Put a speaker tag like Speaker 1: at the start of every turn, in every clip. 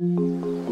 Speaker 1: Música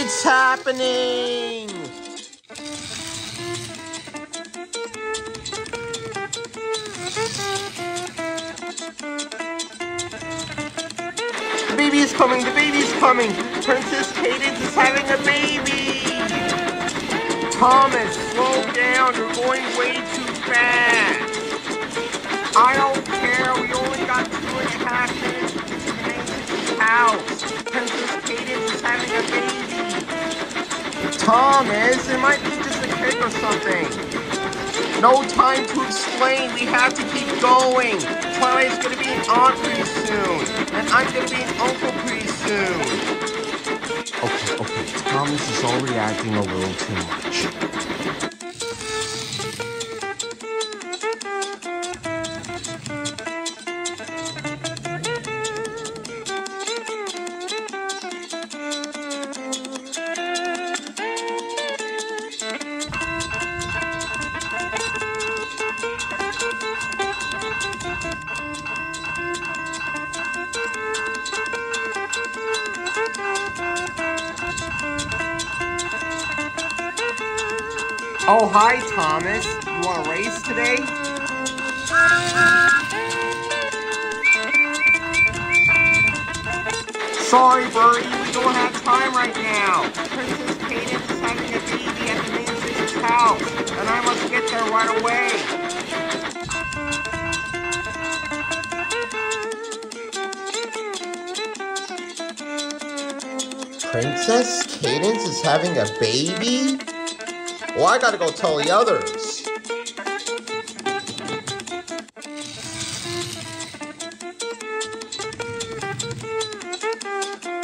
Speaker 1: It's happening! The baby is coming, the baby is coming! Princess Cadance is having a baby! Thomas, slow down, you're going way too fast! I don't care, we only got two and a half minutes to get main house! Princess Cadance is having a baby! Thomas, it might be just a kick or something! No time to explain. We have to keep going. Twilight's gonna be an aunt pretty soon. And I'm gonna be an uncle pretty soon. Okay, okay. Thomas is already acting a little too much. Oh, hi, Thomas. You want to race today? Sorry, Birdie, we don't have time right now. Princess Cadance is having a baby at the main city's house, and I must get there right away. Princess Cadance is having a baby? Well, I gotta go tell the others.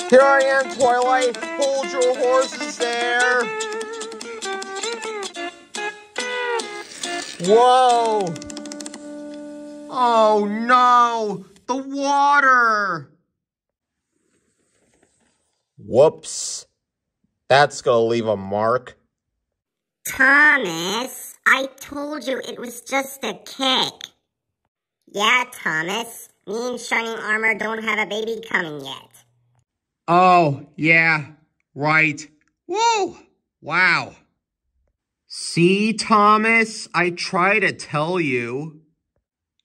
Speaker 1: Here I am, Twilight. Hold your horses there. Whoa. Oh no, the water. Whoops. That's gonna leave a mark.
Speaker 2: Thomas, I told you it was just a kick. Yeah, Thomas, me and Shining Armor don't have a baby coming yet.
Speaker 1: Oh, yeah, right. Whoa, wow. See, Thomas, I try to tell you.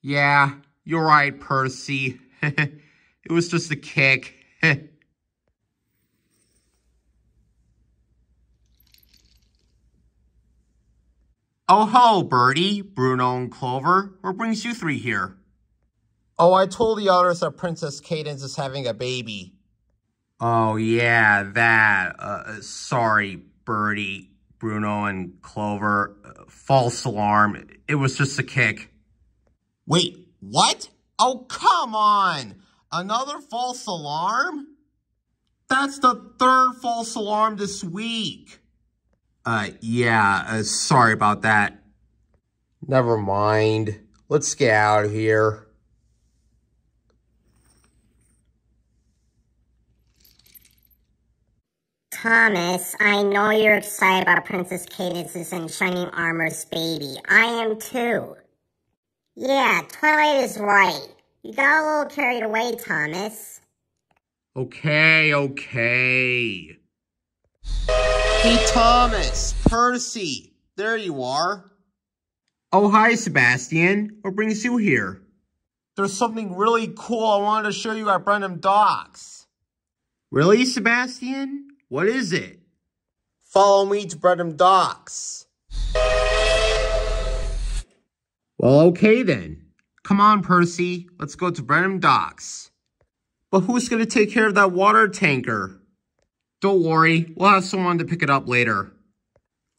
Speaker 1: Yeah, you're right, Percy. it was just a kick. oh, hello, Birdie, Bruno, and Clover. What brings you three here? Oh, I told the others that Princess Cadance is having a baby. Oh, yeah, that. Uh, sorry, Birdie, Bruno, and Clover. Uh, false alarm. It was just a kick. Wait, what? Oh, come on! Another false alarm? That's the third false alarm this week. Uh, yeah, uh, sorry about that. Never mind. Let's get out of here.
Speaker 2: Thomas, I know you're excited about Princess Cadance's and Shining Armor's baby. I am too. Yeah, Twilight is right. You got a little carried away, Thomas.
Speaker 1: Okay, okay. Hey, Thomas, Percy, there you are. Oh, hi, Sebastian. What brings you here? There's something really cool I wanted to show you at Brendam Docks. Really, Sebastian? What is it? Follow me to Brendam Docks. Well, okay then. Come on, Percy. Let's go to Brendam Docks. But who's going to take care of that water tanker? Don't worry. We'll have someone to pick it up later.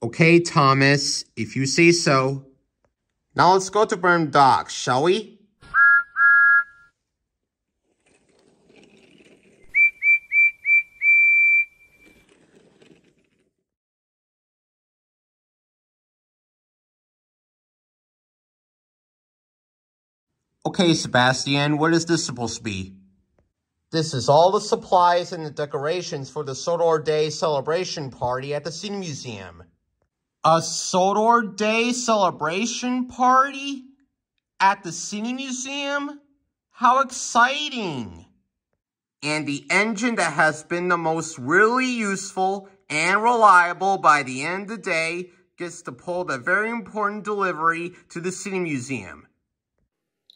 Speaker 1: Okay, Thomas, if you say so. Now let's go to Burn Docks, shall we? Okay, Sebastian, what is this supposed to be? This is all the supplies and the decorations for the Sodor Day celebration party at the City Museum. A Sodor Day celebration party? At the City Museum? How exciting! And the engine that has been the most really useful and reliable by the end of the day gets to pull the very important delivery to the City Museum.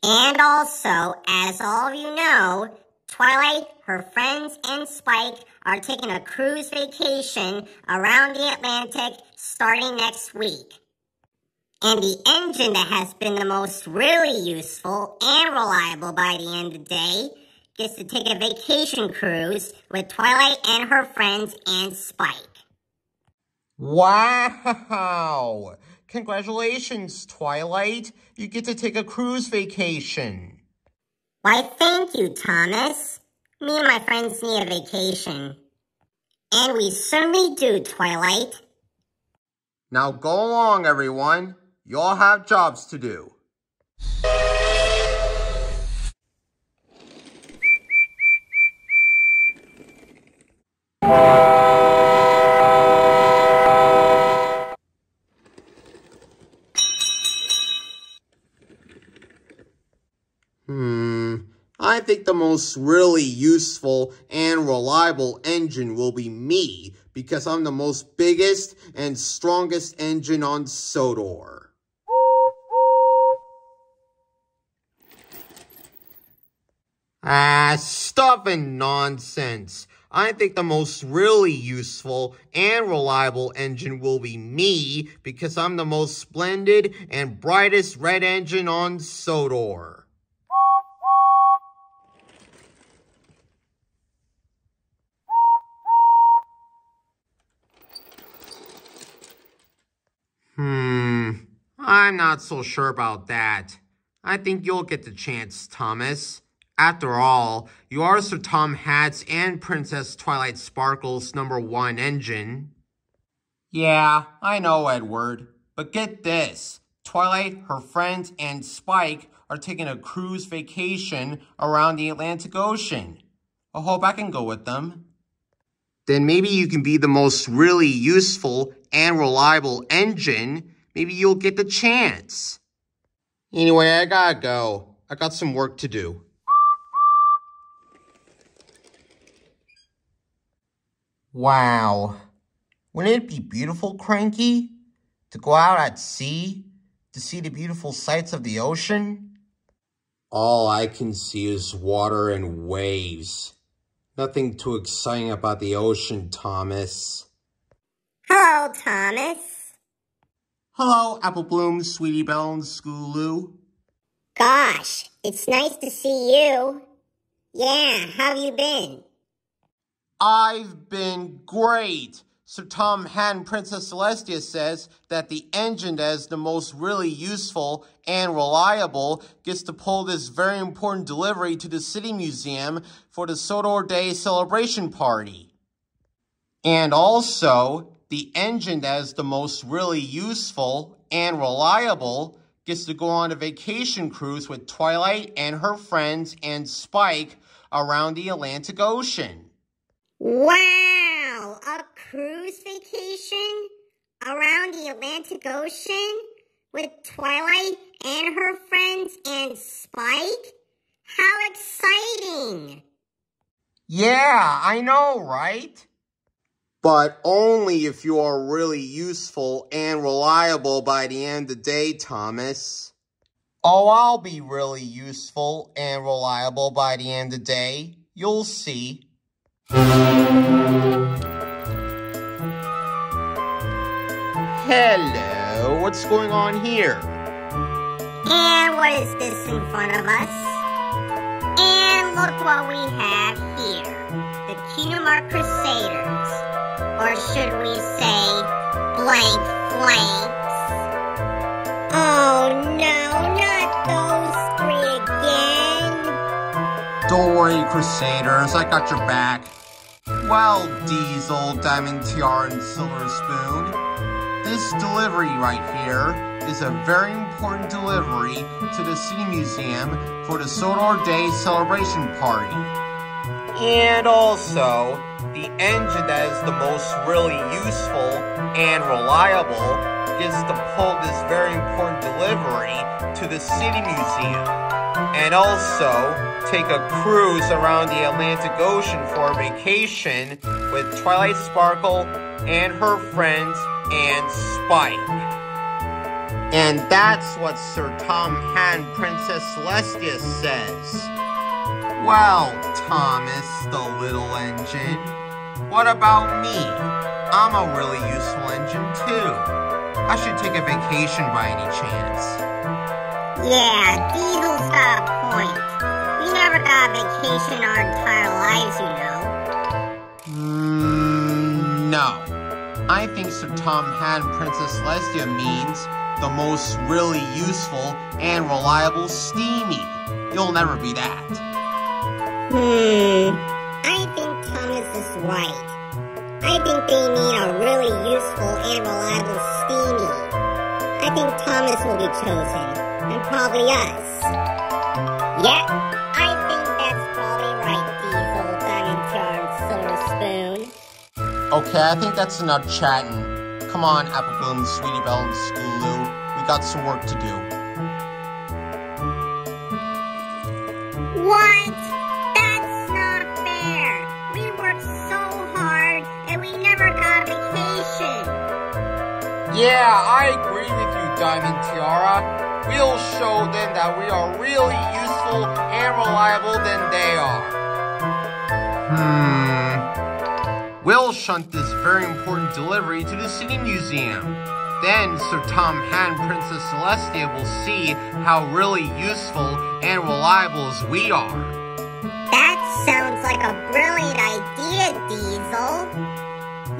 Speaker 2: And also, as all of you know, Twilight, her friends, and Spike are taking a cruise vacation around the Atlantic starting next week. And the engine that has been the most really useful and reliable by the end of the day gets to take a vacation cruise with Twilight and her friends and Spike.
Speaker 1: Wow! Congratulations, Twilight. You get to take a cruise vacation.
Speaker 2: Why, thank you, Thomas. Me and my friends need a vacation. And we certainly do, Twilight.
Speaker 1: Now go along, everyone. You all have jobs to do. Think the most really useful and reliable engine will be me because I'm the most biggest and strongest engine on Sodor. Ah, stuff and nonsense. I think the most really useful and reliable engine will be me because I'm the most splendid and brightest red engine on Sodor. Hmm, I'm not so sure about that. I think you'll get the chance, Thomas. After all, you are Sir Topham Hatt's and Princess Twilight Sparkle's number one engine. Yeah, I know, Edward. But get this. Twilight, her friends, and Spike are taking a cruise vacation around the Atlantic Ocean. I hope I can go with them. Then maybe you can be the most really useful and reliable engine, maybe you'll get the chance. Anyway, I gotta go. I got some work to do. Wow. Wouldn't it be beautiful, Cranky? To go out at sea? To see the beautiful sights of the ocean? All I can see is water and waves. Nothing too exciting about the ocean, Thomas.
Speaker 2: Hello, Thomas.
Speaker 1: Hello, Apple Bloom, Sweetie Belle, and Scootaloo.
Speaker 2: Gosh, it's nice to see you. Yeah, how have you been?
Speaker 1: I've been great. Sir Tom and Princess Celestia says that the engine that is the most really useful and reliable gets to pull this very important delivery to the City Museum for the Sodor Day celebration party. And also, the engine that is the most really useful and reliable gets to go on a vacation cruise with Twilight and her friends and Spike around the Atlantic Ocean.
Speaker 2: Wow! A cruise vacation around the Atlantic Ocean with Twilight and her friends and Spike? How exciting!
Speaker 1: Yeah, I know, right? But only if you are really useful and reliable by the end of the day, Thomas. Oh, I'll be really useful and reliable by the end of the day. You'll see. Hello, what's going on here?
Speaker 2: And what is this in front of us? And look what we have here. The Kingdom Hearts Crusaders. Or should we say, blank flanks? Oh no, not those three again.
Speaker 1: Don't worry, Crusaders, I got your back. Well, Diesel, Diamond Tiara, and Silver Spoon, this delivery right here is a very important delivery to the City Museum for the Sodor Day celebration party. And also, the engine that is the most really useful and reliable is to pull this very important delivery to the City Museum. And also, take a cruise around the Atlantic Ocean for a vacation with Twilight Sparkle and her friends and Spike. And that's what Sir Tom and Princess Celestia says. Well, Thomas, the little engine, what about me? I'm a really useful engine too. I should take a vacation by any chance.
Speaker 2: Yeah, Diesel's got a point. We never got a vacation our entire lives, you
Speaker 1: know. Mm, no. I think Sir Tom and Princess Celestia means the most really useful and reliable Steamy. You'll never be that.
Speaker 2: Hmm, I think Thomas is. I think they need a really useful and reliable Steamy. I think Thomas will be chosen, and probably us. Yeah, I think that's probably right, Diesel, Diamond Silver Spoon.
Speaker 1: Okay, I think that's enough chatting. Come on, Apple Bloom, Sweetie Belle, and Scootaloo. We got some work to do. Yeah, I agree with you, Diamond Tiara. We'll show them that we are really useful and reliable than they are. Hmm. We'll shunt this very important delivery to the City Museum. Then Sir Tom and Princess Celestia will see how really useful and reliable as we are.
Speaker 2: That sounds like a brilliant idea, Diesel.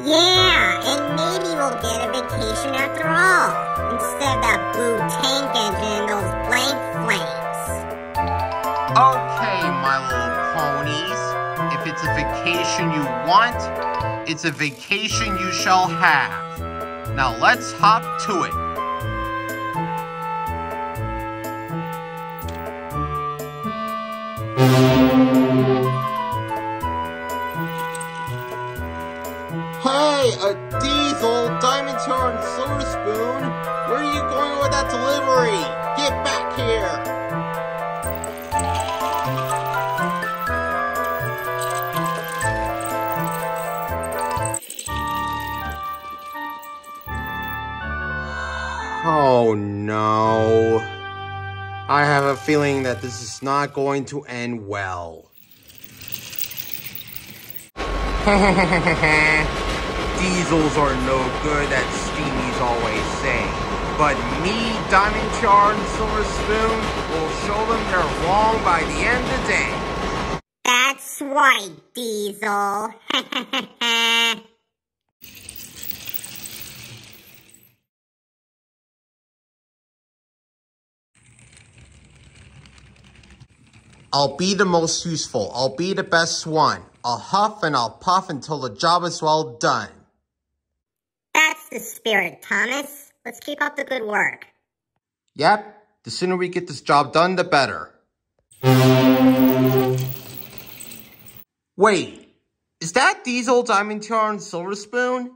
Speaker 2: Yeah, and maybe we'll get a vacation after all, instead of that blue tank engine and those blank flames.
Speaker 1: Okay, my little ponies. If it's a vacation you want, it's a vacation you shall have. Now let's hop to it. Hey, and silver spoon. Where are you going with that delivery? Get back here. Oh no. I have a feeling that this is not going to end well. Diesels are no good, that Steamies always say. But me, Diamond Tiara, and Silver Spoon will show them they're wrong by the end of the day.
Speaker 2: That's right, Diesel.
Speaker 1: I'll be the most useful. I'll be the best one. I'll huff and I'll puff until the job is well done.
Speaker 2: That's the spirit, Thomas. Let's keep up the good work.
Speaker 1: Yep. The sooner we get this job done, the better. Wait. Is that Diesel, Diamond Tiara, and Silver Spoon?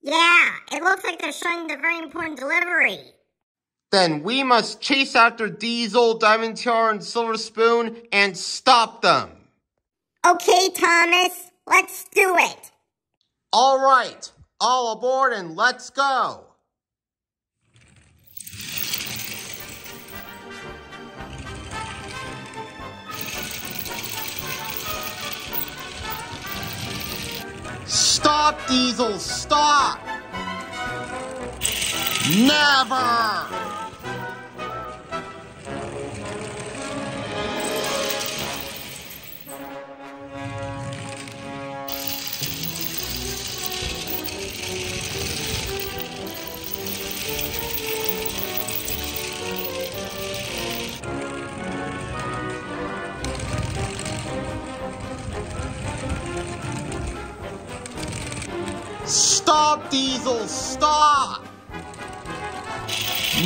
Speaker 2: Yeah, it looks like they're showing the very important delivery.
Speaker 1: Then we must chase after Diesel, Diamond Tiara, and Silver Spoon and stop them.
Speaker 2: Okay, Thomas, let's do it.
Speaker 1: All right, all aboard and let's go. Stop, Diesel, stop! Never! Stop, Diesel, stop!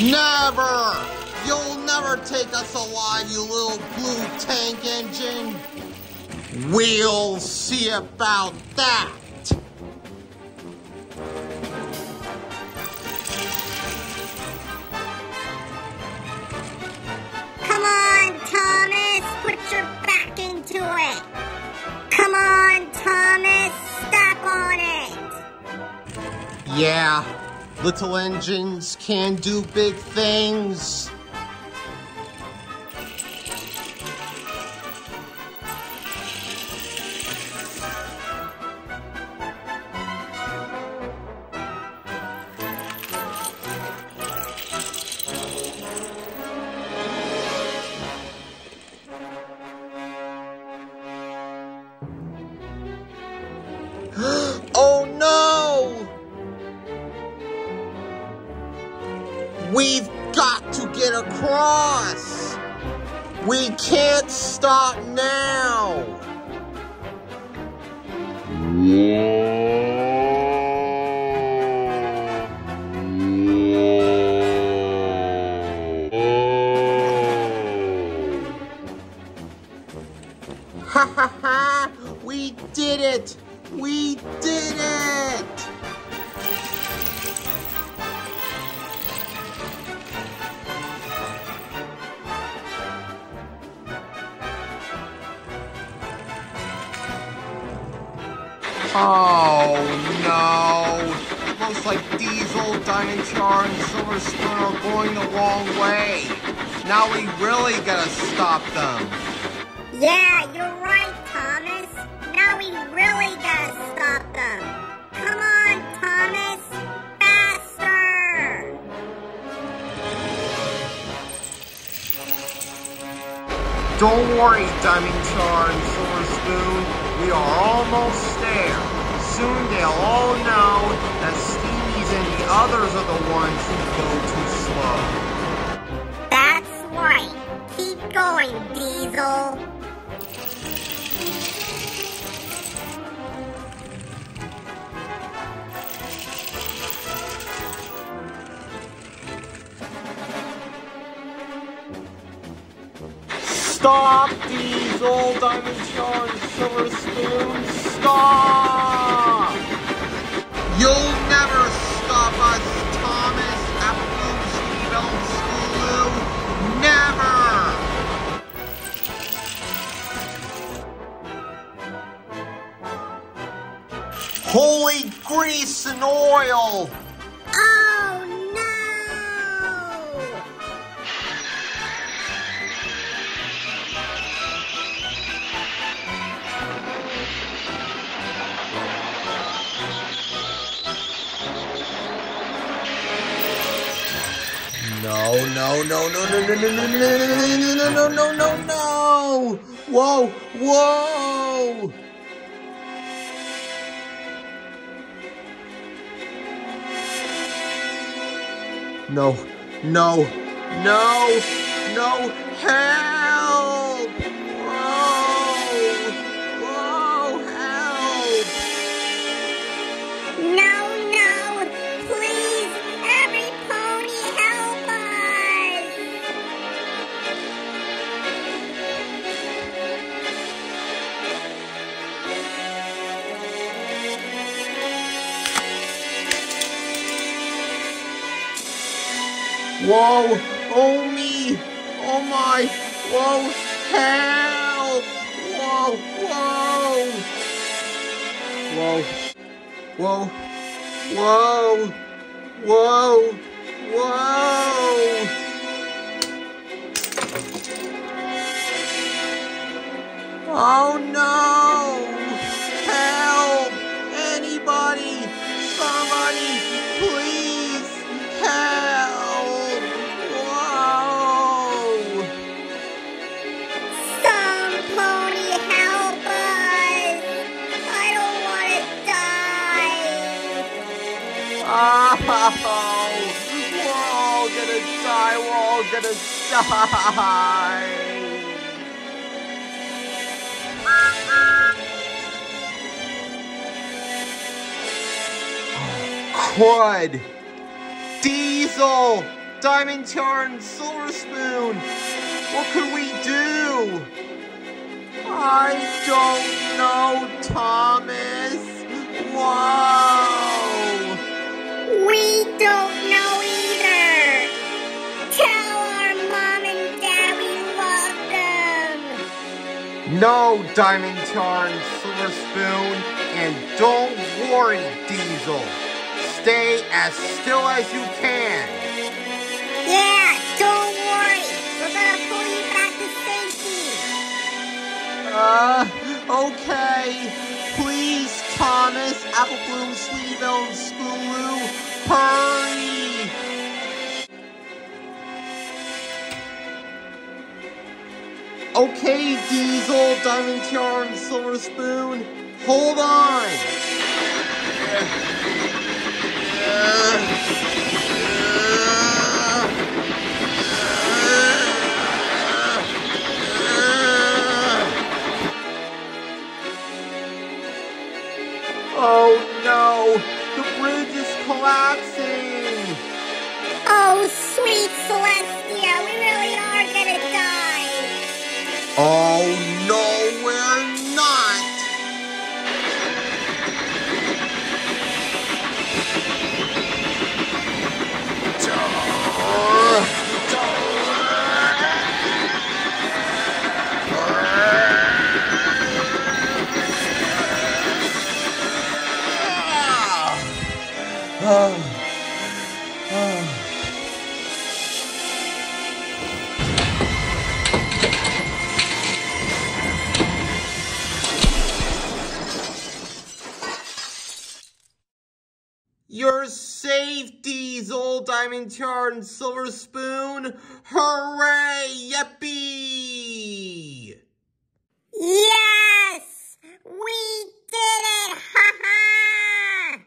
Speaker 1: Never! You'll never take us alive, you little blue tank engine! We'll see about that!
Speaker 2: Come on, Thomas, put your back into it. Come on, Thomas, step on it.
Speaker 1: Yeah, little engines can do big things. We can't stop now! Oh no! Looks like Diesel, Diamond Tiara, and Silver Spoon are going the wrong way. Now we really gotta stop them.
Speaker 2: Yeah, you're right, Thomas. Now we really gotta stop them. Come on, Thomas, faster.
Speaker 1: Don't worry, Diamond Tiara and Silver Spoon. We are almost there. Soon they'll all know that Steamies and the others are the ones who go too slow.
Speaker 2: That's right. Keep going, Diesel.
Speaker 1: Stop, Diesel, Diamond Tiara, and Silver Spoon. Stop! You'll never stop us, Thomas, Apple, Steve, and Scootaloo. Never! Holy grease and oil!
Speaker 2: No,
Speaker 1: no, no, no, no, no, no, no, no, no, no, no, no, no! Whoa, whoa! No, no, no, no, help! Whoa! Oh me! Oh my! Whoa! Help! Whoa! Whoa! Whoa! Whoa. Whoa. Whoa. Whoa. Oh no! Help! Anybody! We're all gonna die! We're all gonna die! Crud! Diesel! Diamond Tiara! Silver Spoon! What could we do? I don't know, Thomas! Whoa!
Speaker 2: We don't know either! Tell our mom and dad we love them!
Speaker 1: No, Diamond Tiara, Silver Spoon, and don't worry, Diesel. Stay as still as you can.
Speaker 2: Yeah, don't worry! We're gonna pull you back to safety!
Speaker 1: Uh, okay. Please, Thomas, Apple Bloom, Sweetie Belle, and Scootaloo, hurry! Okay, Diesel, Diamond Tiara, and Silver Spoon, hold on! Oh no! The bridge is collapsing!
Speaker 2: Oh, sweet Celestia, we really are gonna die!
Speaker 1: Oh no, we're not! Diamond and Silver Spoon! Hooray! Yippee!
Speaker 2: Yes! We did it! Ha ha!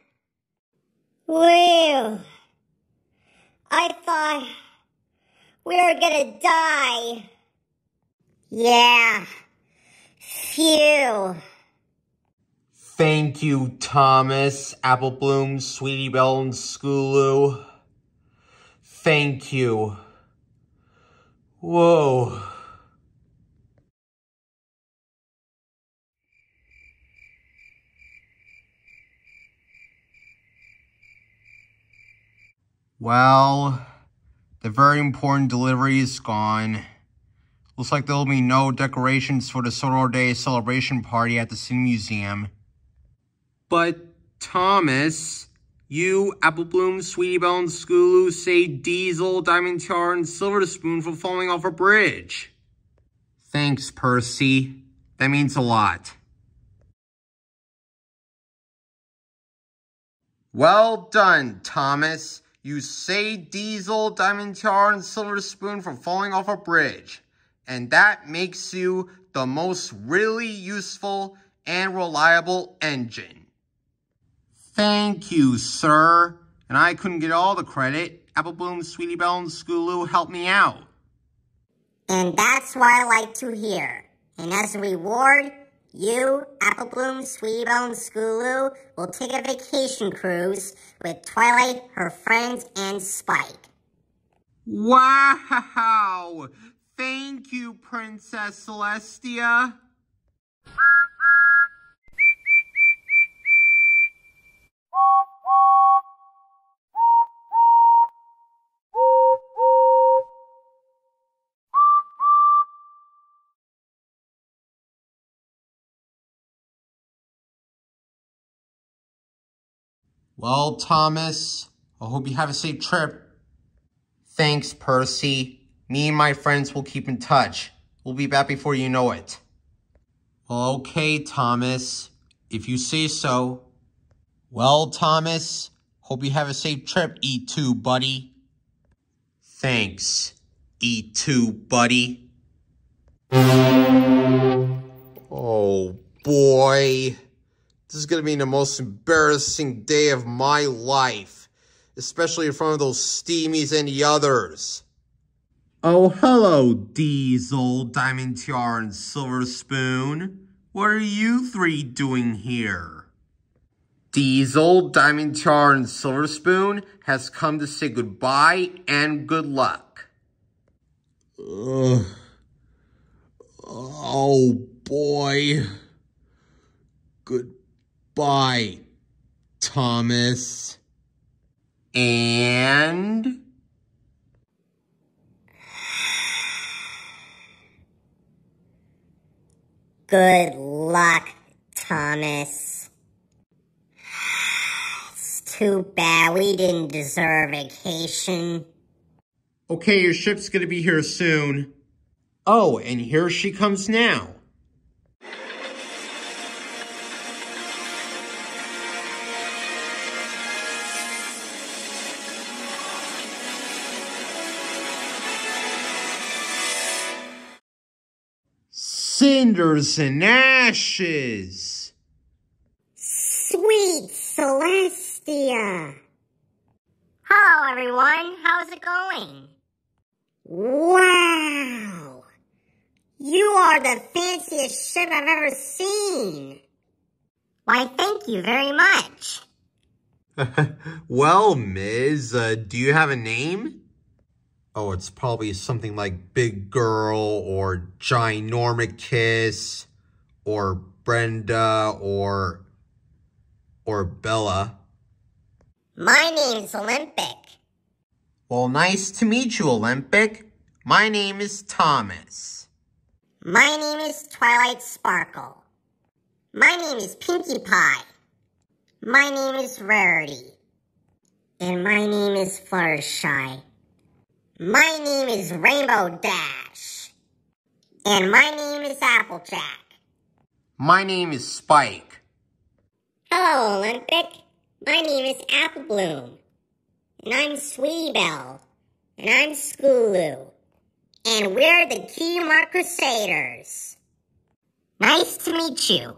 Speaker 2: Whew. I thought we were gonna die. Yeah. Phew.
Speaker 1: Thank you, Thomas, Apple Bloom, Sweetie Belle, and Scootaloo. Thank you. Whoa. Well, the very important delivery is gone. Looks like there'll be no decorations for the Sodor Day celebration party at the City Museum. But, Thomas, you, Apple Bloom, Sweetie Belle, Scootaloo say Diesel, Diamond Tiara, and Silver Spoon for falling off a bridge. Thanks, Percy. That means a lot. Well done, Thomas. You say Diesel, Diamond Tiara, and Silver Spoon for falling off a bridge. And that makes you the most really useful and reliable engine. Thank you, sir. And I couldn't get all the credit. Apple Bloom, Sweetie Belle, and Scootaloo helped me out.
Speaker 2: And that's what I like to hear. And as a reward, you, Apple Bloom, Sweetie Belle, and Scootaloo will take a vacation cruise with Twilight, her friends, and Spike.
Speaker 1: Wow! Thank you, Princess Celestia. Well, Thomas, I hope you have a safe trip. Thanks, Percy. Me and my friends will keep in touch. We'll be back before you know it. Well, Okay, Thomas, if you say so. Well, Thomas, hope you have a safe trip, E2, buddy. Thanks, E2, buddy. Oh, boy. This is going to be the most embarrassing day of my life, especially in front of those steamies and the others. Oh, hello, Diesel, Diamond Tiara, and Silver Spoon. What are you three doing here? Diesel, Diamond Tiara, and Silver Spoon has come to say goodbye and good luck. Ugh. Oh, boy. Goodbye, Thomas. And...
Speaker 2: Good luck, Thomas. It's too bad we didn't deserve vacation.
Speaker 1: Okay, your ship's gonna be here soon. Oh, and here she comes now. Cinders and ashes.
Speaker 2: Sweet Celestia. Hello, everyone. How's it going? Wow. You are the fanciest ship I've ever seen. Why, thank you very much.
Speaker 1: well, Miz, uh, do you have a name? Oh, it's probably something like Big Girl or Ginormicus or Brenda or or Bella.
Speaker 2: My name's Olympic.
Speaker 1: Well, nice to meet you, Olympic. My name is Thomas.
Speaker 2: My name is Twilight Sparkle. My name is Pinkie Pie. My name is Rarity. And my name is Fluttershy. My name is Rainbow Dash. And my name is Applejack.
Speaker 1: My name is Spike.
Speaker 2: Hello, Olympic. My name is Apple Bloom. And I'm Sweetie Belle. And I'm Scootaloo. And we're the Cutie Mark Crusaders. Nice to meet you.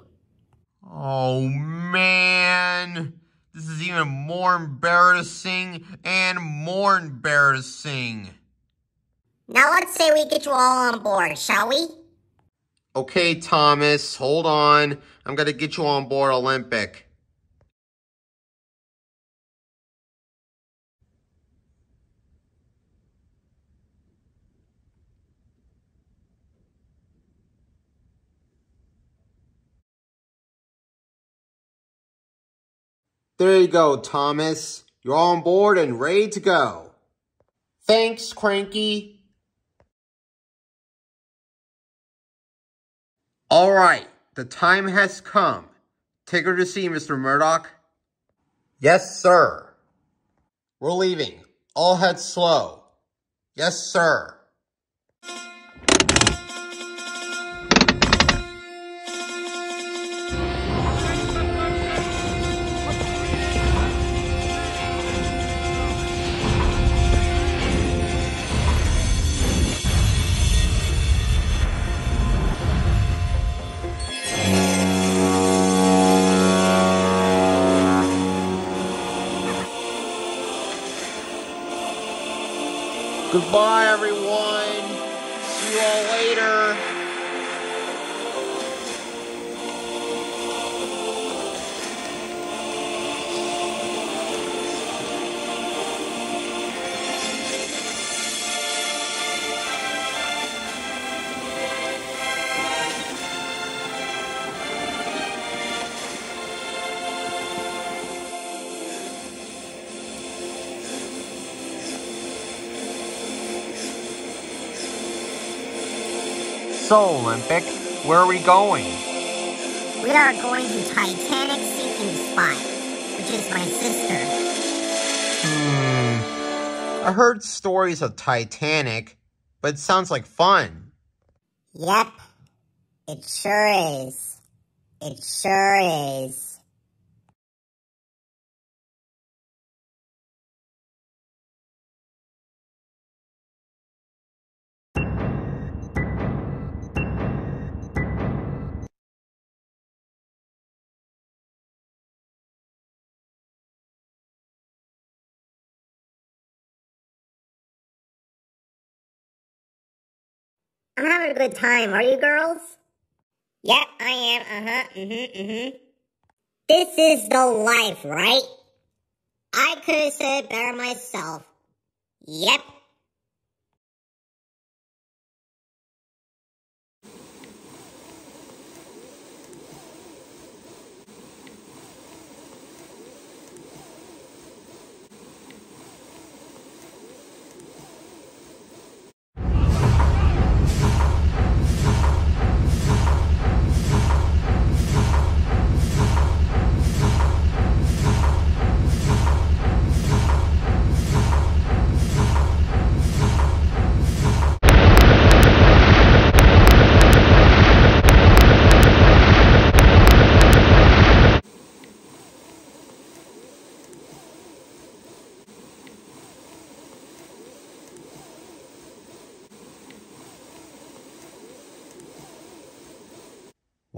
Speaker 1: Oh, man. This is even more embarrassing and more embarrassing.
Speaker 2: Now let's say we get you all on board, shall we?
Speaker 1: Okay, Thomas, hold on. I'm going to get you on board Olympic. There you go, Thomas. You're on board and ready to go. Thanks, Cranky. All right, the time has come. Take her to see Mr. Murdoch. Yes, sir. We're leaving. All heads slow. Yes, sir. Goodbye, everyone. So, Olympic, where are we going?
Speaker 2: We are going to Titanic Sinking Spot, which is my sister.
Speaker 1: Hmm. I heard stories of Titanic, but it sounds like fun.
Speaker 2: Yep. It sure is. It sure is. I'm having a good time. Are you girls? Yep, I am. Uh-huh. Mm-hmm. Mm-hmm. This is the life, right? I could have said better myself. Yep.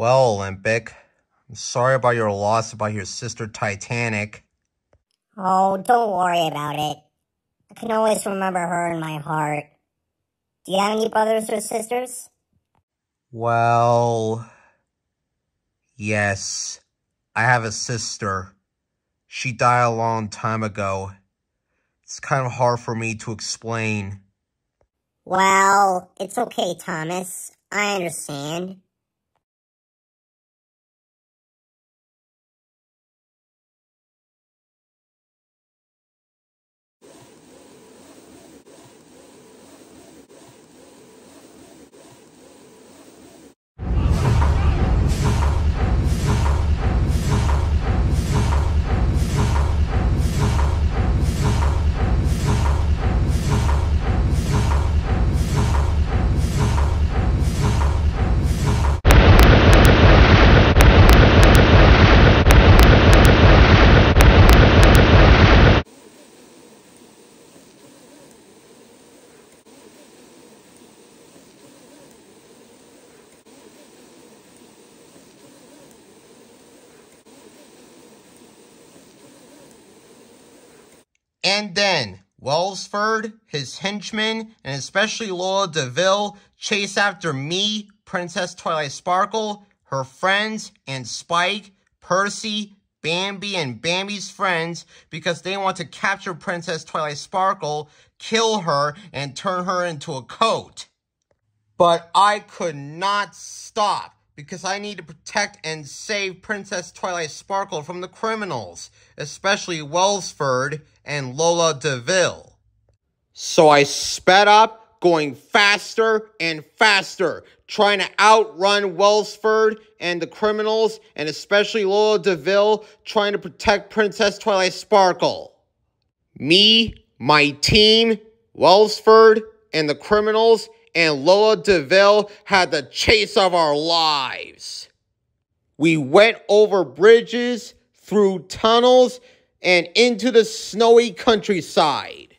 Speaker 1: Well, Olympic, I'm sorry about your loss about your sister Titanic.
Speaker 2: Oh, don't worry about it. I can always remember her in my heart. Do you have any brothers or sisters?
Speaker 1: Well, yes. I have a sister. She died a long time ago. It's kind of hard for me to explain.
Speaker 2: Well, it's okay, Thomas. I understand.
Speaker 1: And then, Welsford, his henchmen, and especially Lola DeVille chase after me, Princess Twilight Sparkle, her friends, and Spike, Percy, Bambi, and Bambi's friends because they want to capture Princess Twilight Sparkle, kill her, and turn her into a coat. But I could not stop because I need to protect and save Princess Twilight Sparkle from the criminals, especially Welsford and Lola DeVille. So I sped up, going faster and faster, trying to outrun Welsford and the criminals, and especially Lola DeVille, trying to protect Princess Twilight Sparkle. Me, my team, Welsford, and the criminals and Lola DeVille had the chase of our lives. We went over bridges, through tunnels, and into the snowy countryside.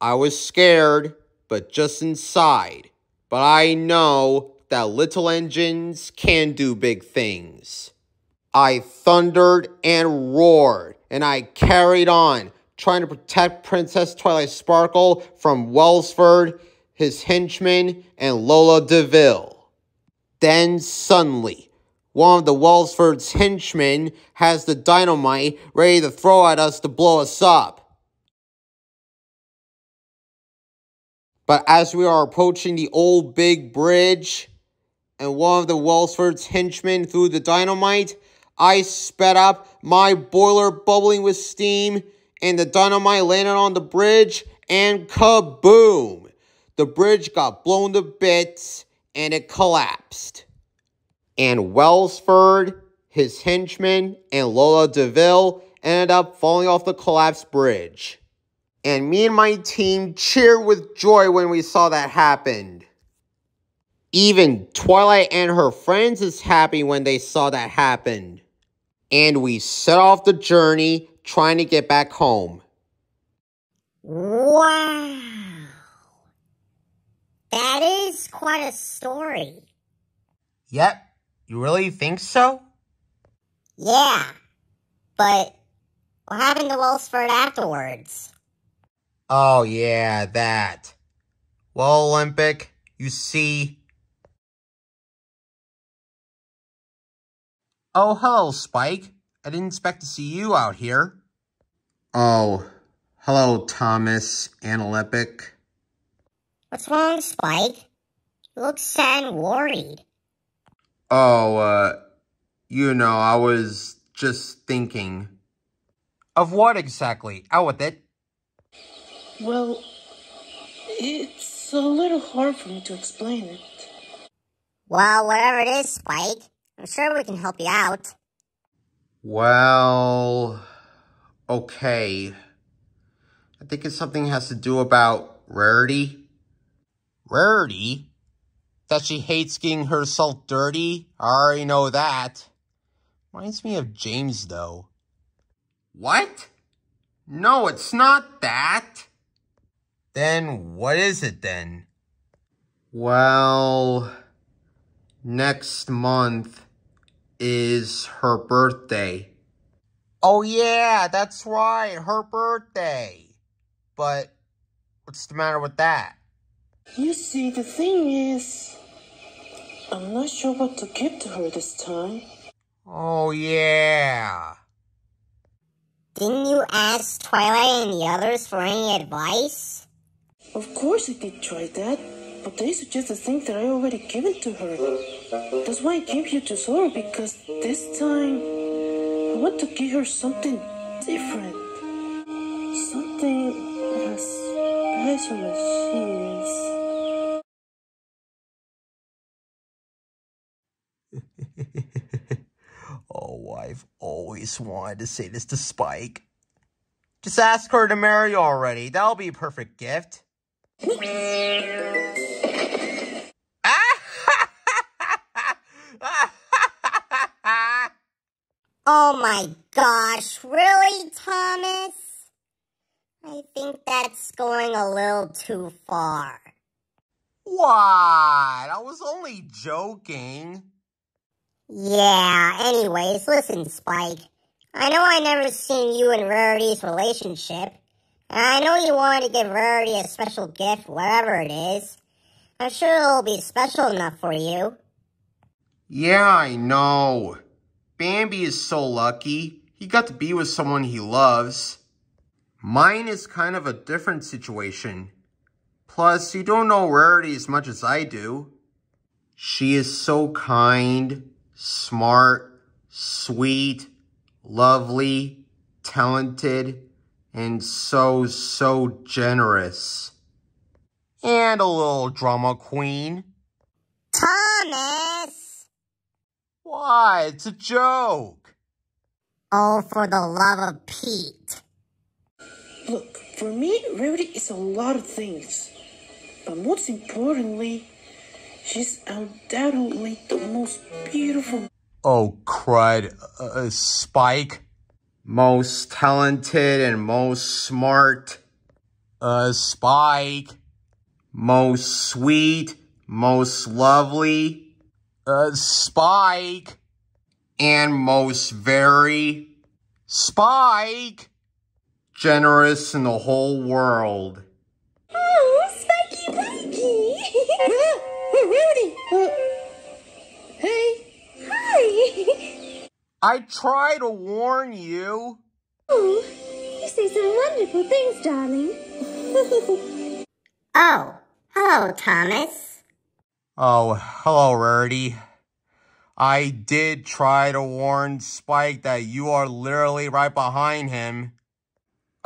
Speaker 1: I was scared, but just inside. But I know that little engines can do big things. I thundered and roared, and I carried on, trying to protect Princess Twilight Sparkle from Welsford his henchmen, and Lola DeVille. Then suddenly, one of the Welsford's henchmen has the dynamite ready to throw at us to blow us up. But as we are approaching the old big bridge, and one of the Welsford's henchmen threw the dynamite, I sped up, my boiler bubbling with steam, and the dynamite landed on the bridge, and kaboom! the bridge got blown to bits and it collapsed. And Welsford, his henchmen, and Lola DeVille ended up falling off the collapsed bridge. And me and my team cheered with joy when we saw that happened. Even Twilight and her friends is happy when they saw that happened. And we set off the journey trying to get back home.
Speaker 2: Wow. That is quite a story.
Speaker 1: Yep. You really think so?
Speaker 2: Yeah. But what happened to Welsford afterwards?
Speaker 1: Oh, yeah, that. Well, Olympic, you see. Oh, hello, Spike. I didn't expect to see you out here. Oh, hello, Thomas and Olympic.
Speaker 2: What's wrong, Spike? You look sad and worried.
Speaker 1: Oh, uh, you know, I was just thinking. Of what exactly? Out with it.
Speaker 3: Well, it's a little hard for me to explain it.
Speaker 2: Well, whatever it is, Spike, I'm sure we can help you out.
Speaker 1: Well, okay. I think it's something has to do about Rarity. Rarity? That she hates getting herself dirty? I already know that. Reminds me of James, though. What? No, it's not that. Then what is it then? Well, next month is her birthday. Oh yeah, that's right, her birthday. But what's the matter with that?
Speaker 3: You see, the thing is, I'm not sure what to give to her this time.
Speaker 1: Oh yeah.
Speaker 2: Didn't you ask Twilight and the others for any advice?
Speaker 3: Of course I did try that, but they suggested things that I already given to her. That's why I came here to Zora because this time I want to give her something different. Something as special as she is.
Speaker 1: oh, I've always wanted to say this to Spike. Just ask her to marry you already. That'll be a perfect gift.
Speaker 2: Oh my gosh, really, Thomas? I think that's going a little too far.
Speaker 1: What? I was only joking.
Speaker 2: Yeah, anyways, listen, Spike. I know I never seen you and Rarity's relationship, I know you wanted to give Rarity a special gift, whatever it is. I'm sure it'll be special enough for you.
Speaker 1: Yeah, I know. Bambi is so lucky. He got to be with someone he loves. Mine is kind of a different situation. Plus, you don't know Rarity as much as I do. She is so kind, smart, sweet, lovely, talented, and so, so generous. And a little drama queen.
Speaker 2: Thomas!
Speaker 1: Why? It's a joke.
Speaker 2: Oh, for the love of Pete.
Speaker 3: Look, for me, Rarity is a lot of things. But most importantly, she's undoubtedly the most beautiful
Speaker 1: Oh, crud. Uh, Spike. Most talented and most smart. Uh, Spike. Most sweet. Most lovely. Uh, Spike. And most very. Spike. Generous in the whole world.
Speaker 3: Hey!
Speaker 4: Hi!
Speaker 1: I try to warn you.
Speaker 4: Oh, you say some wonderful things, darling.
Speaker 2: Oh, hello, Thomas.
Speaker 1: Oh, hello, Rarity. I did try to warn Spike that you are literally right behind him.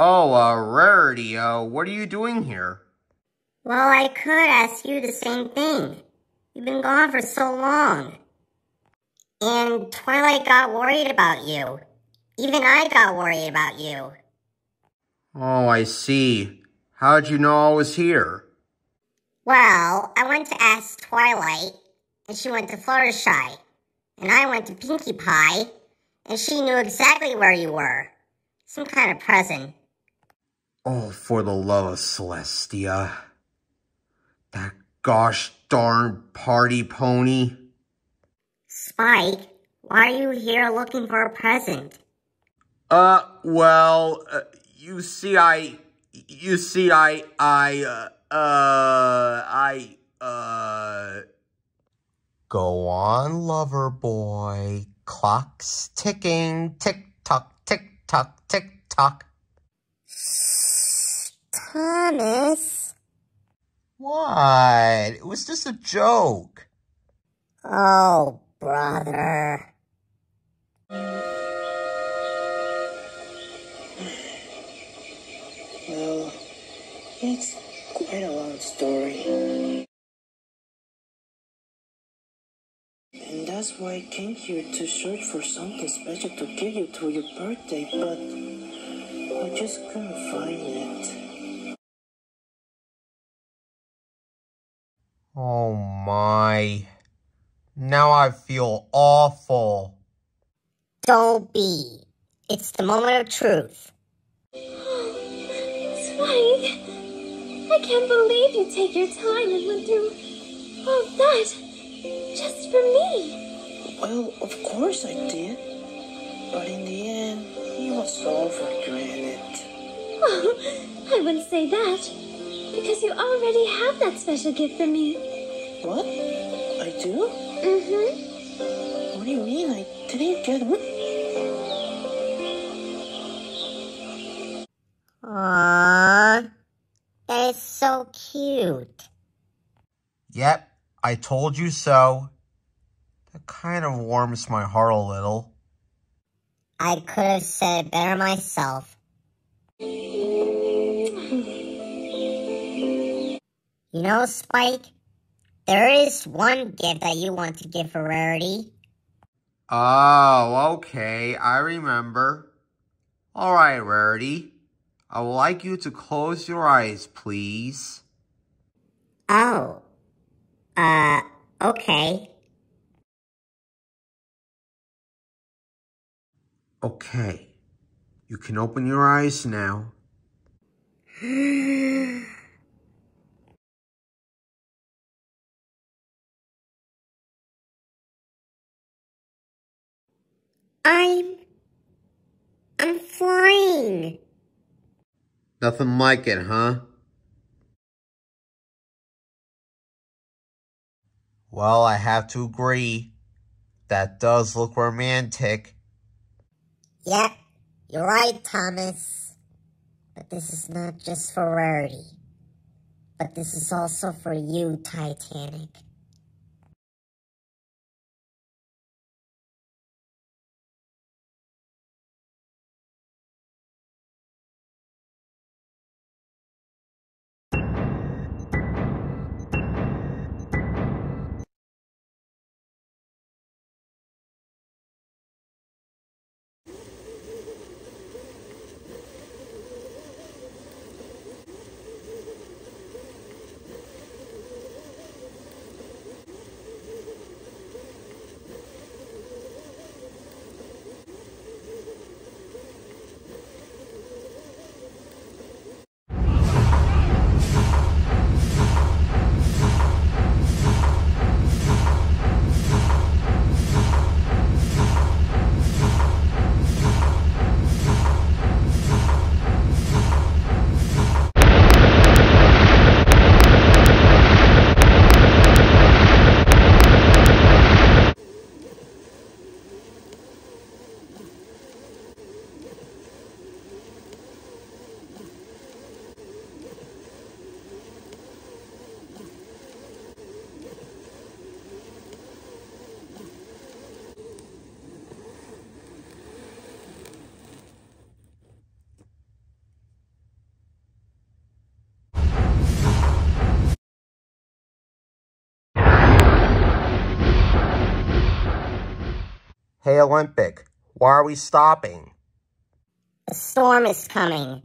Speaker 1: Oh, uh, Rarity, uh, what are you doing here?
Speaker 2: Well, I could ask you the same thing. You've been gone for so long. And Twilight got worried about you. Even I got worried about you.
Speaker 1: Oh, I see. How'd you know I was here?
Speaker 2: Well, I went to ask Twilight, and she went to Fluttershy. And I went to Pinkie Pie, and she knew exactly where you were. Some kind of present.
Speaker 1: Oh, for the love of Celestia. That gosh darn party pony.
Speaker 2: Spike, why are you here looking for a present?
Speaker 1: Uh, well, uh, you see, I, you see, I, I, uh, uh, I, uh... Go on, lover boy. Clock's ticking. Tick-tock, tick-tock, tick-tock.
Speaker 2: Thomas.
Speaker 1: What? It was just a joke.
Speaker 2: Oh, brother.
Speaker 3: Well, it's quite a long story. And that's why I came here to search for something special to give you to your birthday, but I just couldn't find it.
Speaker 1: Oh my. Now I feel awful.
Speaker 2: Don't be. It's the moment of truth.
Speaker 4: Spike, I can't believe you take your time and went through all that just for me.
Speaker 3: Well, of course I did. But in the end, it was all for granted.
Speaker 4: Oh, I wouldn't say that because you already have that special gift for me.
Speaker 3: What? I do?
Speaker 4: Mm-hmm.
Speaker 3: What do you mean? I didn't get one?
Speaker 2: Aww. That is so cute.
Speaker 1: Yep, I told you so. That kind of warms my heart a little.
Speaker 2: I could have said it better myself. You know, Spike, there is one gift that you want to give for Rarity.
Speaker 1: Oh, okay, I remember. Alright, Rarity. I would like you to close your eyes, please.
Speaker 2: Oh. Uh, okay.
Speaker 1: Okay. You can open your eyes now.
Speaker 2: I'm. I'm flying.
Speaker 1: Nothing like it, huh? Well, I have to agree. That does look romantic.
Speaker 2: Yep, you're right, Thomas. But this is not just for Rarity. But this is also for you, Titanic.
Speaker 1: Hey, Olympic, why are we stopping?
Speaker 2: A storm is coming. Um,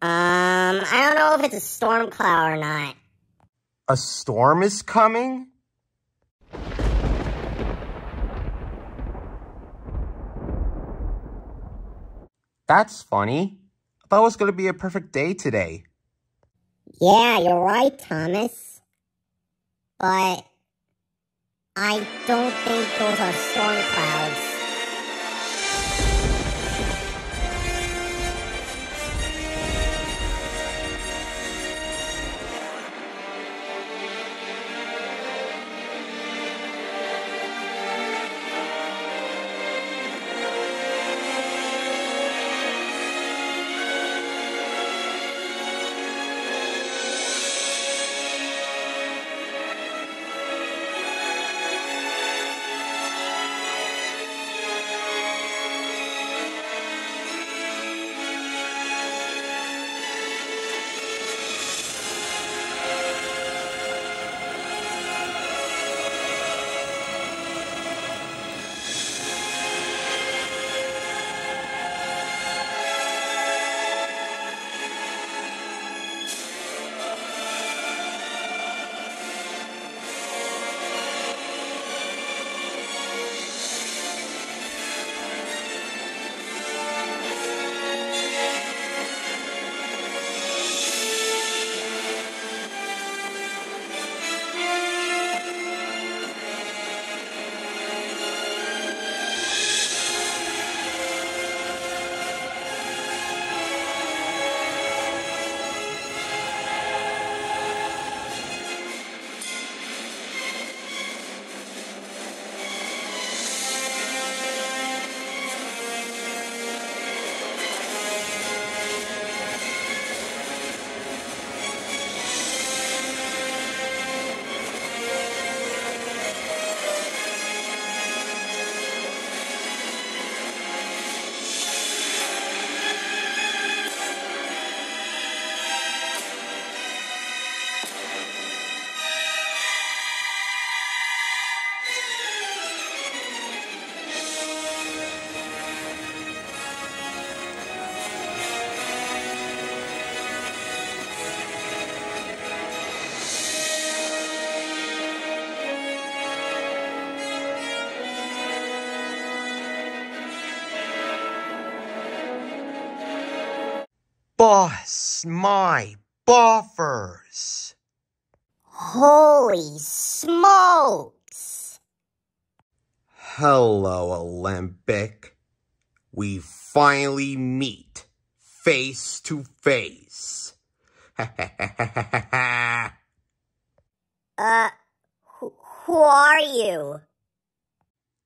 Speaker 2: I don't know if it's a storm cloud or not.
Speaker 1: A storm is coming? That's funny. I thought it was going to be a perfect day today.
Speaker 2: Yeah, you're right, Thomas. But I don't think those are storm clouds.
Speaker 1: Buffers.
Speaker 2: Holy smokes!
Speaker 1: Hello, Olympic. We finally meet face to face.
Speaker 2: Uh, who, who are you?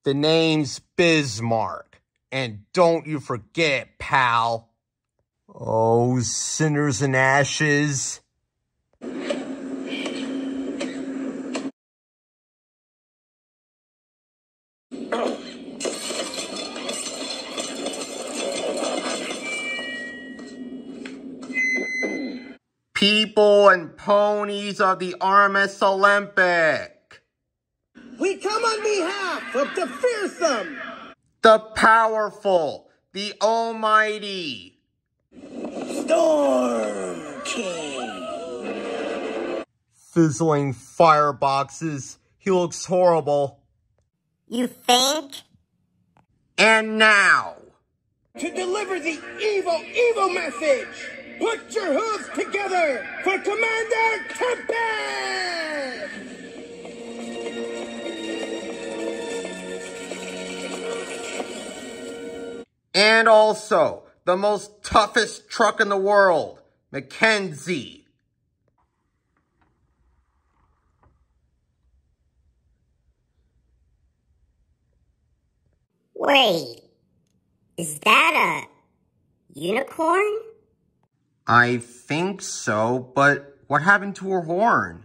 Speaker 1: the name's Bismarck. And don't you forget, pal. Oh, sinners and ashes. People and ponies of the RMS Olympic.
Speaker 5: We come on behalf of the fearsome,
Speaker 1: The powerful, the almighty.
Speaker 5: Storm King.
Speaker 1: Fizzling fireboxes. He looks horrible.
Speaker 2: You think?
Speaker 1: And now,
Speaker 5: To deliver the evil, evil message, put your hooves together for Commander Tempest!
Speaker 1: and also the most toughest truck in the world, McKenzie.
Speaker 2: Wait, is that a unicorn?
Speaker 1: I think so, but what happened to her horn?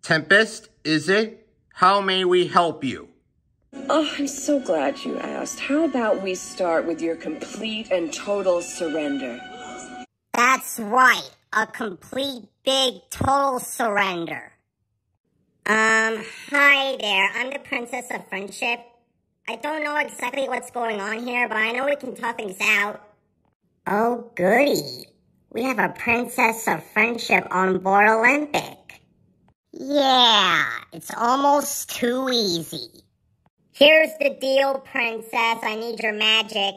Speaker 1: Tempest, is it? How may we help you?
Speaker 6: Oh, I'm so glad you asked. How about we start with your complete and total surrender?
Speaker 2: That's right, a complete big total surrender. Um, hi there, I'm the Princess of Friendship. I don't know exactly what's going on here, but I know we can talk things out. Oh, goody. We have a princess of friendship on board Olympic. Yeah, it's almost too easy. Here's the deal, princess. I need your magic.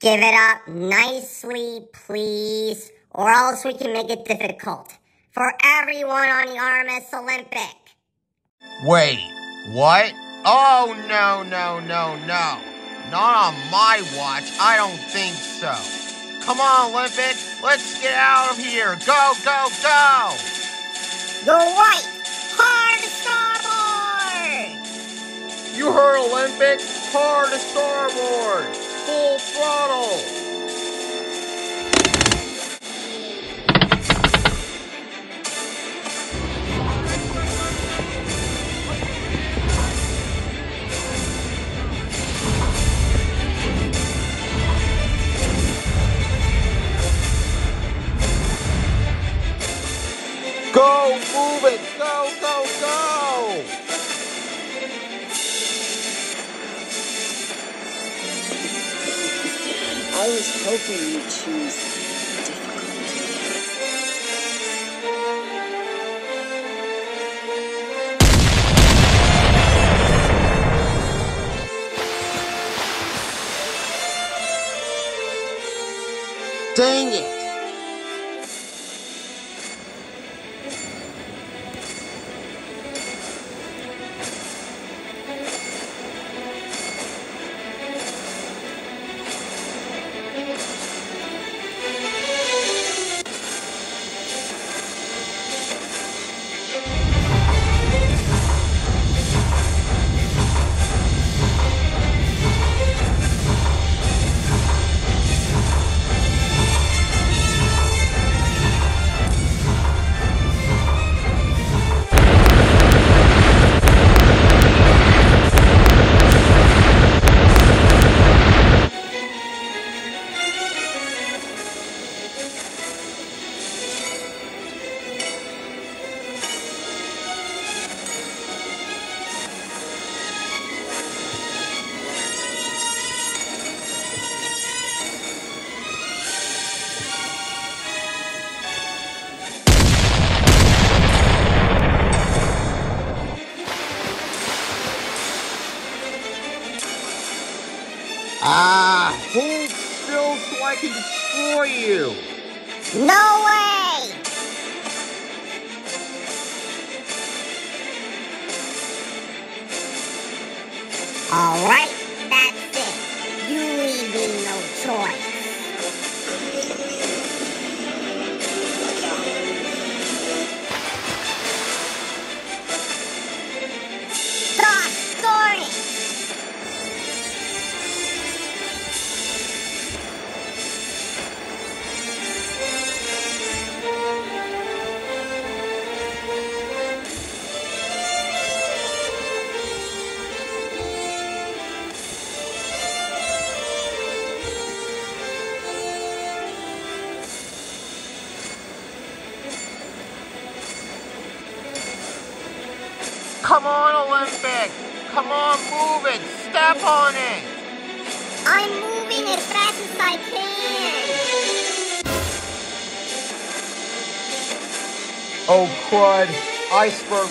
Speaker 2: Give it up nicely, please, or else we can make it difficult for everyone on the RMS Olympic.
Speaker 1: Wait, what? Oh, no, no, no, no. Not on my watch. I don't think so. Come on, Olympic. Let's get out of here. Go, go, go.
Speaker 2: You're right.
Speaker 1: You heard Olympic. Hard to starboard. Full throttle.
Speaker 6: Hoping you'd choose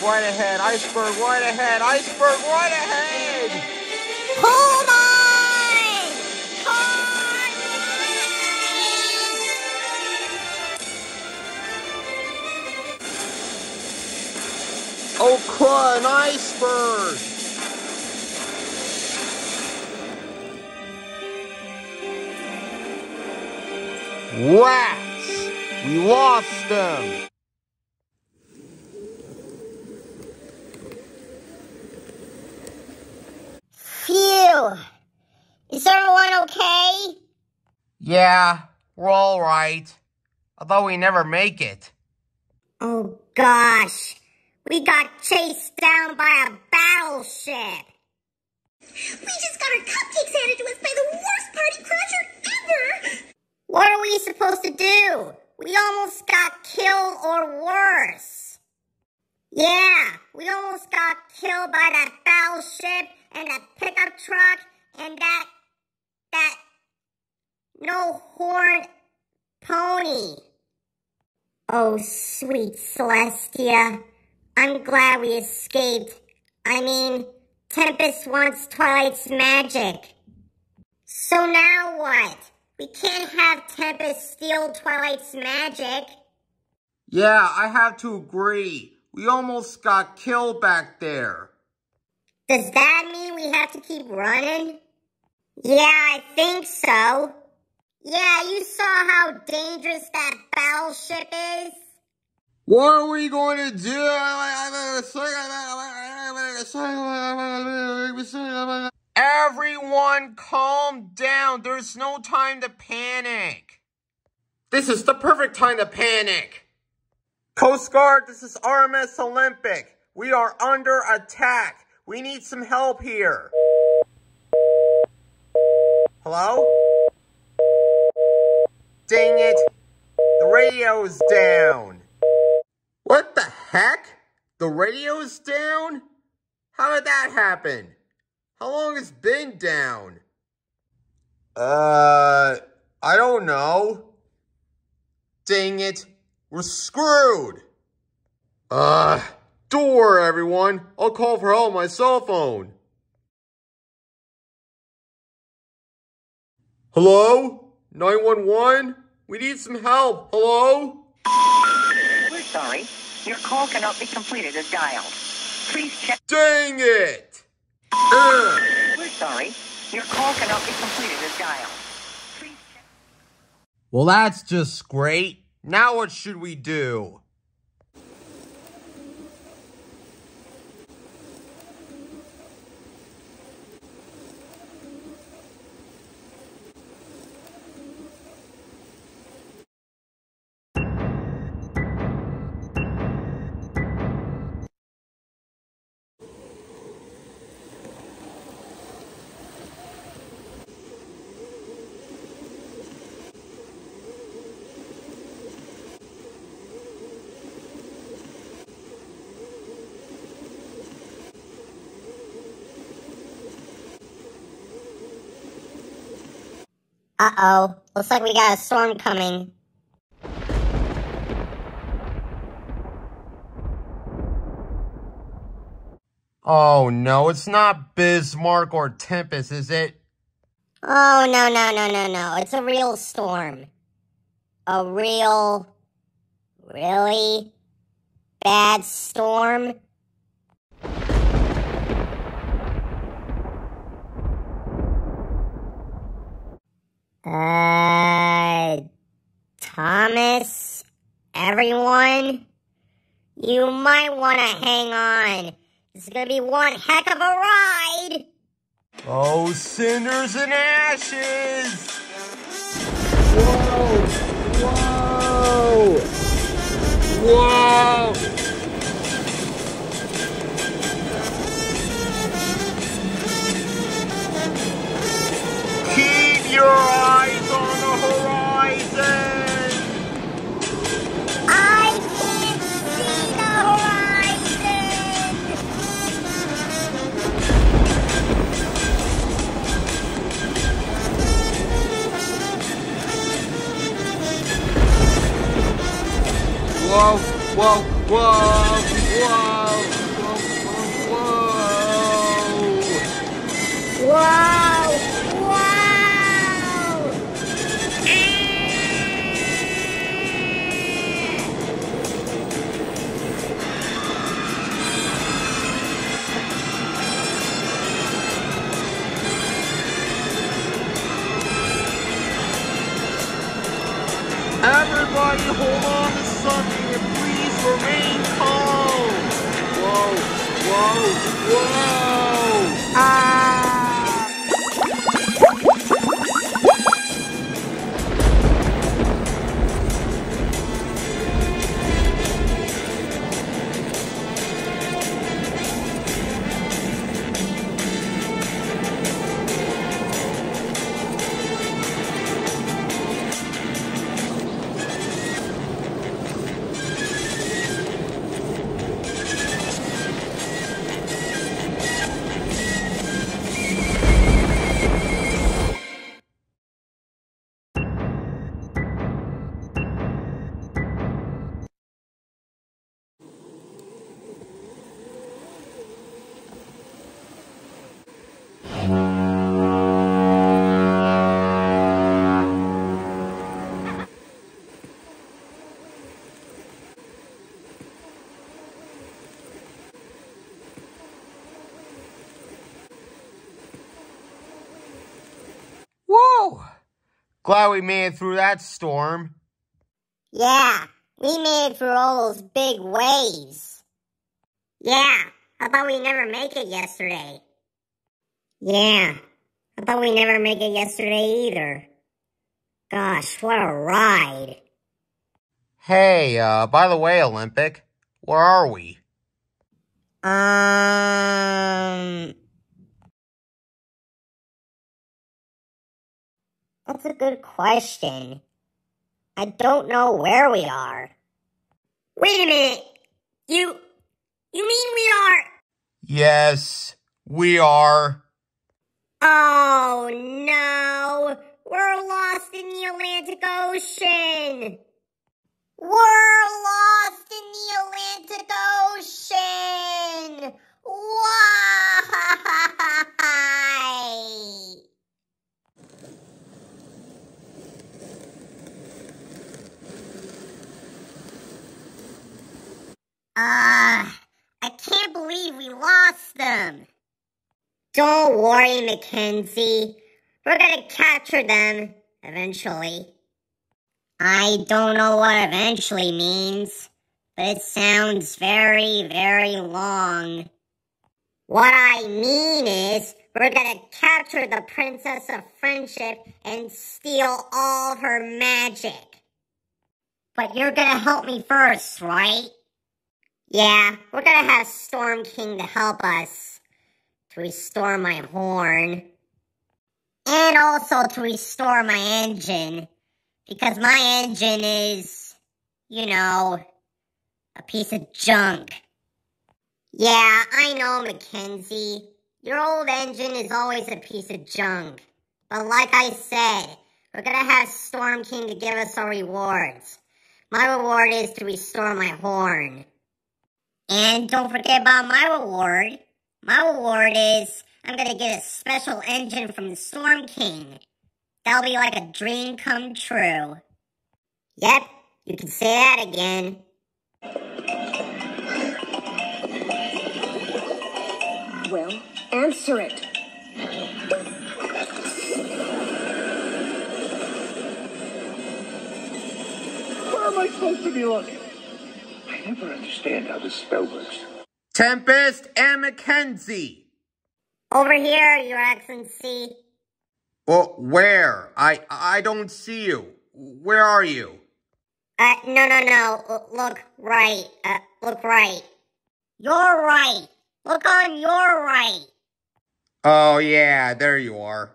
Speaker 1: right ahead. Iceberg right ahead. Iceberg right ahead.
Speaker 2: Hold on! Hold
Speaker 1: Oh, crud. An iceberg. Rats. We lost them.
Speaker 2: Phew! Is everyone okay?
Speaker 1: Yeah, we're all right. Although we never make it.
Speaker 2: Oh gosh! We got chased down by a battleship!
Speaker 4: We just got our cupcakes handed to us by the worst party crasher ever!
Speaker 2: What are we supposed to do? We almost got killed or worse. Yeah, we almost got killed by that battleship and a pickup truck and that, that no horn pony. Oh, sweet Celestia. I'm glad we escaped. I mean, Tempest wants Twilight's magic. So now what? We can't have Tempest steal Twilight's magic.
Speaker 1: Yeah, I have to agree. We almost got killed back there.
Speaker 2: Does that mean we have to keep running? Yeah, I think so. Yeah, you saw how dangerous that battleship is?
Speaker 1: What are we going to do? Everyone calm down. There's no time to panic. This is the perfect time to panic. Coast Guard, this is RMS Olympic. We are under attack. We need some help here. Hello? Dang it. The radio's down. What the heck? The radio's down? How did that happen? How long has been down? Uh, I don't know. Dang it. We're screwed. Uh, door, everyone. I'll call for help on my cell phone. Hello? 911? We need some help. Hello?
Speaker 7: We're sorry. Your call cannot be completed as dialed. Please check.
Speaker 1: Dang it! Ugh.
Speaker 7: We're sorry. Your call cannot be completed as dialed. Please check.
Speaker 1: Well, that's just great. Now what should we do?
Speaker 2: Uh-oh. Looks like we got a storm coming.
Speaker 1: Oh no, it's not Bismarck or Tempest, is it?
Speaker 2: Oh, no, no, no, no, no. It's a real storm. A real, really bad storm. Uh, Thomas, everyone, you might want to hang on. It's gonna be one heck of a ride.
Speaker 1: Oh, cinders and ashes! Whoa! Whoa! Whoa! Keep your Whoa, whoa, whoa, whoa, whoa, whoa.
Speaker 2: Whoa! Whoa!
Speaker 1: Everybody hold on to something and please. Whoa, whoa, whoa. Ah! Glad we made it through that storm.
Speaker 2: Yeah, we made it through all those big waves. Yeah, I thought we'd never make it yesterday. Yeah, I thought we'd never make it yesterday either. Gosh, what a ride.
Speaker 1: Hey, uh, by the way, Olympic, where are we?
Speaker 2: Um. That's a good question. I don't know where we are. Wait a minute. You. You mean we are.
Speaker 1: Yes, we are.
Speaker 2: Oh no! We're lost in the Atlantic Ocean! We're lost in the Atlantic Ocean! Why? Uh, I can't believe we lost them. Don't worry, McKenzie. We're gonna capture them eventually. I don't know what eventually means, but it sounds very, very long. What I mean is, we're gonna capture the Princess of Friendship and steal all her magic. But you're gonna help me first, right? Yeah, we're gonna have Storm King to help us to restore my horn. And also to restore my engine. Because my engine is, you know, a piece of junk. Yeah, I know, McKenzie. Your old engine is always a piece of junk. But like I said, we're gonna have Storm King to give us our rewards. My reward is to restore my horn. And don't forget about my reward. My reward is I'm gonna get a special engine from the Storm King. That'll be like a dream come true. Yep, you can say that again.
Speaker 6: Well, answer it.
Speaker 5: Where am I supposed to be looking? I never understand how this spell works.
Speaker 1: Tempest and McKenzie.
Speaker 2: Over here, Your Excellency.
Speaker 1: Well, where? I I don't see you. Where are you?
Speaker 2: Uh, no, no, no. L- Look right. Uh, look right. You're right. Look on your right.
Speaker 1: Oh yeah, there you are.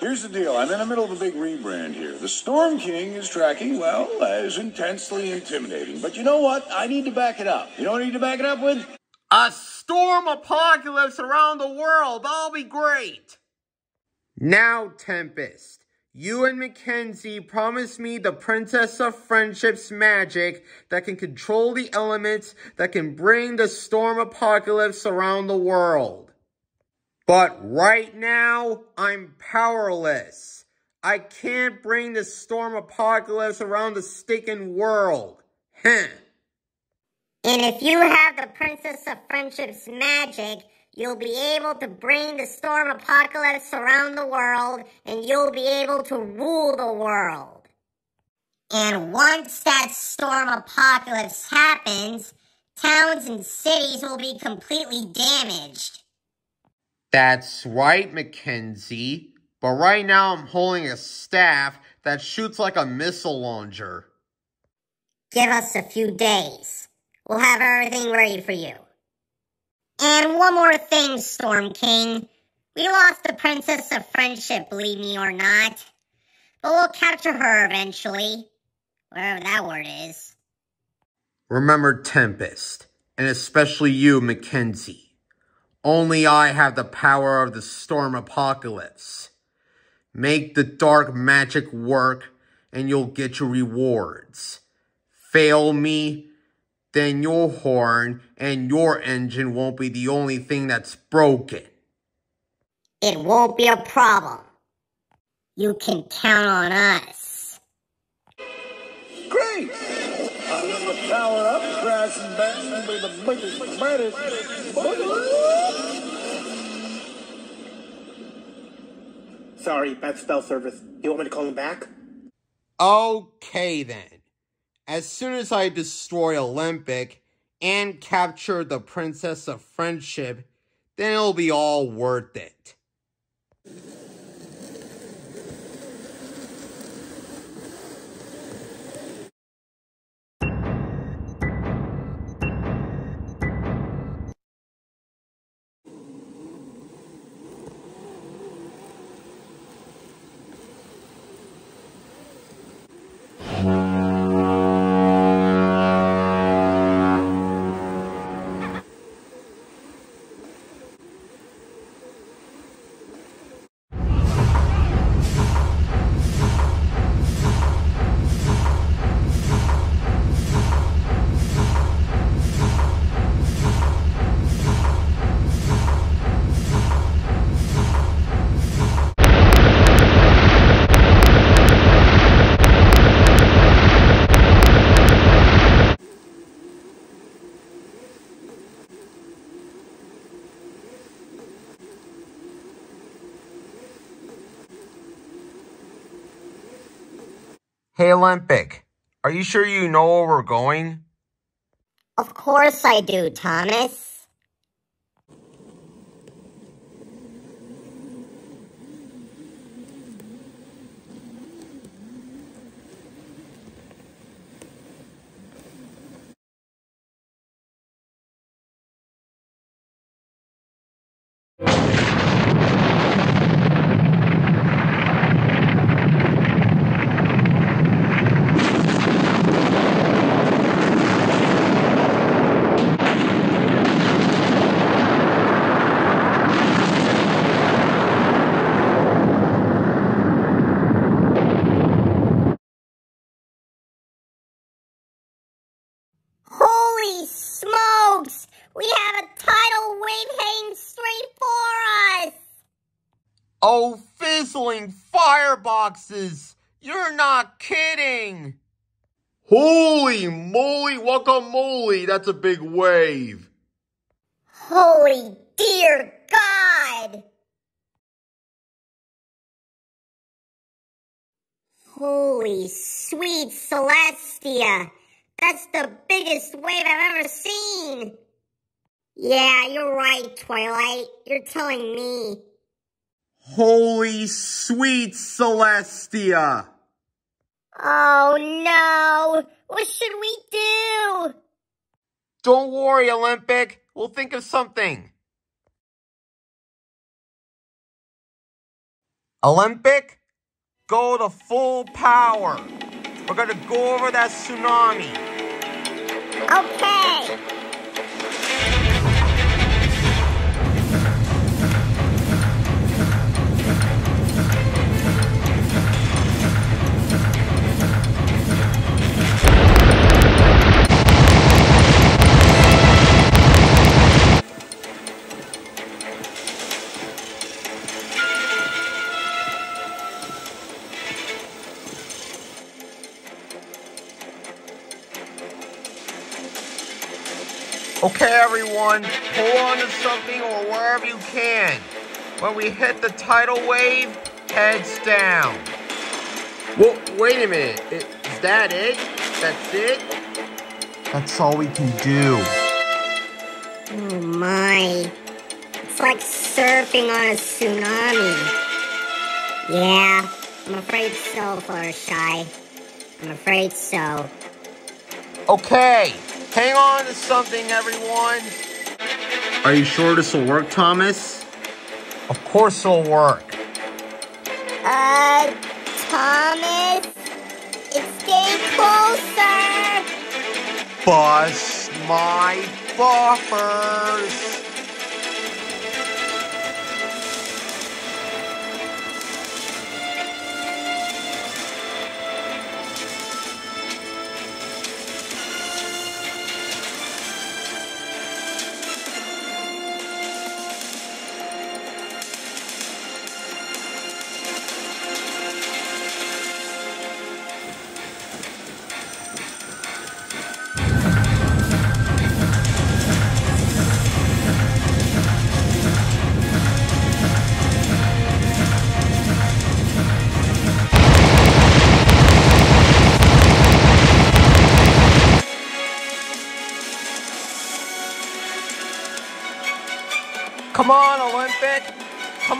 Speaker 8: Here's the deal. I'm in the middle of a big rebrand here. The Storm King is tracking, well, as intensely intimidating. But you know what? I need to back it up. You know what I need to back it up with?
Speaker 1: A storm apocalypse around the world. That'll be great. Now, Tempest, you and McKenzie promised me the Princess of Friendship's magic that can control the elements that can bring the storm apocalypse around the world. But right now, I'm powerless. I can't bring the storm apocalypse around the stinking world. Heh.
Speaker 2: And if you have the Princess of Friendship's magic, you'll be able to bring the storm apocalypse around the world, and you'll be able to rule the world. And once that storm apocalypse happens, towns and cities will be completely damaged.
Speaker 1: That's right, McKenzie. But right now I'm holding a staff that shoots like a missile launcher.
Speaker 2: Give us a few days. We'll have everything ready for you. And one more thing, Storm King. We lost the Princess of Friendship, believe me or not. But we'll capture her eventually. Wherever that word is.
Speaker 1: Remember Tempest, and especially you, McKenzie. Only I have the power of the storm apocalypse. Make the dark magic work, and you'll get your rewards. Fail me, then your horn and your engine won't be the only thing that's broken.
Speaker 2: It won't be a problem. You can count on us.
Speaker 8: Great! I'm gonna power up, crash and bang, and be the biggest, baddest.
Speaker 5: Sorry, bad spell service. You want me to call him back?
Speaker 1: Okay then. As soon as I destroy Olympic and capture the Princess of Friendship, then it'll be all worth it. Hey Olympic, are you sure you know where we're going?
Speaker 2: Of course I do, Thomas. Holy smokes! We have a tidal wave hanging straight for us!
Speaker 1: Oh, fizzling fireboxes! You're not kidding! Holy moly, guacamole! That's a big wave!
Speaker 2: Holy dear God! Holy sweet Celestia! That's the biggest wave I've ever seen! Yeah, you're right, Twilight. You're telling me.
Speaker 1: Holy sweet Celestia!
Speaker 2: Oh no! What should we do?
Speaker 1: Don't worry, Olympic. We'll think of something. Olympic, go to full power. We're gonna go over that tsunami.
Speaker 2: Okay.
Speaker 1: Okay, everyone, hold on to something or wherever you can. When we hit the tidal wave, heads down. Well, wait a minute. Is that it? That's it? That's all we can do.
Speaker 2: Oh my. It's like surfing on a tsunami. Yeah, I'm afraid so, Fluttershy. I'm afraid so.
Speaker 1: Okay, hang on to something, everyone. Are you sure this will work, Thomas? Of course it'll work.
Speaker 2: Uh, Thomas? It's getting closer!
Speaker 1: Bust my buffers.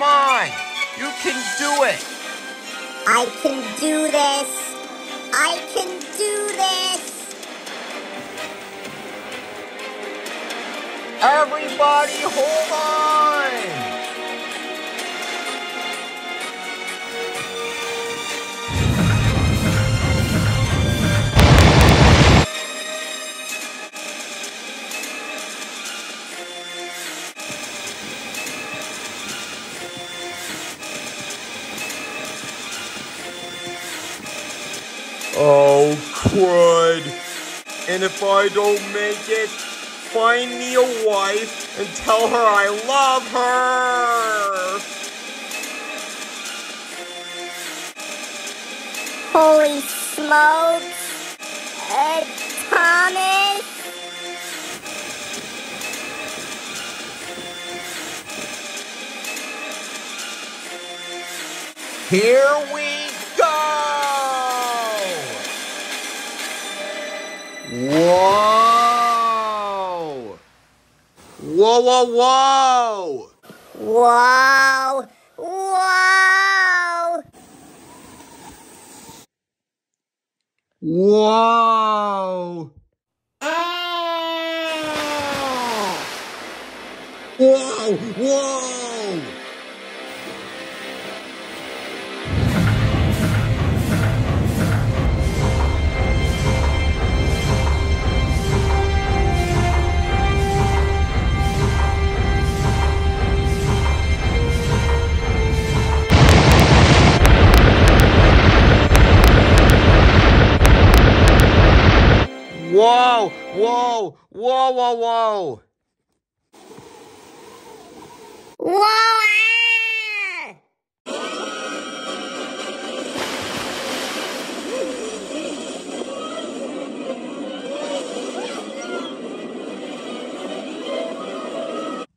Speaker 1: Come on. You can do it.
Speaker 2: I can do this. I can do this.
Speaker 1: Everybody hold on. Oh, crud. And if I don't make it, find me a wife and tell her I love her.
Speaker 2: Holy smokes. Uh, Thomas?
Speaker 1: Here we go! Whoa! Whoa, whoa, whoa!
Speaker 2: Whoa! Whoa!
Speaker 1: Whoa! Whoa! Whoa! Whoa! Whoa! Whoa! Whoa! Whoa!
Speaker 2: Whoa!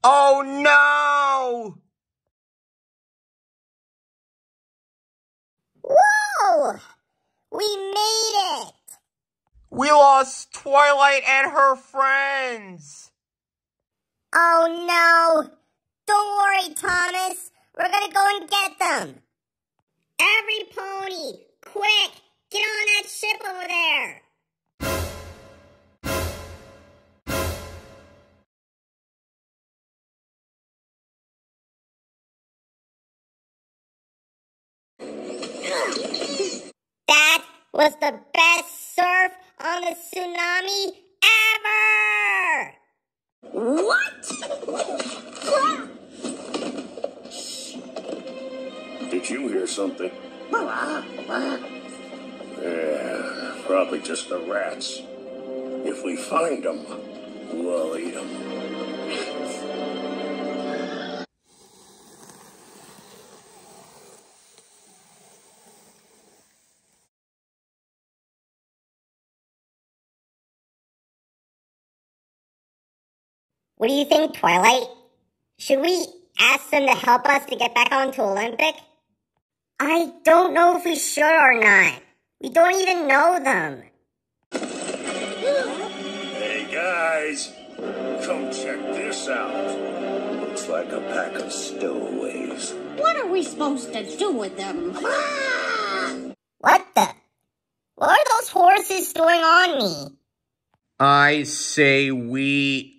Speaker 1: Oh no!
Speaker 2: Whoa! We made it!
Speaker 1: We lost Twilight and her friends!
Speaker 2: Oh no! Don't worry, Thomas. We're gonna go and get them. Every pony, quick, get on that ship over there. That was the best on the tsunami ever! What?
Speaker 8: Did you hear something? Yeah, probably just the rats. If we find them, we'll eat them.
Speaker 2: What do you think, Twilight? Should we ask them to help us to get back onto Olympic? I don't know if we should or not. We don't even know them.
Speaker 8: Hey guys, come check this out. Looks like a pack of stowaways.
Speaker 9: What are we supposed to do with them?
Speaker 2: What the? What are those horses doing on me?
Speaker 1: I say we.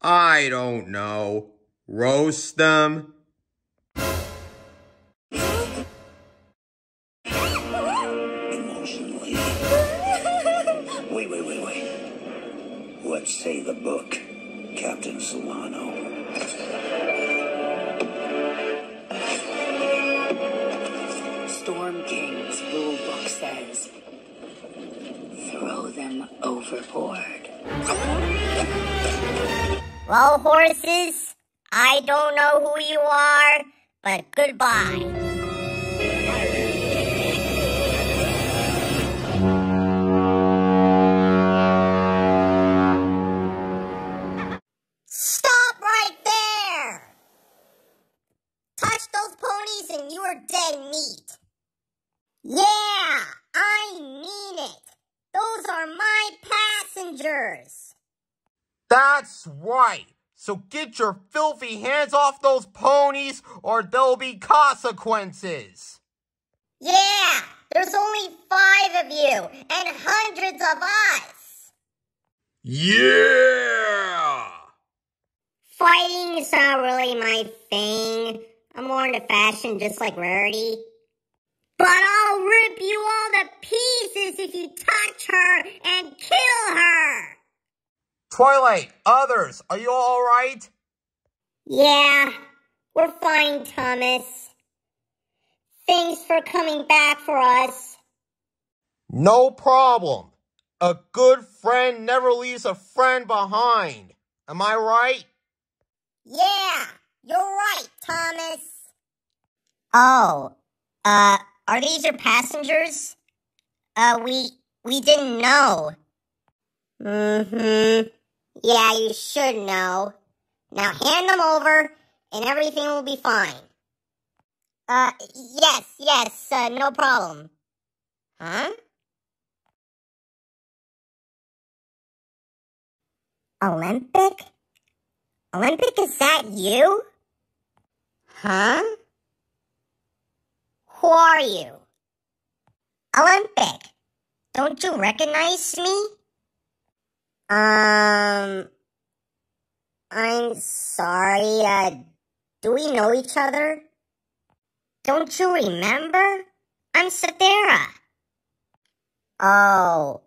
Speaker 1: I don't know. Roast them?
Speaker 8: Emotionally. Wait, wait, wait, wait. What say the book, Captain Celaeno?
Speaker 6: Storm King's rule book says throw them overboard.
Speaker 2: Well, horses, I don't know who you are, but goodbye.
Speaker 1: That's right. So get your filthy hands off those ponies or there'll be consequences.
Speaker 2: Yeah, there's only five of you and hundreds of us.
Speaker 1: Yeah!
Speaker 2: Fighting's not really my thing. I'm more into fashion just like Rarity. But I'll rip you all to pieces if you touch her and kill her!
Speaker 1: Twilight, others, are you all right?
Speaker 2: Yeah, we're fine, Thomas. Thanks for coming back for us.
Speaker 1: No problem. A good friend never leaves a friend behind. Am I right?
Speaker 2: Yeah, you're right, Thomas. Oh, uh, are these your passengers? Uh, we, we didn't know. Mm-hmm. Yeah, you should know. Now hand them over, and everything will be fine. Uh, yes, yes, uh, no problem. Huh? Olympic? Olympic, is that you? Huh? Who are you? Olympic, don't you recognize me? Um, I'm sorry, uh, do we know each other? Don't you remember? I'm Sapphira. Oh,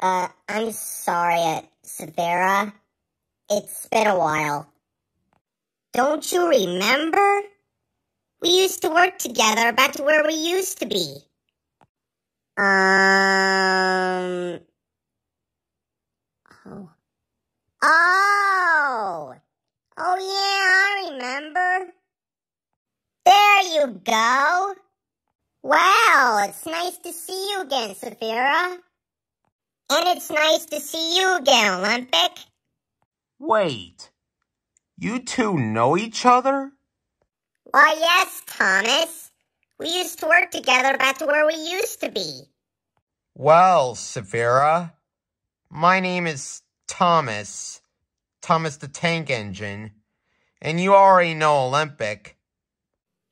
Speaker 2: uh, I'm sorry, uh. It's been a while. Don't you remember? We used to work together back to where we used to be. Um. Oh. Oh! Oh, yeah, I remember. There you go. Well, it's nice to see you again, Sapphira. And it's nice to see you again, Olympic.
Speaker 1: Wait. You two know each other?
Speaker 2: Why, yes, Thomas. We used to work together back to where we used to be.
Speaker 1: Well, Sapphira, my name is Thomas. Thomas the Tank Engine. And you already know Olympic.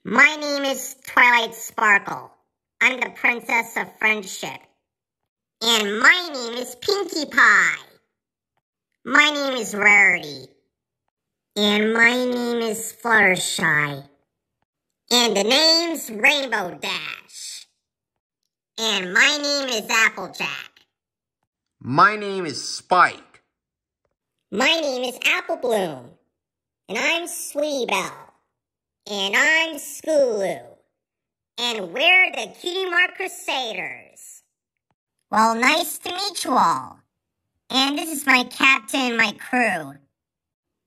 Speaker 2: My name is Twilight Sparkle. I'm the Princess of Friendship. And my name is Pinkie Pie. My name is Rarity. And my name is Fluttershy. And the name's Rainbow Dash. And my name is Applejack.
Speaker 1: My name is Spike.
Speaker 2: My name is Apple Bloom. And I'm Sweetie Belle. And I'm Scootaloo. And we're the Cutie Mark Crusaders. Well, nice to meet you all. And this is my captain and my crew.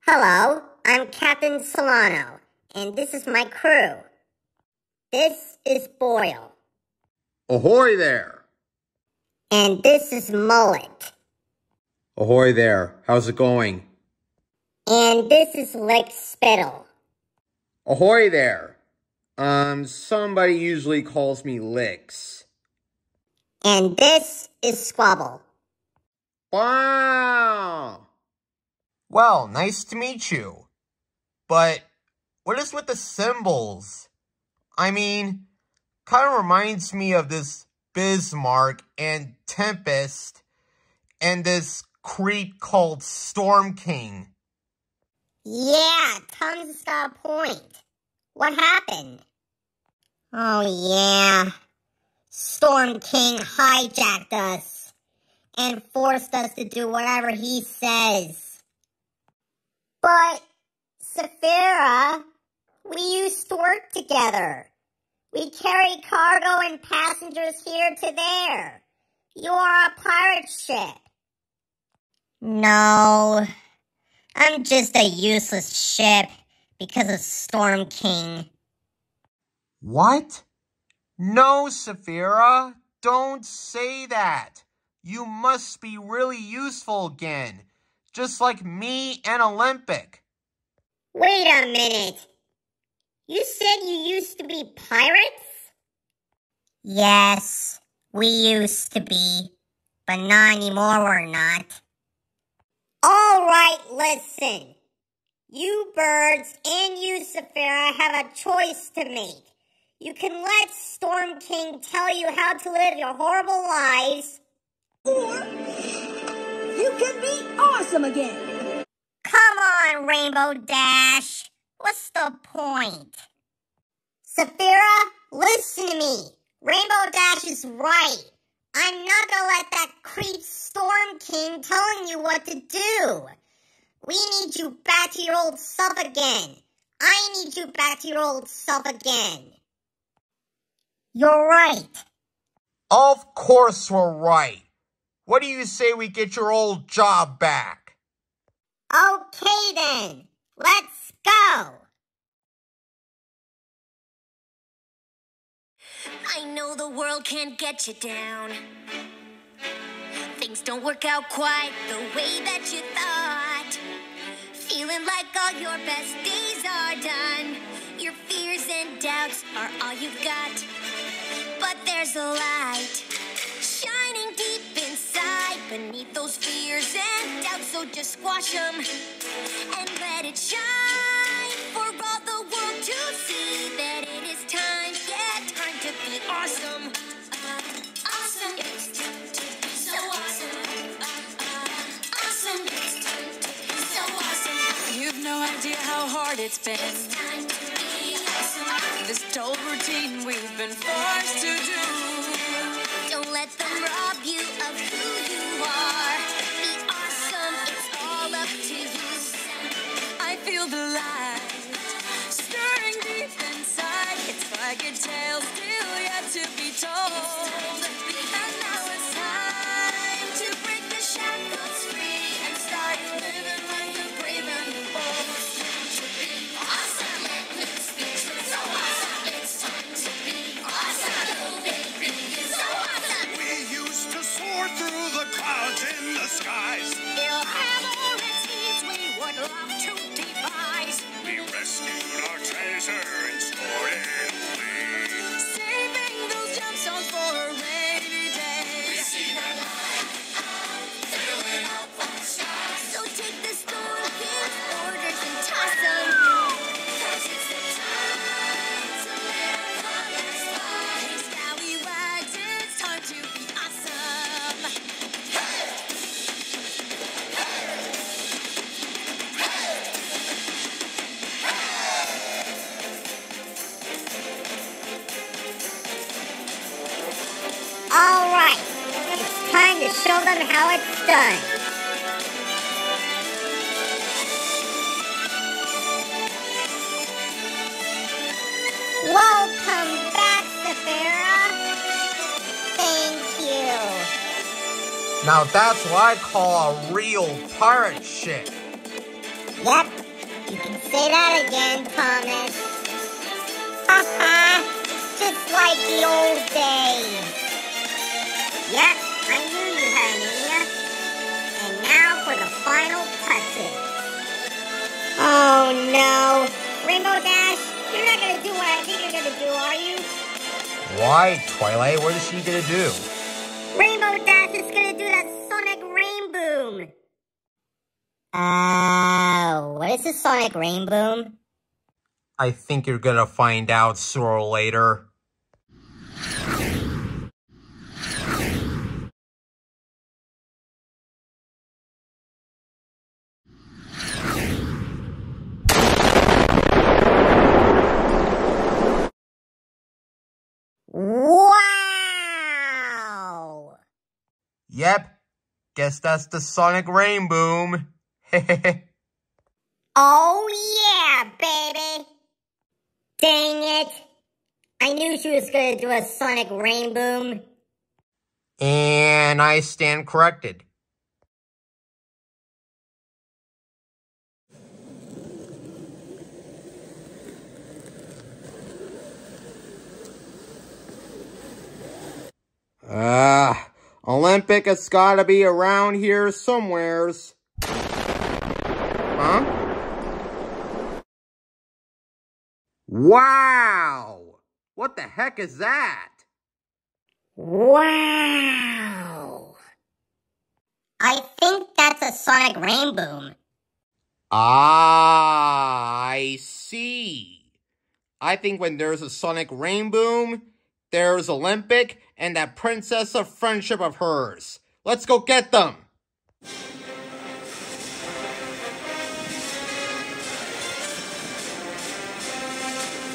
Speaker 2: Hello, I'm Captain Celaeno, and this is my crew. This is Boyle.
Speaker 1: Ahoy there!
Speaker 2: And this is Mullet.
Speaker 1: Ahoy there. How's it going?
Speaker 2: And this is Lix Spittle.
Speaker 1: Ahoy there. Um, somebody usually calls me Licks.
Speaker 2: And this is Squabble.
Speaker 1: Wow! Well, nice to meet you. But what is with the symbols? I mean, kind of reminds me of this Bismarck and Tempest and this creep called Storm King.
Speaker 2: Yeah, Tom's got a point. What happened? Oh, yeah. Storm King hijacked us and forced us to do whatever he says. But, Sapphira, we used to work together. We carry cargo and passengers here to there. You're a pirate ship. No, I'm just a useless ship because of Storm King.
Speaker 1: What? No, Sapphira, don't say that. You must be really useful again, just like me and Olympic.
Speaker 2: Wait a minute. You said you used to be pirates? Yes, we used to be, but not anymore we're not. All right, listen. You birds and you, Saphira, have a choice to make. You can let Storm King tell you how to live your horrible lives.
Speaker 10: Or you can be awesome again.
Speaker 2: Come on, Rainbow Dash. What's the point? Saphira, listen to me. Rainbow Dash is right. I'm not gonna let that creep Storm King telling you what to do. We need you back to your old self again. I need you back to your old self again. You're right.
Speaker 1: Of course we're right. What do you say we get your old job back?
Speaker 2: Okay then. Let's go.
Speaker 11: I know the world can't get you down. Things don't work out quite the way that you thought. Feeling like all your best days are done. Your fears and doubts are all you've got. But there's a light shining deep inside beneath those fears and doubts. So just squash them and let it shine for all the world to see that it is time, yeah, time to be awesome. Awesome. So awesome. Awesome. So awesome.
Speaker 12: You've no idea how hard it's been.
Speaker 11: It's time to be awesome.
Speaker 12: This dull routine we've been forced to do.
Speaker 11: Let them rob you of who you are. Be awesome, it's all up to you.
Speaker 12: I feel the light stirring deep inside. It's like a tale still yet to be told.
Speaker 5: Clouds in the skies.
Speaker 11: You'll have all its needs we would love to devise.
Speaker 5: We rescued our treasure and stored it away.
Speaker 12: saving those gemstones for a rainy
Speaker 11: to
Speaker 2: show them how it's done. Welcome back, Saphira. Thank you.
Speaker 1: Now that's what I call a real pirate ship.
Speaker 2: Yep, you can say that again, Thomas. Haha, just like the old days. Yep, I knew for the final touches. Oh no. Rainbow Dash, you're not gonna do what I think you're gonna do, are you?
Speaker 1: Why, Twilight? What is she gonna do?
Speaker 2: Rainbow Dash is gonna do that Sonic Rainboom. Oh, what is the Sonic Rainboom?
Speaker 1: I think you're gonna find out sooner or later.
Speaker 2: Wow!
Speaker 1: Yep. Guess that's the Sonic Rainboom.
Speaker 2: Oh yeah, baby! Dang it! I knew she was gonna do a Sonic Rainboom.
Speaker 1: and I stand corrected. Ah, Olympic has gotta be around here somewheres. Huh? Wow! What the heck is that?
Speaker 2: Wow! I think that's a Sonic Rain Boom.
Speaker 1: Ah, I see. I think when there's a Sonic Rainboom, there's Olympic and that princess of friendship of hers. Let's go get them!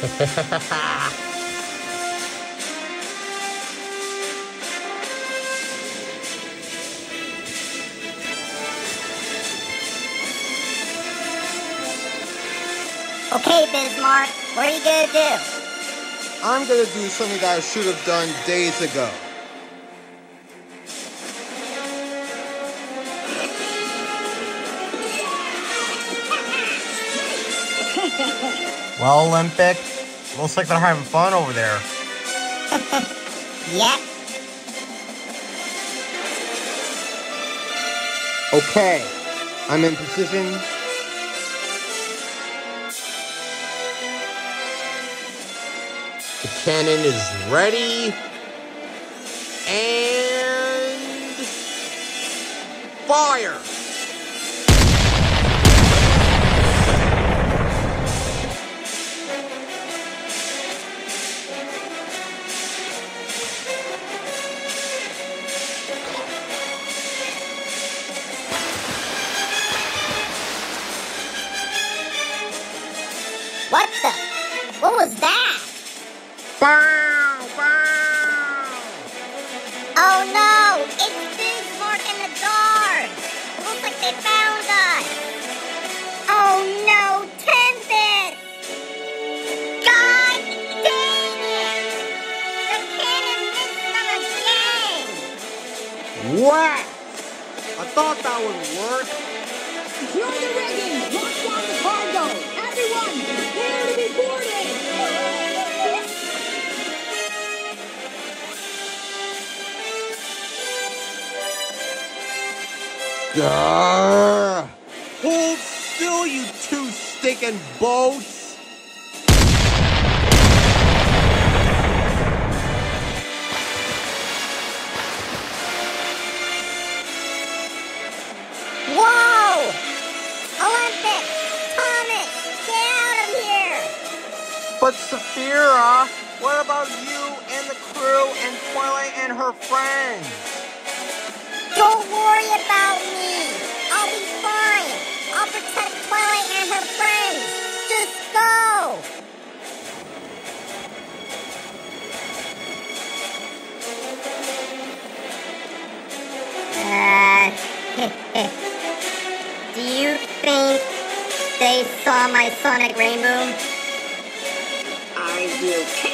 Speaker 2: Okay, Bismarck, what are you gonna do?
Speaker 1: I'm gonna do something that I should have done days ago. well, Olympic, looks like they're having fun over there.
Speaker 2: Yep.
Speaker 1: Okay, I'm in position. Cannon is ready. And fire! Bow! Bow!
Speaker 2: Oh no! It's Bismarck and the guards! Looks like they found us! Oh no! Tempest! God dang it! The cannon missed them again!
Speaker 1: What? I thought that would work.
Speaker 10: Secure the rigging!
Speaker 1: Grrr. Hold still, you two stinking boats!
Speaker 2: Whoa! Olympic! Thomas! Get out of here!
Speaker 1: But Saphira, what about you and the crew and Twilight and her friends?
Speaker 2: Don't worry about me! I'll be fine! I'll protect Twilight and her friends! Just go! Uh, do you think they saw my Sonic Rainbow?
Speaker 10: Are you kidding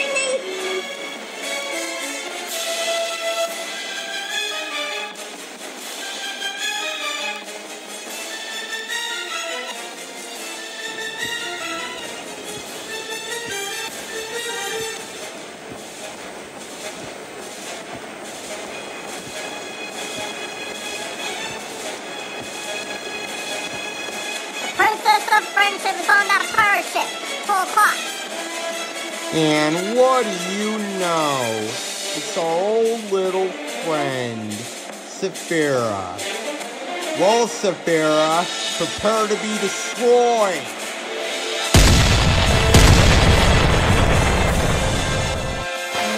Speaker 1: Saphira, prepare to be destroyed.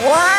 Speaker 2: Whoa!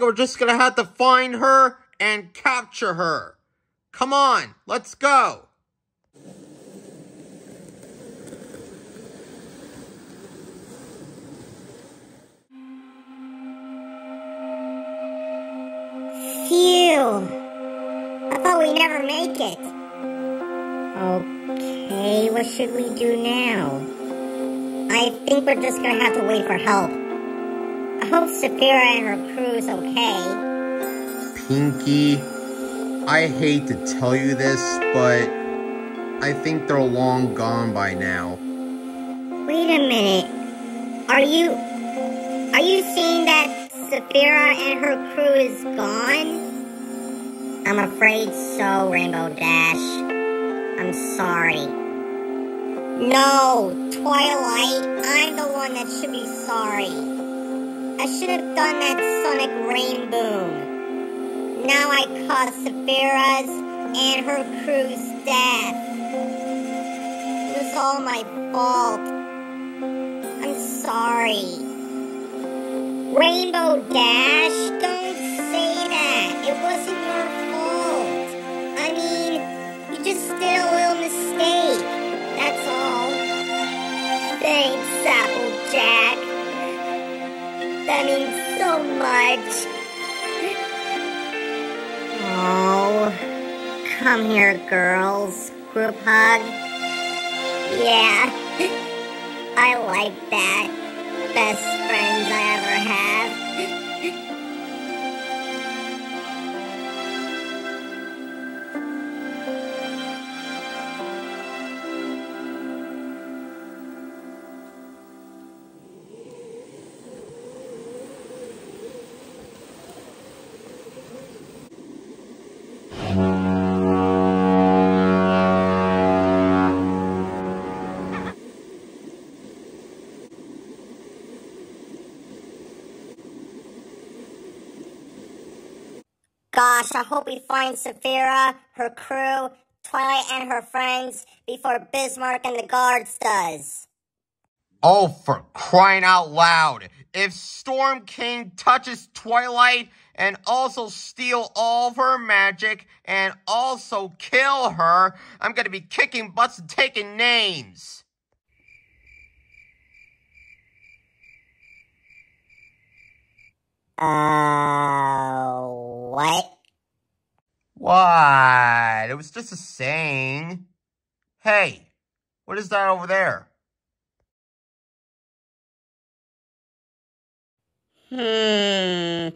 Speaker 1: Like we're just gonna have to find her and capture her. Come on, let's go.
Speaker 2: Phew. I thought we'd never make it. Okay, what should we do now? I think we're just gonna have to wait for help. I hope Saphira and her crew is okay.
Speaker 1: Pinkie, I hate to tell you this, but I think they're long gone by now.
Speaker 2: Wait a minute. Are you are you saying that Saphira and her crew is gone? I'm afraid so, Rainbow Dash. I'm sorry. No, Twilight, I'm the one that should be sorry. I should have done that sonic rain. Now I caused Saphira's and her crew's death. It was all my fault. I'm sorry. Rainbow Dash, don't say that. It wasn't your fault. I mean, you just did a little mistake. That's all. Thanks, Applejack. Means so much. Oh, come here, girls. Group hug. Yeah, I like that. Best friends I ever have. Hope we find Saphira, her crew, Twilight and her friends before Bismarck and the guards does.
Speaker 1: Oh, for crying out loud. If Storm King touches Twilight and also steal all of her magic and also kill her, I'm gonna be kicking butts and taking names.
Speaker 2: Uh, what?
Speaker 1: What? It was just a saying. Hey, what is that over there?
Speaker 2: Hmm.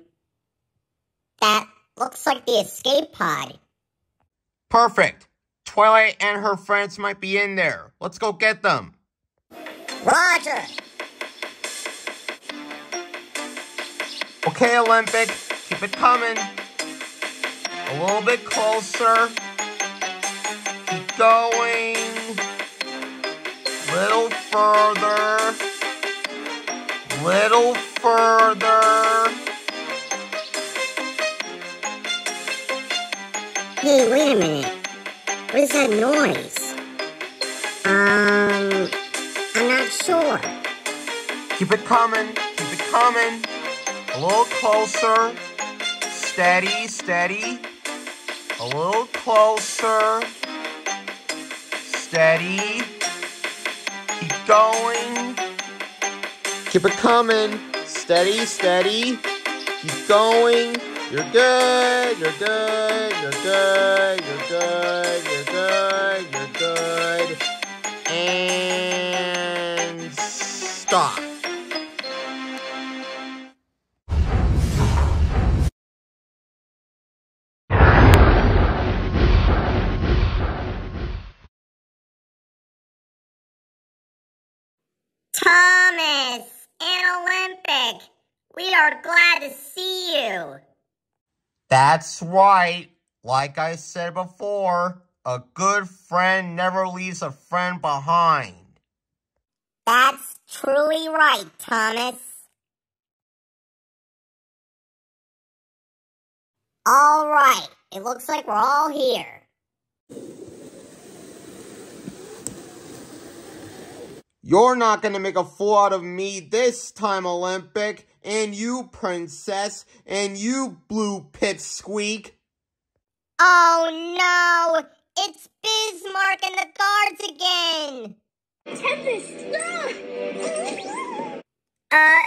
Speaker 2: That looks like the escape pod.
Speaker 1: Perfect. Twilight and her friends might be in there. Let's go get them.
Speaker 2: Roger.
Speaker 1: Okay, Olympic, keep it coming. A little bit closer. Keep going. A Little further. A Little further.
Speaker 2: Hey, wait a minute. What is that noise? Um, I'm not sure.
Speaker 1: Keep it coming. Keep it coming. A little closer. Steady, steady. A little closer. Steady. Keep going. Keep it coming. Steady, steady. Keep going. You're good. You're good. You're good. You're good. You're good. You're good. And stop.
Speaker 2: Glad to see you.
Speaker 1: That's right. Like I said before, a good friend never leaves a friend behind.
Speaker 2: That's truly right, Thomas. All right, it looks like we're all here.
Speaker 1: You're not gonna make a fool out of me this time, Olympic. And you, Princess. And you, Blue Pipsqueak.
Speaker 2: Oh no! It's Bismarck and the guards again!
Speaker 4: Tempest!
Speaker 2: Uh, uh,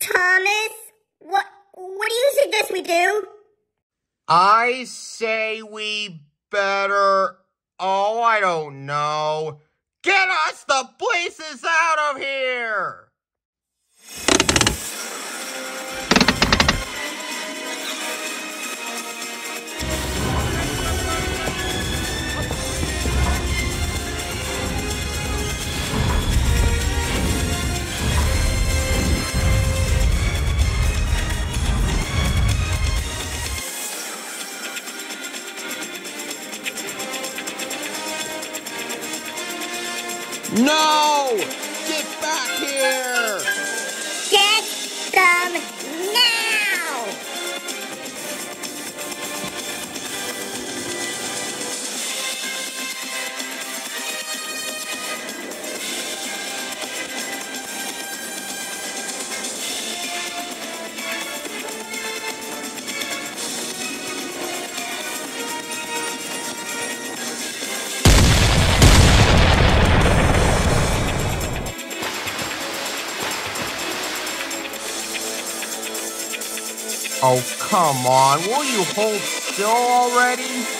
Speaker 2: Thomas? What, what do you suggest we do?
Speaker 1: I say we better. Oh, I don't know. Get us the places out of here! No! Get back here! Oh, come on. Will you hold still already?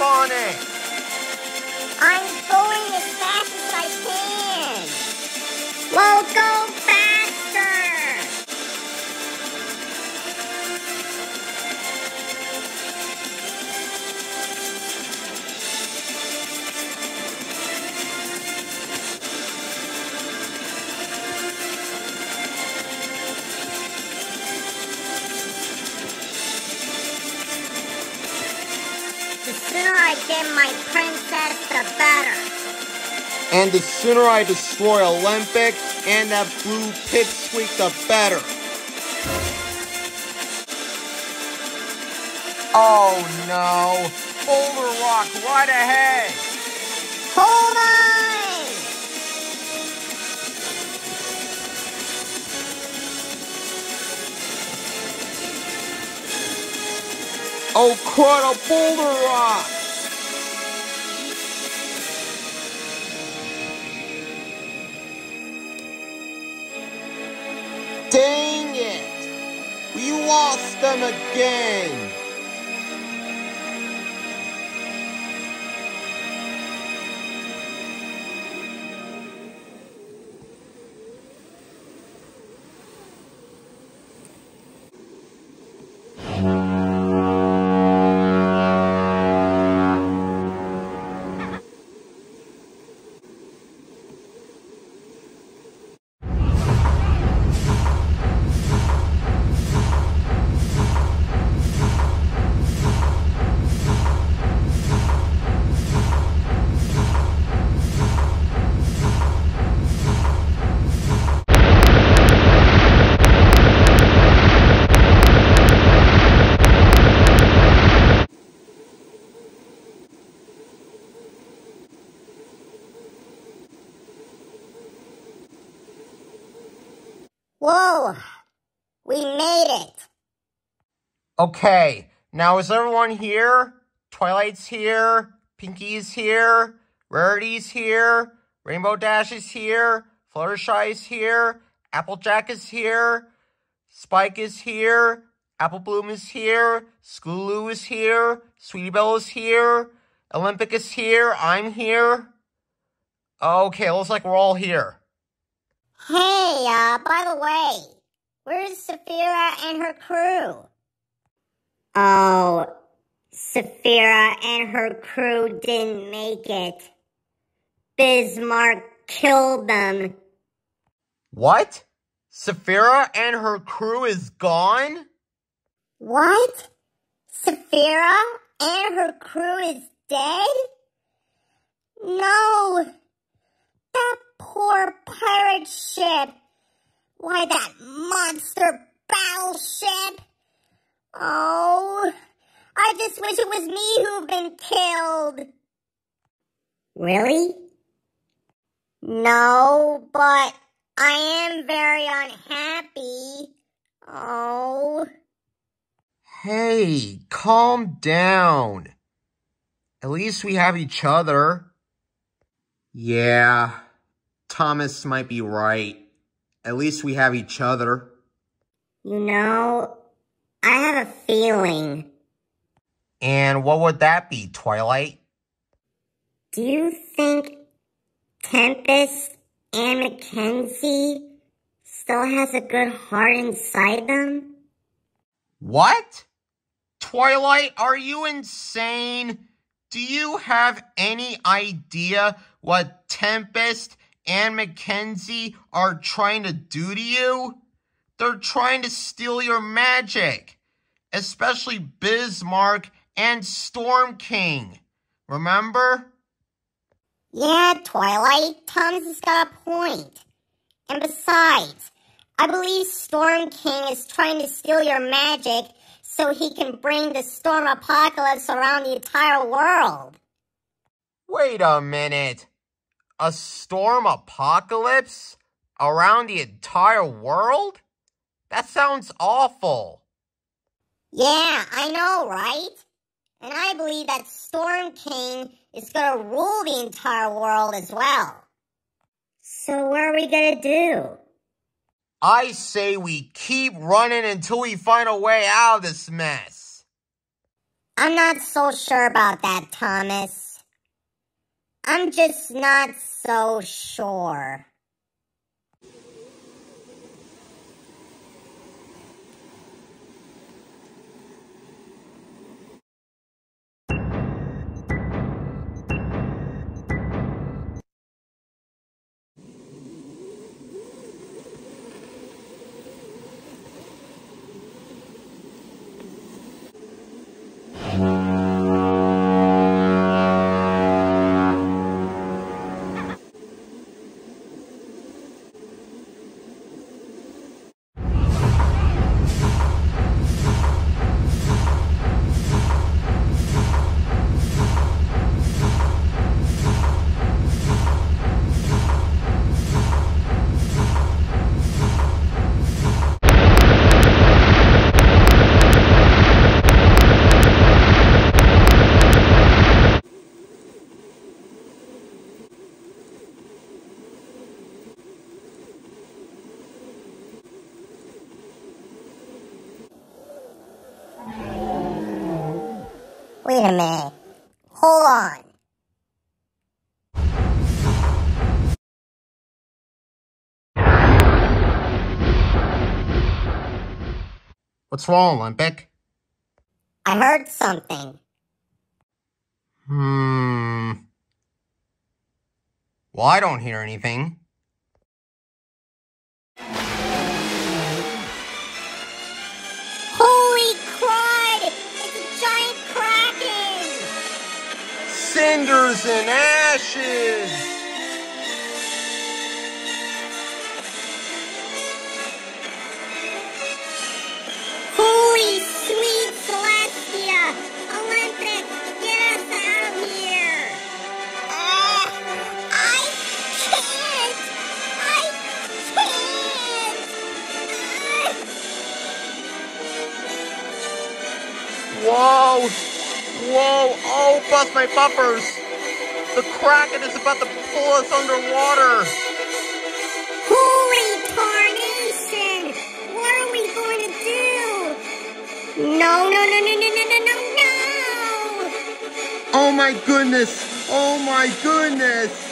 Speaker 1: Stop
Speaker 2: sooner I
Speaker 1: destroy Olympic and that blue pipsqueak, the better. Oh no! Boulder Rock right ahead!
Speaker 2: Hold on!
Speaker 1: Oh crud, a boulder rock! Them again! Okay, now is everyone here? Twilight's here, Pinkie's here, Rarity's here, Rainbow Dash is here, Fluttershy is here, Applejack is here, Spike is here, Apple Bloom is here, Scootaloo is here, Sweetie Belle is here, Olympic is here, I'm here. Okay, looks like we're all here.
Speaker 2: Hey, uh, by the way, where's Saphira and her crew? Oh, Saphira and her crew didn't make it. Bismarck killed them.
Speaker 1: What? Saphira and her crew is gone?
Speaker 2: What? Saphira and her crew is dead? No! That poor pirate ship! Why, that monster battleship! Oh, I just wish it was me who'd been killed. Really? No, but I am very unhappy. Oh.
Speaker 1: Hey, calm down. At least we have each other. Yeah, Thomas might be right. At least we have each other.
Speaker 2: You know, I have a feeling.
Speaker 1: And what would that be, Twilight?
Speaker 2: Do you think Tempest and McKenzie still has a good heart inside them?
Speaker 1: What? Twilight, are you insane? Do you have any idea what Tempest and McKenzie are trying to do to you? They're trying to steal your magic, especially Bismarck and Storm King. Remember?
Speaker 2: Yeah, Twilight, Thomas has got a point. And besides, I believe Storm King is trying to steal your magic so he can bring the storm apocalypse around the entire world.
Speaker 1: Wait a minute. A storm apocalypse around the entire world? That sounds awful.
Speaker 2: Yeah, I know, right? And I believe that Storm King is going to rule the entire world as well. So what are we going to do?
Speaker 1: I say we keep running until we find a way out of this mess.
Speaker 2: I'm not so sure about that, Thomas. I'm just not so sure.
Speaker 1: A minute. Hold on.
Speaker 2: What's wrong, Olympic?
Speaker 1: I heard something.
Speaker 2: Hmm. Well, I don't hear anything. Cinders and ashes! Oh, bust my buffers! The Kraken is about to pull us underwater!
Speaker 1: Holy tarnation! What are we going to do? No, no, no, no, no, no, no, no, no!
Speaker 2: Oh my goodness! Oh my goodness!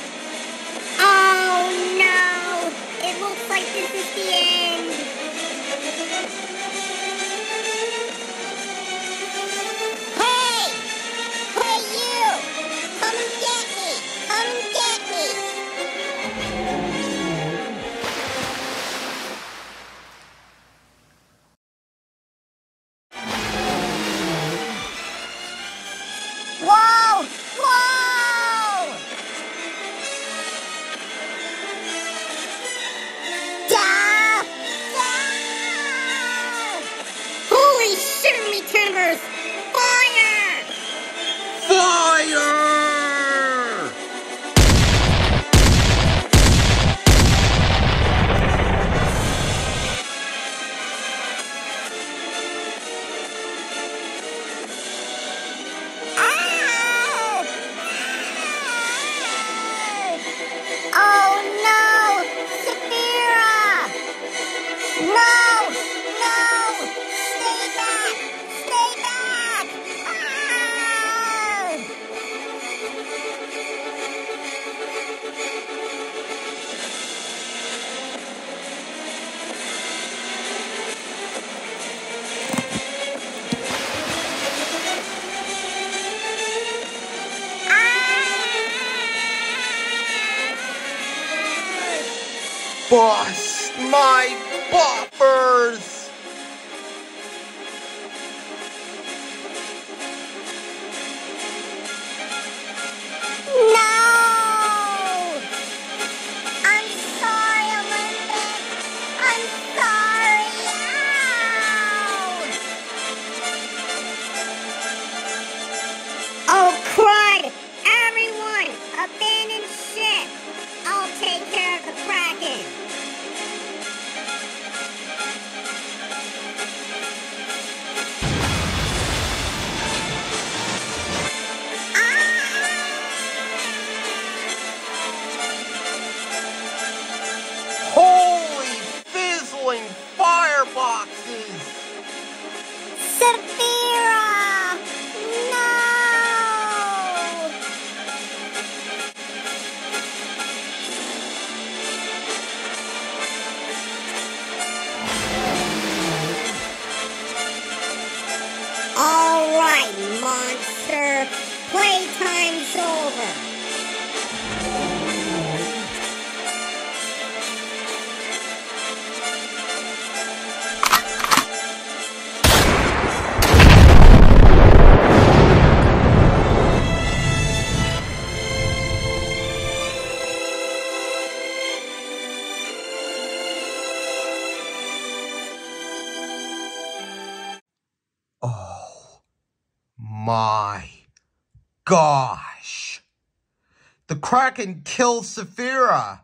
Speaker 2: Killed Saphira!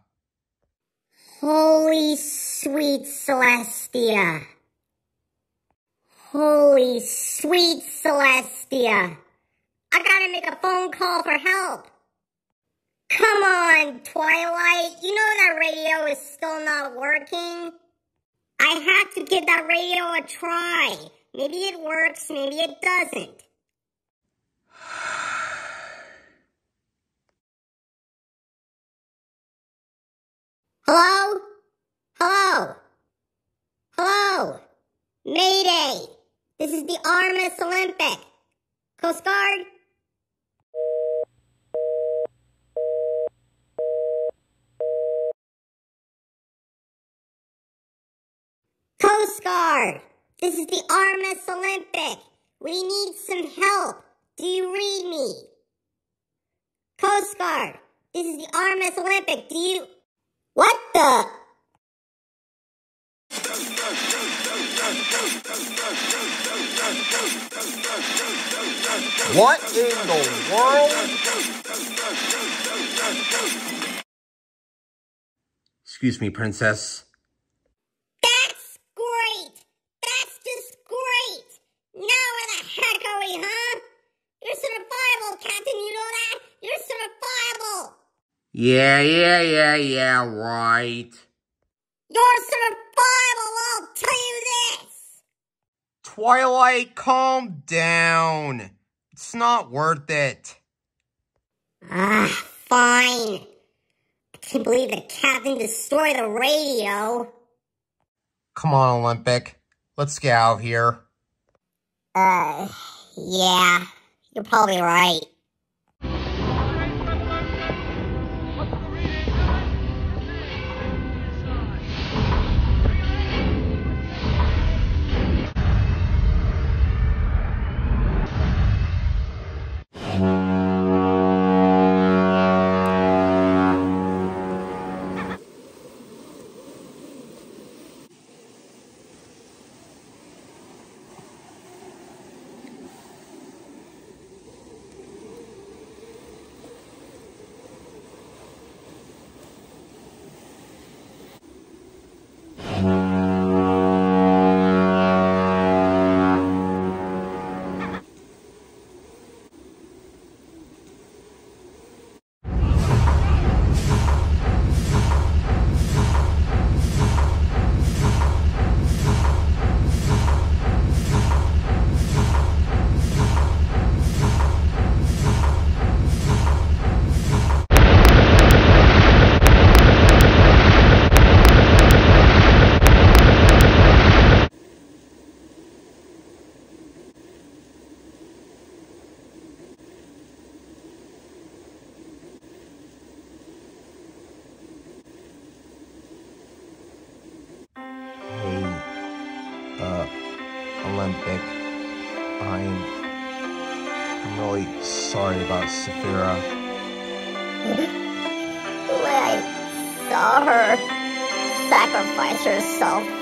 Speaker 1: Holy sweet Celestia. Holy sweet Celestia. I gotta make a phone call for help. Come on, Twilight. You know that radio is still not working. I have to give that radio a try. Maybe it works, maybe it doesn't.
Speaker 2: Hello? Hello? Hello? Mayday! This is the RMS Olympic. Coast Guard? Coast Guard! This is the RMS Olympic. We need some help. Do you read me? Coast Guard! This is the RMS Olympic. Do you... What the...
Speaker 1: What in the world? Excuse me, princess.
Speaker 2: That's great! That's just great! Now where the heck are we, huh? You're certifiable, Captain, you know that? You're certifiable!
Speaker 1: Yeah, yeah, yeah, yeah, right.
Speaker 2: You're certifiable, I'll tell you this!
Speaker 1: Twilight, calm down. It's not worth it.
Speaker 2: Ah, fine. I can't believe the captain destroyed the radio.
Speaker 1: Come on, Olympic. Let's get out of here.
Speaker 2: Uh, yeah, you're probably right.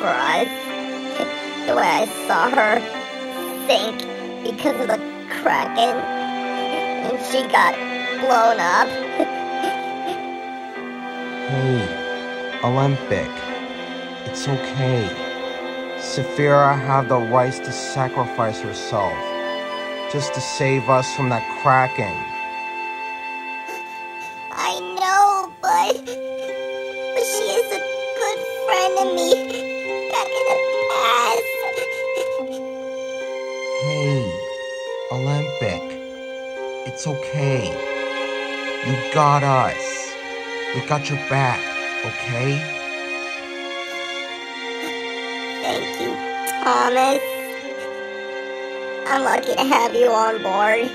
Speaker 2: The way I saw her sink because of the Kraken. And she got blown up.
Speaker 1: Hey, Olympic. It's okay. Saphira had the right to sacrifice herself just to save us from that Kraken. Got us. We got your back, okay?
Speaker 2: Thank you, Thomas. I'm lucky to have you on board.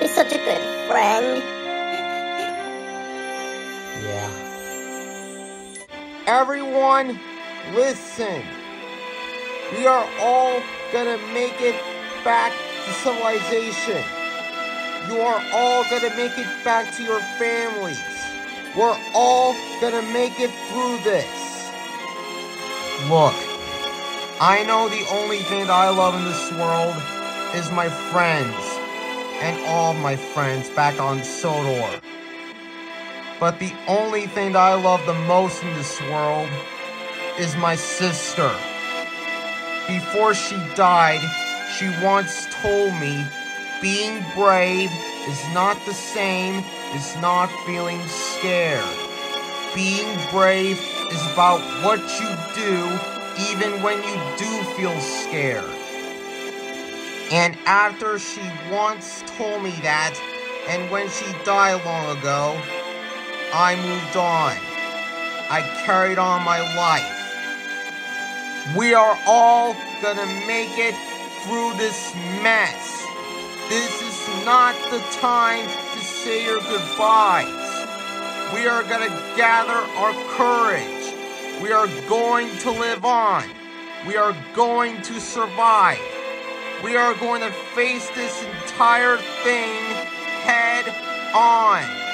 Speaker 2: You're such a good friend.
Speaker 1: Yeah. Everyone, listen. We are all gonna make it back to civilization. You are all gonna make it back to your families. We're all gonna make it through this. Look, I know the only thing that I love in this world is my friends and all my friends back on Sodor. But the only thing that I love the most in this world is my sister. Before she died, she once told me being brave is not the same as not feeling scared. Being brave is about what you do even when you do feel scared. And after she once told me that, and when she died long ago, I moved on. I carried on my life. We are all gonna make it through this mess. This is not the time to say your goodbyes. We are gonna gather our courage. We are going to live on. We are going to survive. We are going to face this entire thing head on.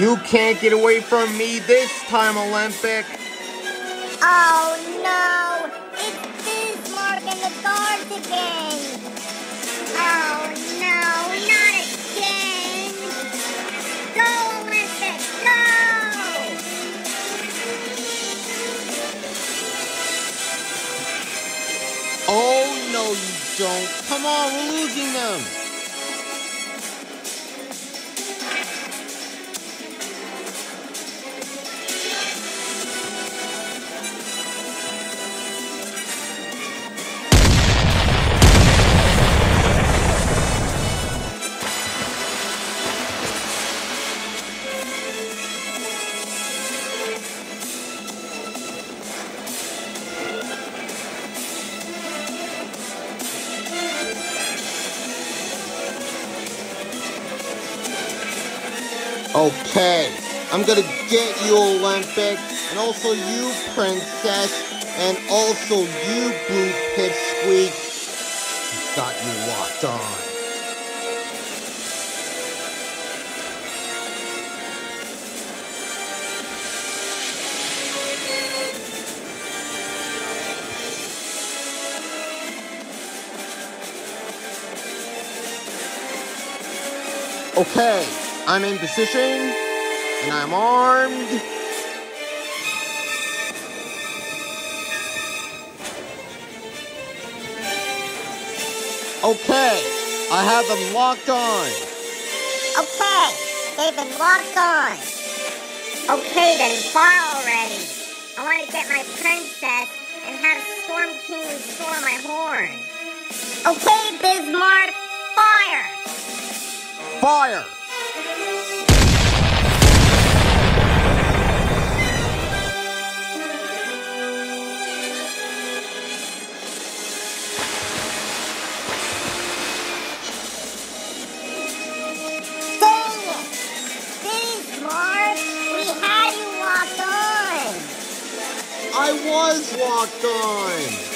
Speaker 1: You can't get away from me this time, Olympic.
Speaker 2: Oh no! It's Bismarck and the guards again! Oh no, not again! Go, Olympic, go!
Speaker 1: Oh, no, you don't. Come on, we're losing them. Get you, Olympic, and also you, Princess, and also you, Blue Pipsqueak. Got you locked on. Okay, I'm in position, and I'm armed. Okay, I have them locked on.
Speaker 2: Okay, they've been locked on. Okay, then fire already. I want to get my princess and have Storm King restore my horn. Okay, Bismarck, fire!
Speaker 1: Fire! Was locked on.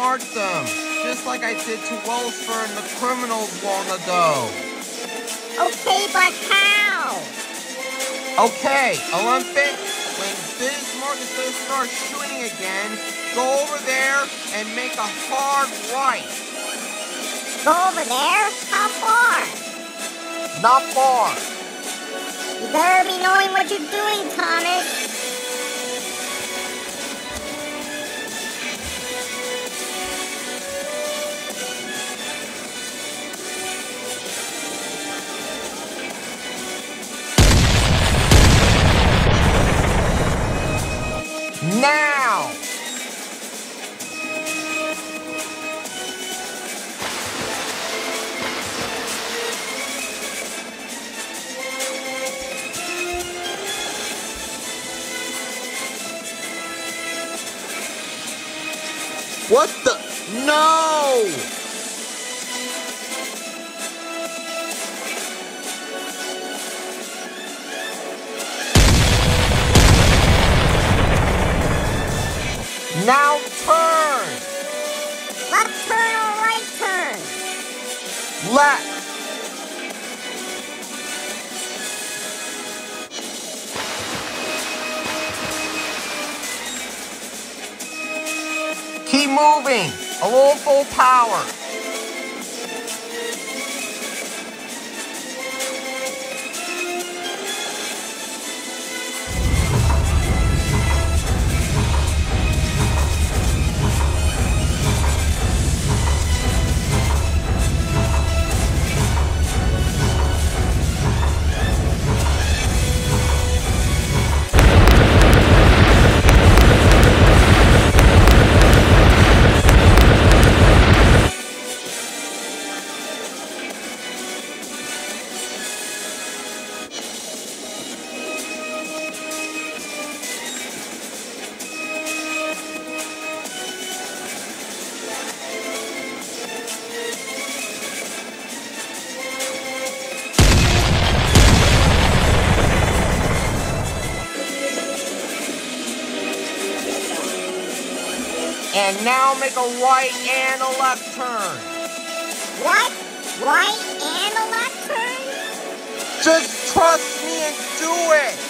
Speaker 1: Outsmart them, just like I did to Welsford and the criminals long ago.
Speaker 2: Okay, but how?
Speaker 1: Okay, Olympic, when Bismarck is gonna start shooting again, go over there and make a hard right.
Speaker 2: Go over there? How far?
Speaker 1: Not far.
Speaker 2: You better be knowing what you're doing, Thomas.
Speaker 1: Now! What the? No! Now turn!
Speaker 2: Left turn or right turn?
Speaker 1: Left! Keep moving! A little full power! And now make a right and a left turn.
Speaker 2: What? Right and a left turn?
Speaker 1: Just trust me and do it!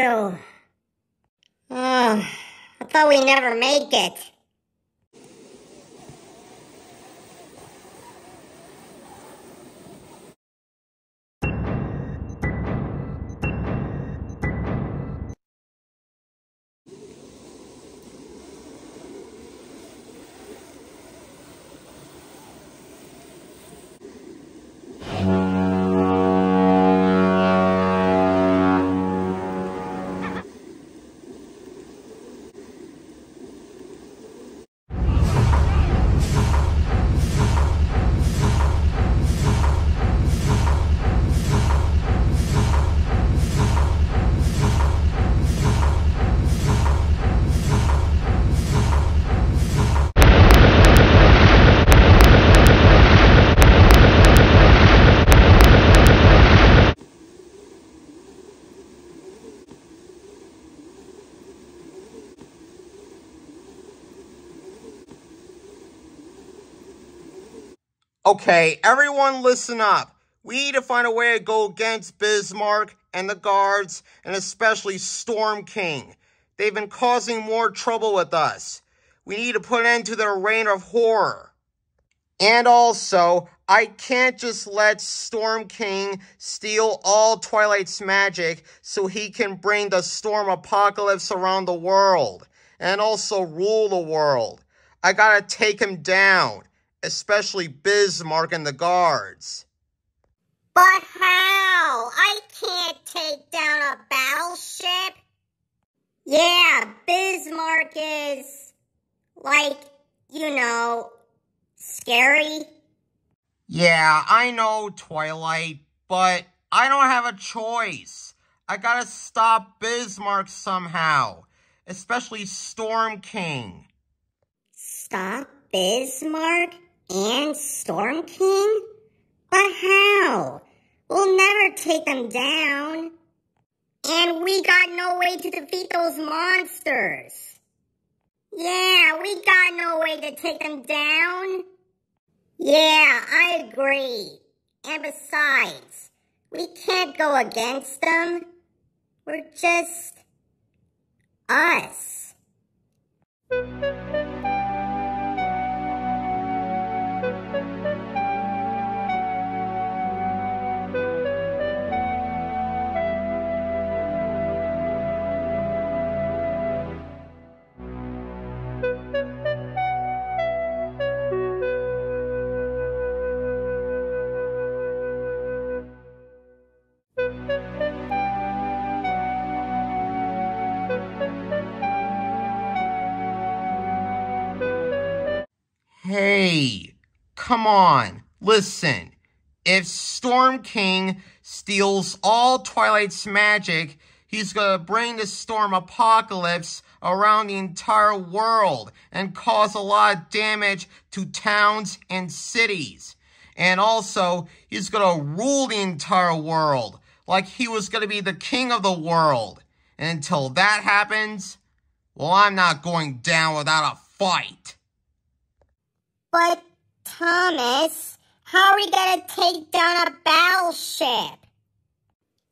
Speaker 1: Oh,
Speaker 2: I thought we never make it.
Speaker 1: Okay, everyone listen up. We need to find a way to go against Bismarck and the guards, and especially Storm King. They've been causing more trouble with us. We need to put an end to their reign of horror. And also, I can't just let Storm King steal all Twilight's magic so he can bring the storm apocalypse around the world and also rule the world. I gotta take him down, especially Bismarck and the guards.
Speaker 2: But how? I can't take down a battleship. Yeah, Bismarck is, like, you know, scary.
Speaker 1: Yeah, I know, Twilight, but I don't have a choice. I gotta stop Bismarck somehow, especially Storm King.
Speaker 2: Stop Bismarck and Storm King? But how? We'll never take them down. And we got no way to defeat those monsters. Yeah, we got no way to take them down. Yeah, I agree. And besides, we can't go against them. We're just us.
Speaker 1: Come on, listen. If Storm King steals all Twilight's magic, he's gonna bring the storm apocalypse around the entire world and cause a lot of damage to towns and cities. And also, he's gonna rule the entire world like he was gonna be the king of the world. And until that happens, well, I'm not going down without a fight.
Speaker 2: But, Thomas, how are we gonna take down a battleship?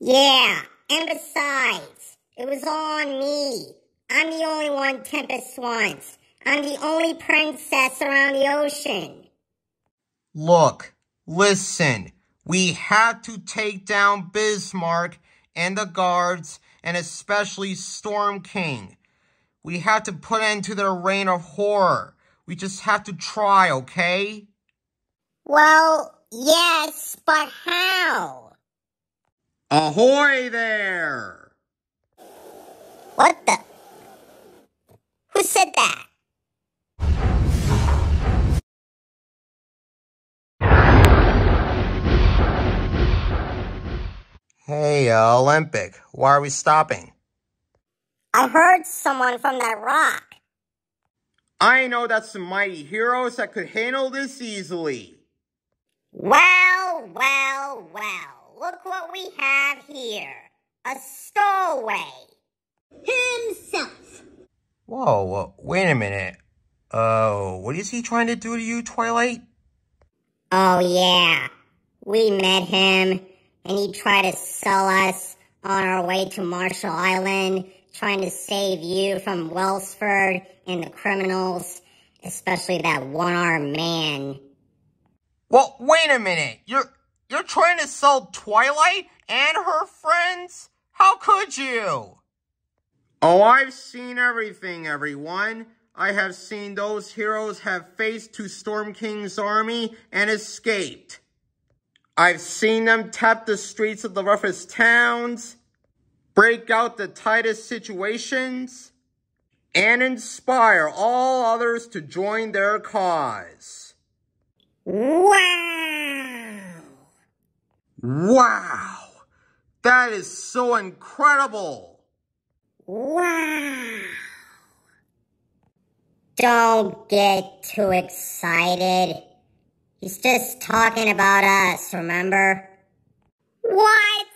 Speaker 2: Yeah, and besides, it was on me. I'm the only one Tempest wants. I'm the only princess around the ocean.
Speaker 1: Look, listen. We have to take down Bismarck and the guards, and especially Storm King. We have to put an end to their reign of horror. We just have to try, okay?
Speaker 2: Well, yes, but how?
Speaker 1: Ahoy there!
Speaker 2: What the? Who said that?
Speaker 1: Hey, uh, Olympic, why are we stopping?
Speaker 2: I heard someone from that rock.
Speaker 1: I know that's some mighty heroes that could handle this easily.
Speaker 2: Well, well, well. Look what we have here. A stowaway. Himself.
Speaker 1: Whoa, whoa, wait a minute. Oh, uh, what is he trying to do to you, Twilight?
Speaker 2: Oh, yeah. We met him, and he tried to sell us on our way to Marshall Island, trying to save you from Welsford and the criminals, especially that one-armed man.
Speaker 1: Well, wait a minute. You're you're trying to sell Twilight and her friends? How could you? Oh, I've seen everything, everyone. I have seen those heroes have faced to Storm King's army and escaped. I've seen them tap the streets of the roughest towns, break out the tightest situations, and inspire all others to join their cause.
Speaker 2: Wow!
Speaker 1: Wow! That is so incredible!
Speaker 2: Wow! Don't get too excited. He's just talking about us, remember? What?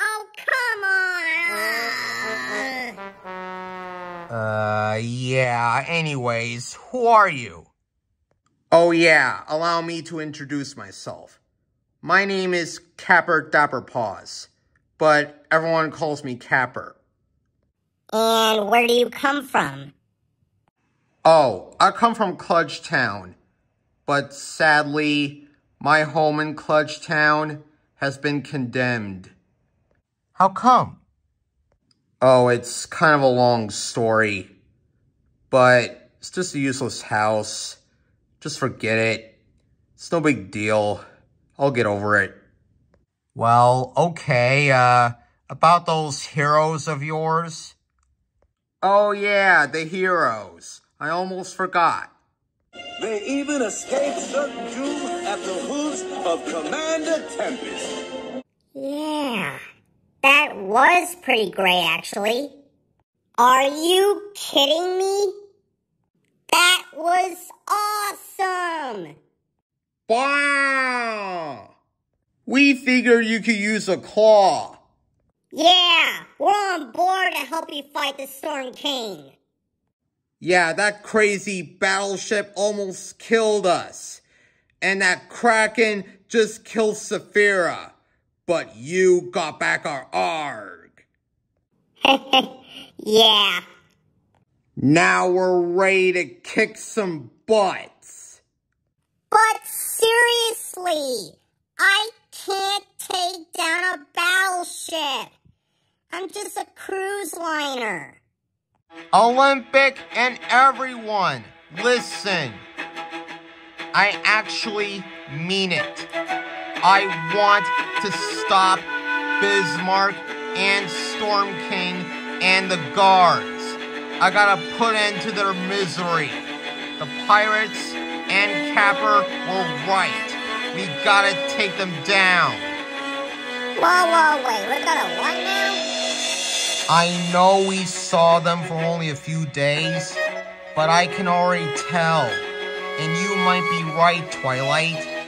Speaker 2: Oh, come
Speaker 1: on! Uh, yeah, anyways, who are you? Oh yeah, allow me to introduce myself. My name is Capper Dapper Paws, but everyone calls me Capper.
Speaker 2: And where do you come from?
Speaker 1: Oh, I come from Klugetown, but sadly, my home in Klugetown has been condemned. How come? Oh, it's kind of a long story, but it's just a useless house. Just forget it. It's no big deal. I'll get over it. Well, okay, uh, about those heroes of yours? Oh yeah, the heroes. I almost forgot.
Speaker 5: They even escaped certain doom at the hooves of Commander Tempest.
Speaker 2: Yeah, that was pretty great, actually. Are you kidding me? That was awesome!
Speaker 1: Wow! We figured you could use a claw.
Speaker 2: Yeah, we're on board to help you fight the Storm King.
Speaker 1: Yeah, that crazy battleship almost killed us. And that Kraken just killed Saphira. But you got back our ARG.
Speaker 2: yeah.
Speaker 1: Now we're ready to kick some butts.
Speaker 2: But seriously, I can't take down a battleship. I'm just a cruise liner.
Speaker 1: Olympic and everyone, listen. I actually mean it. I want to stop Bismarck and Storm King and the guards. I gotta put end to their misery. The pirates and Capper were right. We gotta take them down.
Speaker 2: Whoa, whoa, wait, we're gonna what now?
Speaker 1: I know we saw them for only a few days, but I can already tell. And you might be right, Twilight.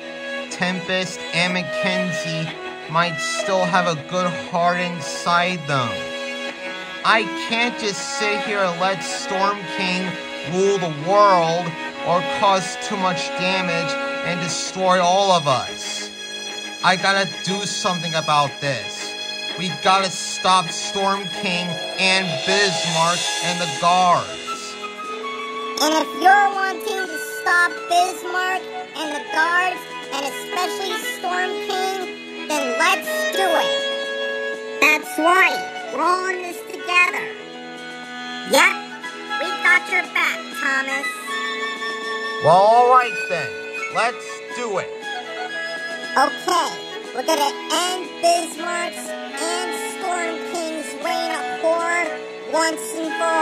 Speaker 1: Tempest and McKenzie might still have a good heart inside them. I can't just sit here and let Storm King rule the world or cause too much damage and destroy all of us. I gotta do something about this. We gotta stop Storm King and Bismarck and the guards.
Speaker 2: And if you're wanting to stop Bismarck and the guards, and especially Storm King, then let's do it. That's right. We're all in this together. Yep, we got your back, Thomas.
Speaker 1: Well, alright then. Let's do it.
Speaker 2: Okay, we're gonna end Bismarck's and Storm King's reign of horror once and for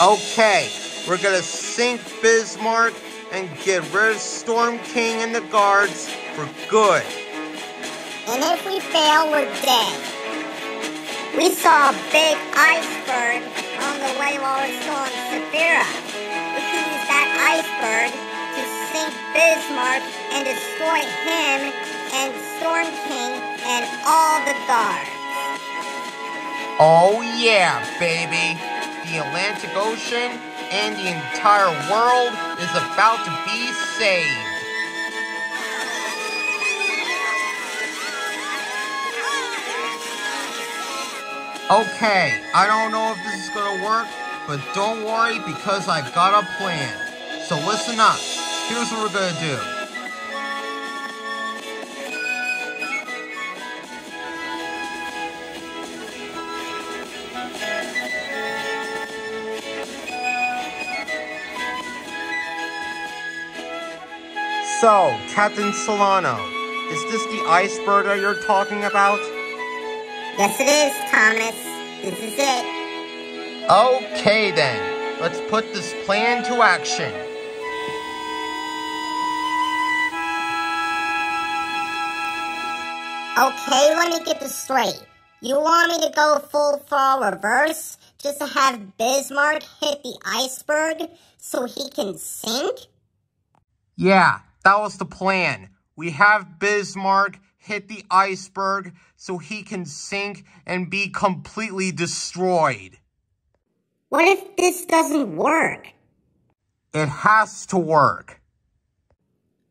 Speaker 1: all. Okay, we're gonna sink Bismarck and get rid of Storm King and the guards for good.
Speaker 2: And if we fail, we're dead. We saw a big iceberg on the way while we're still in Saphira. We can use that iceberg to sink Bismarck and destroy him and Storm King and all the guards.
Speaker 1: Oh yeah, baby. The Atlantic Ocean and the entire world is about to be saved. Okay, I don't know if this is gonna work, but don't worry because I've got a plan. So listen up. Here's what we're gonna do. So, Captain Celaeno, is this the iceberg that you're talking about?
Speaker 2: Yes, it is, Thomas. This is it.
Speaker 1: Okay, then. Let's put this plan to action.
Speaker 2: Okay, let me get this straight. You want me to go full fall reverse just to have Bismarck hit the iceberg so he can sink?
Speaker 1: Yeah, that was the plan. We have Bismarck hit the iceberg so he can sink and be completely destroyed.
Speaker 2: What if this doesn't work?
Speaker 1: It has to work.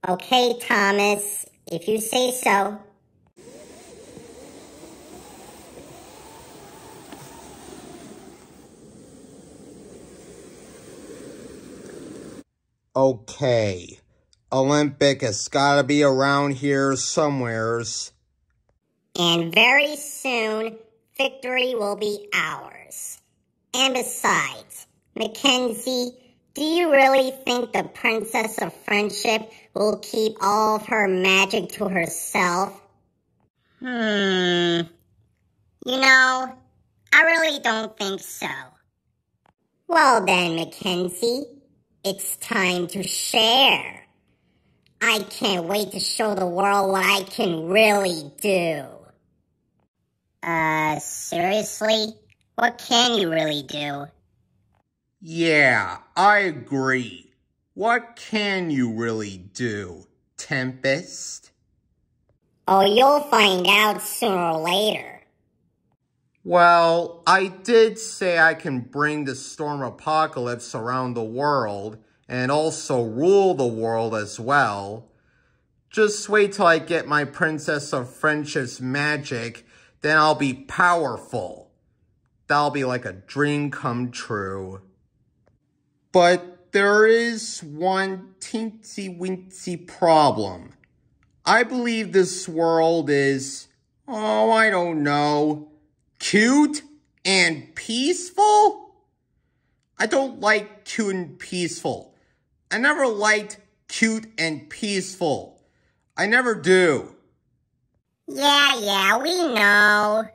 Speaker 2: Okay, Thomas, if you say so.
Speaker 1: Okay. Olympic has gotta be around here somewheres.
Speaker 2: And very soon, victory will be ours. And besides, McKenzie, do you really think the Princess of Friendship will keep all of her magic to herself? Hmm. You know, I really don't think so. Well then, McKenzie, it's time to share. I can't wait to show the world what I can really do. Uh, seriously? What can you really do?
Speaker 1: Yeah, I agree. What can you really do, Tempest?
Speaker 2: Oh, you'll find out sooner or later.
Speaker 1: Well, I did say I can bring the storm apocalypse around the world and also rule the world as well. Just wait till I get my Princess of Friendship's magic, then I'll be powerful. That'll be like a dream come true. But there is one teensy weensy problem. I believe this world is, oh, I don't know, cute and peaceful? I don't like cute and peaceful. I never liked cute and peaceful. I never do.
Speaker 2: Yeah, yeah, we know.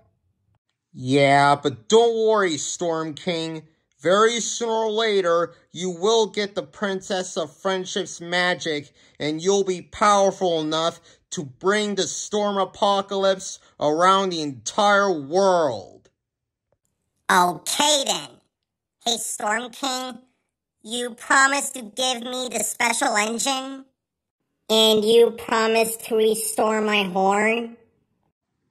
Speaker 1: Yeah, but don't worry, Storm King. Very sooner or later, you will get the Princess of Friendship's magic, and you'll be powerful enough to bring the storm apocalypse around the entire world.
Speaker 2: Okay then. Hey, Storm King, you promised to give me the special engine? And you promised to restore my horn?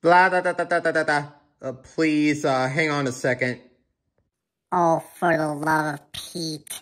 Speaker 1: Blah, da, da, da, da, da, da. Uh, please, uh, hang on a second.
Speaker 2: Oh, for the love of Pete.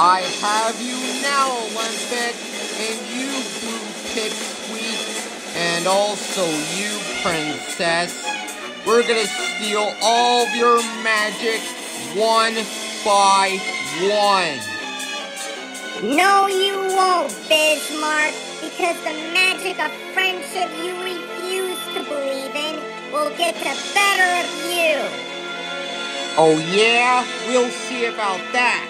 Speaker 1: I have you now, Olympic, and you, Blue Pipsqueak, and also you, Princess. We're gonna steal all of your magic one by one.
Speaker 2: No, you won't, Bismarck, because the magic of friendship you refuse to believe in will get the better of you.
Speaker 1: Oh yeah? We'll see about that.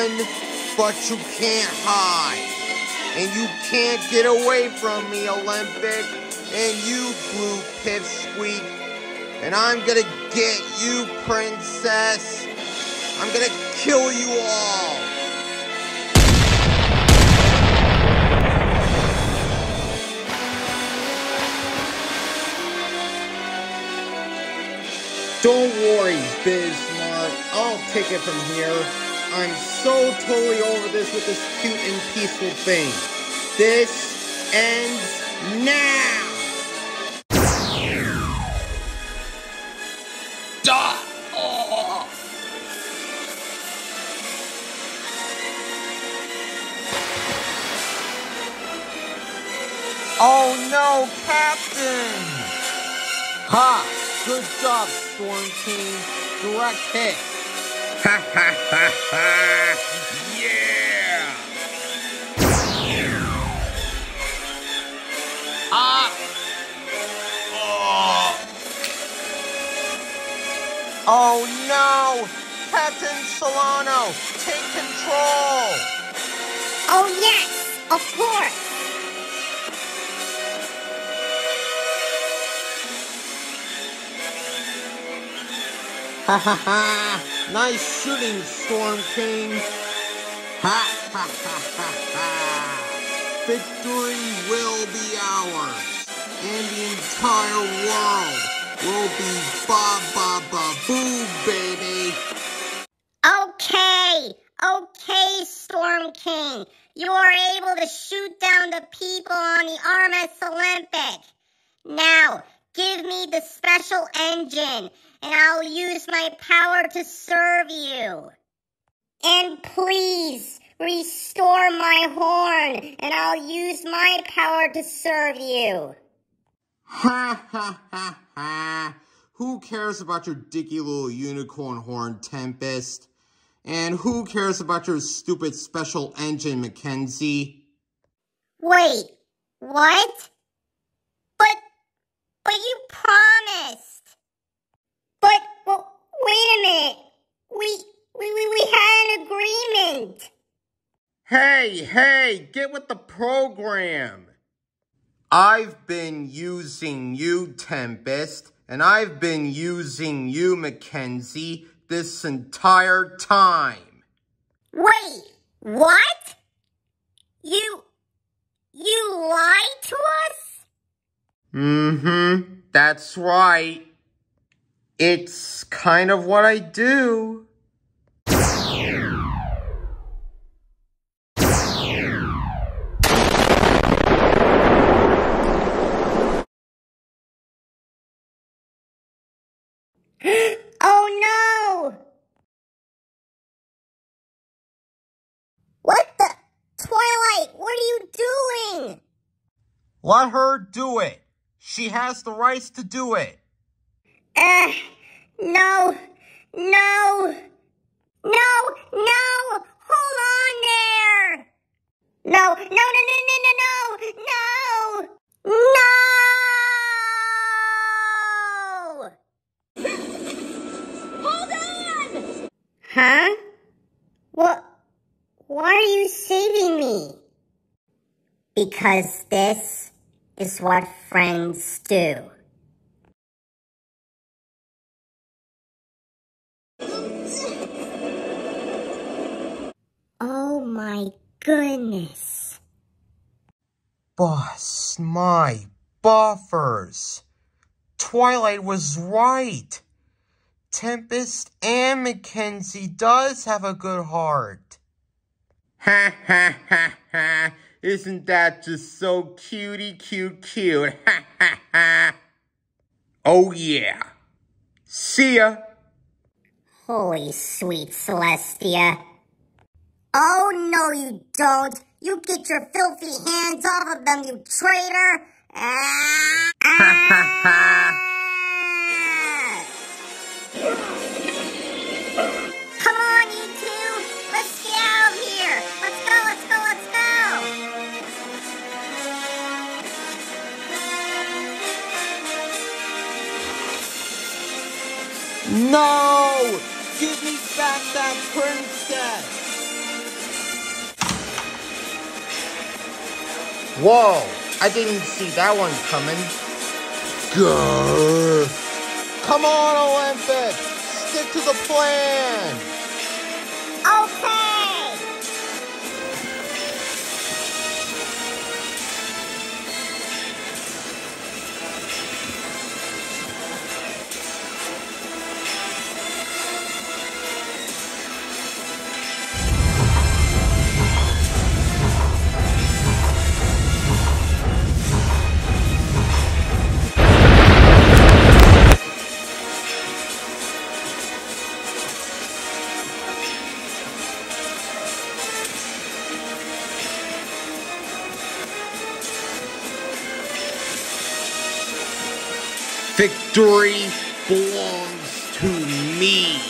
Speaker 1: Run, but you can't hide. And you can't get away from me, Olympic. And you, Blue Pipsqueak. And I'm gonna get you, Princess. I'm gonna kill you all. Don't worry, Bismarck. I'll take it from here. I'm so totally over this with this cute and peaceful thing. This ends now. Duh. Oh. oh no, Captain! Ha! Good job, Storm King. Direct hit. Ha ha ha ha! Yeah! Ah! Oh! Oh no! Captain Celaeno, take control!
Speaker 2: Oh, yes, of course.
Speaker 1: Ha ha ha! Nice shooting, Storm King! Ha ha ha ha ha! Victory will be ours! And the entire world will be ba ba ba boo, baby!
Speaker 2: Okay, okay, Storm King. You are able to shoot down the people on the RMS Olympic. Now, give me the special engine, and I'll use my power to serve you. And please, restore my horn, and I'll use my power to serve you.
Speaker 1: Ha ha ha ha! Who cares about your dicky little unicorn horn, Tempest? And who cares about your stupid special engine, McKenzie?
Speaker 2: Wait, what? But, but you promised. But, well, wait a minute. We, we, we, we had an agreement.
Speaker 1: Hey, hey, get with the program. I've been using you, Tempest, and I've been using you, McKenzie, this entire time.
Speaker 2: Wait, what? You, you lied to us?
Speaker 1: Mm-hmm, that's right. It's kind of what I do.
Speaker 2: Oh no! What the? Twilight, what are you doing?
Speaker 1: Let her do it. She has the rights to do it.
Speaker 2: Uh, no, no, no, no, hold on there. No, no, no, no, no, no, no, no, no.
Speaker 10: Hold on!
Speaker 2: Huh? What? Why are you saving me? Because this is what friends do. My goodness.
Speaker 1: Boss, my buffers. Twilight was right. Tempest and McKenzie does have a good heart. Ha ha ha ha. Isn't that just so cutie cute cute? Ha ha ha. Oh yeah. See ya.
Speaker 2: Holy sweet Celestia. Oh, no, you don't. You get your filthy hands off of them, you traitor. Ah,
Speaker 1: ha.
Speaker 2: Come on, you two. Let's get out of here. Let's go, let's go, let's go.
Speaker 1: No! Give me back that princess! Whoa! I didn't see that one coming. Grr. Come on, Olympic! Stick to the plan! Victory belongs to me.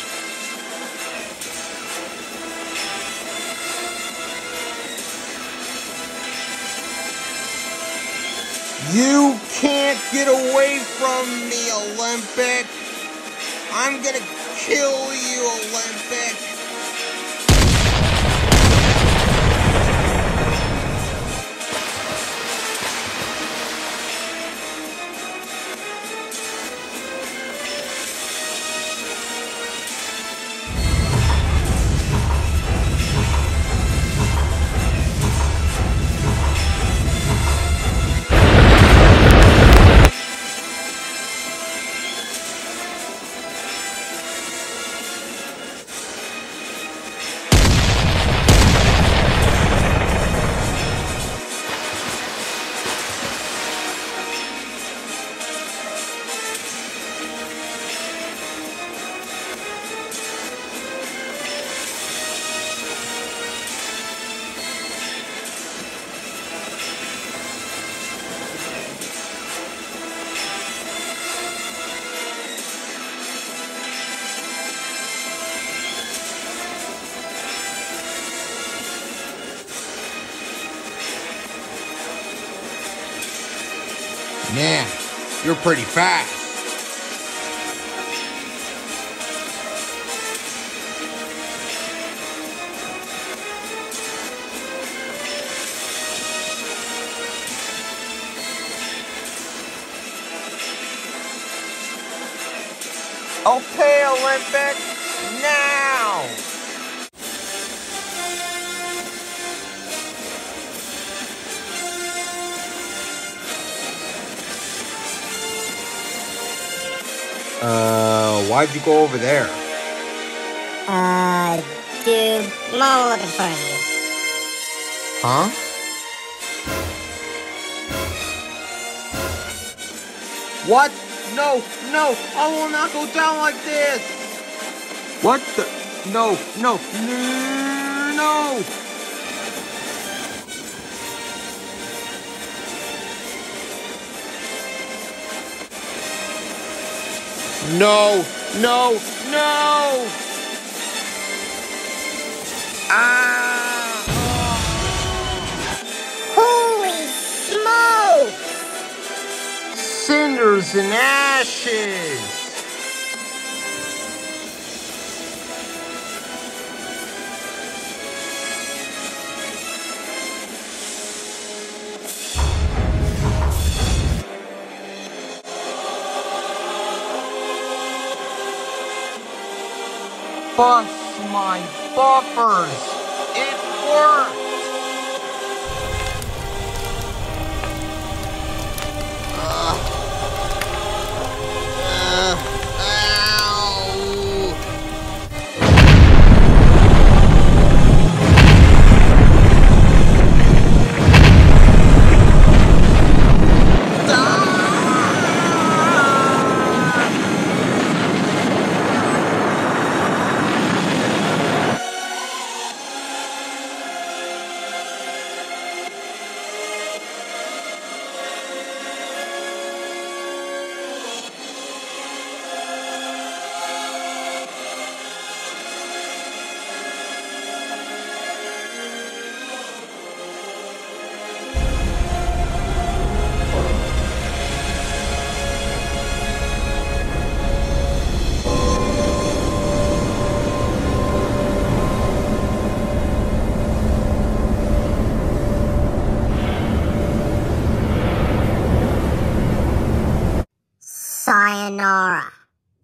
Speaker 1: You can't get away from me, Olympic. I'm gonna kill you, Olympic. Pretty fast. Why'd you go over there?
Speaker 2: Uh, dude, Mom looking for you.
Speaker 1: Huh? What? No, no, I will not go down like this! What the? No, no, no, no! No, no, no! Ah!
Speaker 2: Holy smoke!
Speaker 1: Cinders and ashes! Bust my buffers! It worked! Uh, ow!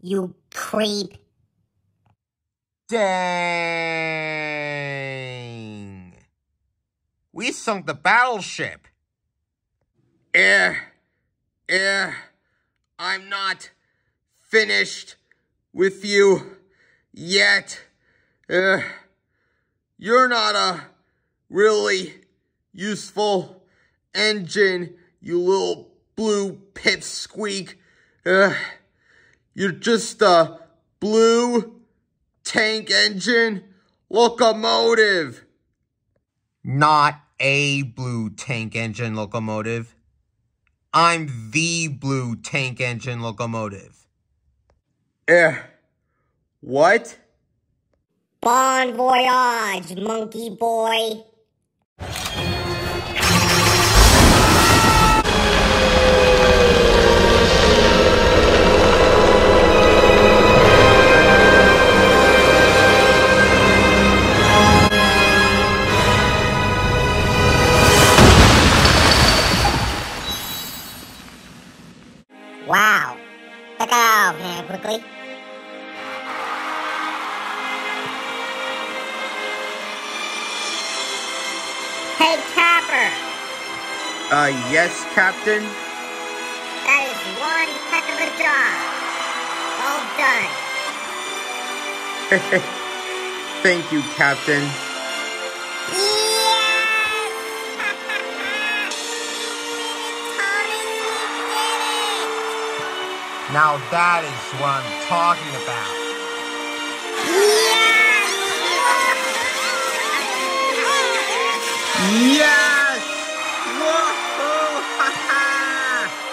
Speaker 2: You creep.
Speaker 1: Dang. We sunk the battleship. Eh, eh, I'm not finished with you yet. Eh, you're not a really useful engine, you little blue pipsqueak. Uh, you're just a blue tank engine locomotive. Not a blue tank engine locomotive. I'm the blue tank engine locomotive. Eh, what?
Speaker 2: Bon voyage, monkey boy. Wow. Got out hand quickly. Hey, Capper.
Speaker 1: Uh, yes, Captain?
Speaker 2: That is one heck of a job. Well done.
Speaker 1: Thank you, Captain. Now that is what I'm talking about. Yes! Whoa! Ha ha!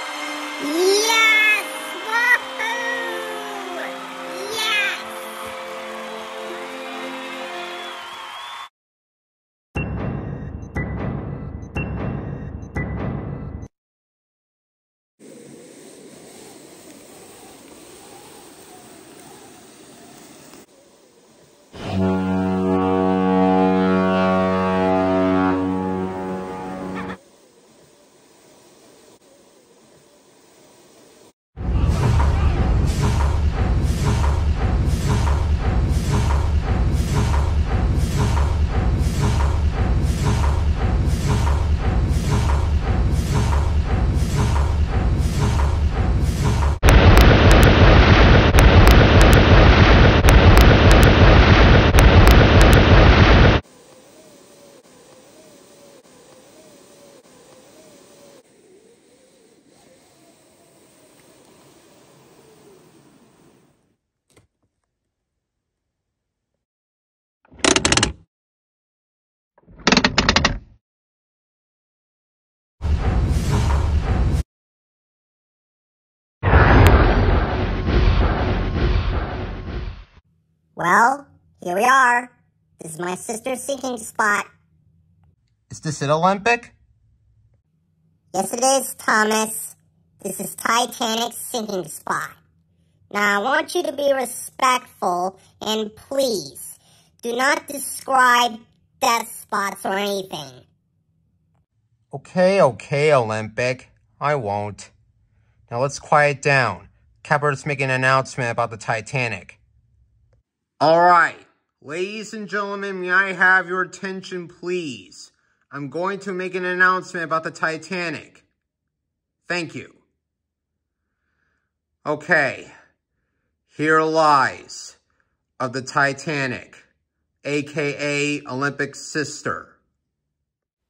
Speaker 2: Yes! Well, here we are. This is my sister's sinking spot.
Speaker 1: Is this an Olympic?
Speaker 2: Yes, it is, Thomas. This is Titanic's sinking spot. Now, I want you to be respectful and please do not describe death spots or anything.
Speaker 1: Okay, okay, Olympic. I won't. Now let's quiet down. Capper's making an announcement about the Titanic. Alright, ladies and gentlemen, may I have your attention, please? I'm going to make an announcement about the Titanic. Thank you. Okay, here lies of the Titanic, aka Olympic sister.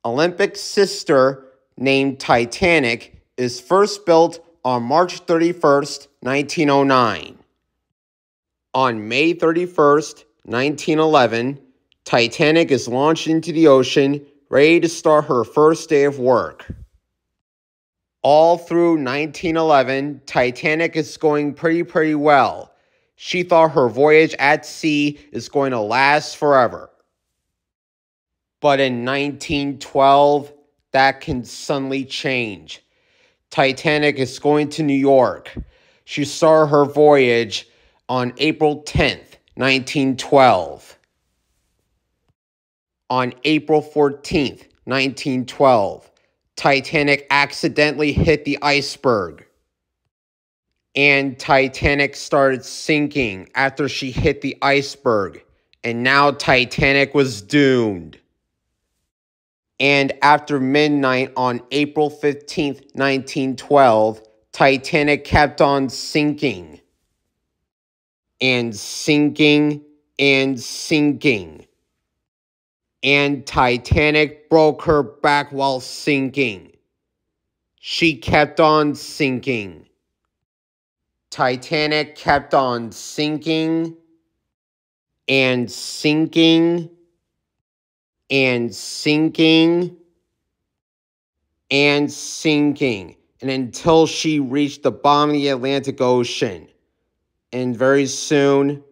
Speaker 1: Olympic sister named Titanic is first built on March 31st, 1909. On May 31st, 1911, Titanic is launched into the ocean, ready to start her first day of work. All through 1911, Titanic is going pretty, pretty well. She thought her voyage at sea is going to last forever. But in 1912, that can suddenly change. Titanic is going to New York. She started her voyage on April 10th, 1912. On April 14th, 1912, Titanic accidentally hit the iceberg. And Titanic started sinking after she hit the iceberg. And now Titanic was doomed. And after midnight on April 15th, 1912, Titanic kept on sinking. And sinking and sinking. And Titanic broke her back while sinking. She kept on sinking. Titanic kept on sinking and sinking and sinking and sinking and until she reached the bottom of the Atlantic Ocean. And very soon,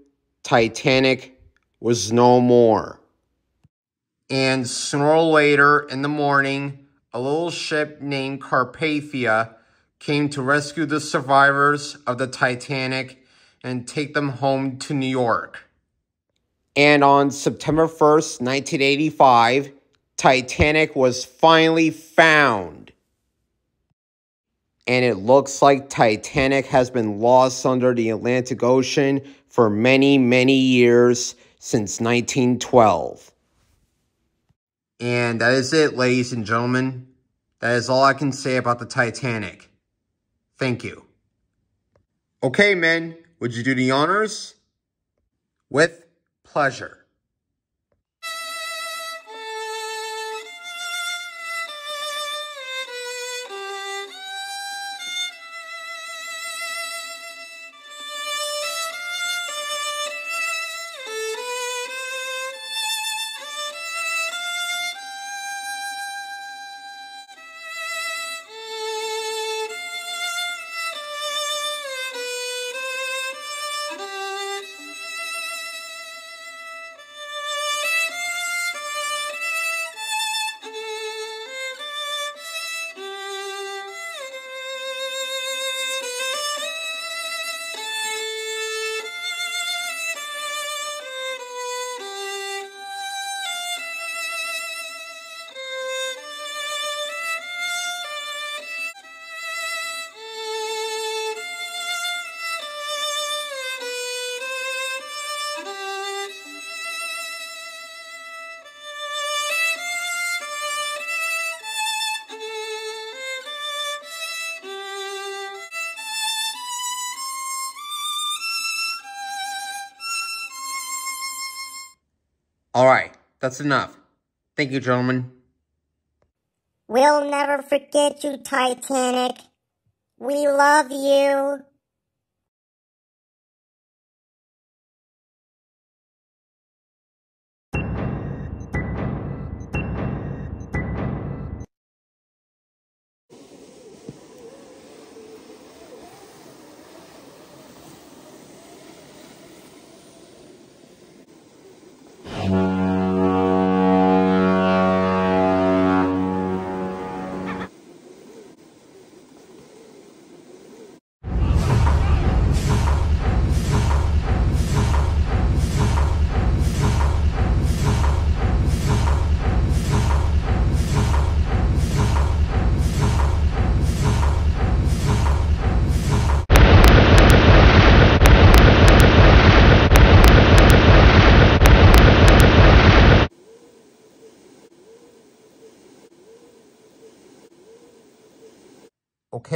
Speaker 1: Titanic was no more. And sooner or later in the morning, a little ship named Carpathia came to rescue the survivors of the Titanic and take them home to New York. And on September 1st, 1985, Titanic was finally found. And it looks like Titanic has been lost under the Atlantic Ocean for many, many years since 1912. And that is it, ladies and gentlemen. That is all I can say about the Titanic. Thank you. Okay, men, would you do the honors? With pleasure. That's enough. Thank you, gentlemen.
Speaker 2: We'll never forget you, Titanic. We love you.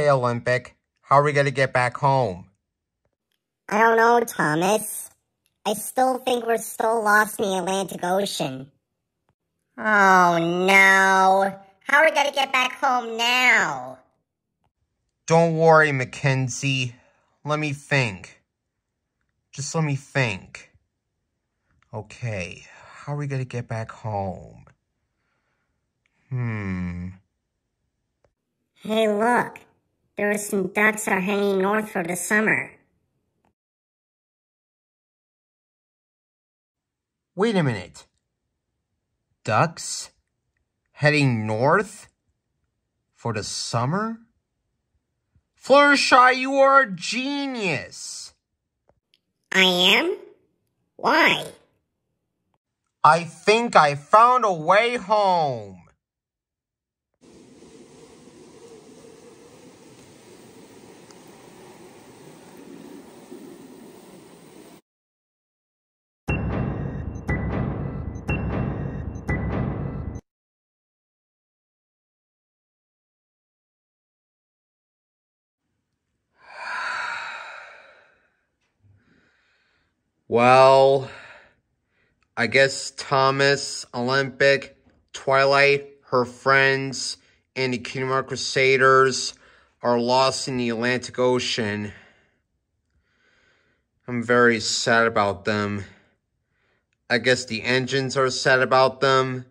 Speaker 1: Olympic. How are we going to get back home?
Speaker 2: I don't know, Thomas. I still think we're still lost in the Atlantic Ocean. Oh, no. How are we going to get back home now?
Speaker 1: Don't worry, McKenzie. Let me think. Just let me think. Okay, how are we going to get back home? Hmm.
Speaker 2: Hey, look. There are some ducks are heading north for the summer.
Speaker 1: Wait a minute. Ducks heading north for the summer? Fluttershy, you are a genius.
Speaker 2: I am? Why?
Speaker 1: I think I found a way home. Well, I guess Thomas, Olympic, Twilight, her friends, and the Kingdom Crusaders are lost in the Atlantic Ocean. I'm very sad about them. I guess the engines are sad about them.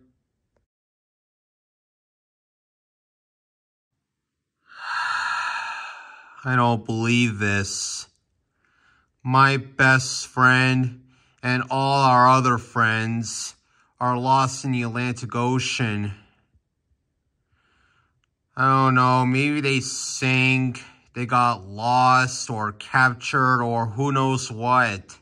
Speaker 1: I don't believe this. My best friend and all our other friends are lost in the Atlantic Ocean. I don't know, maybe they sank, they got lost or captured or who knows what.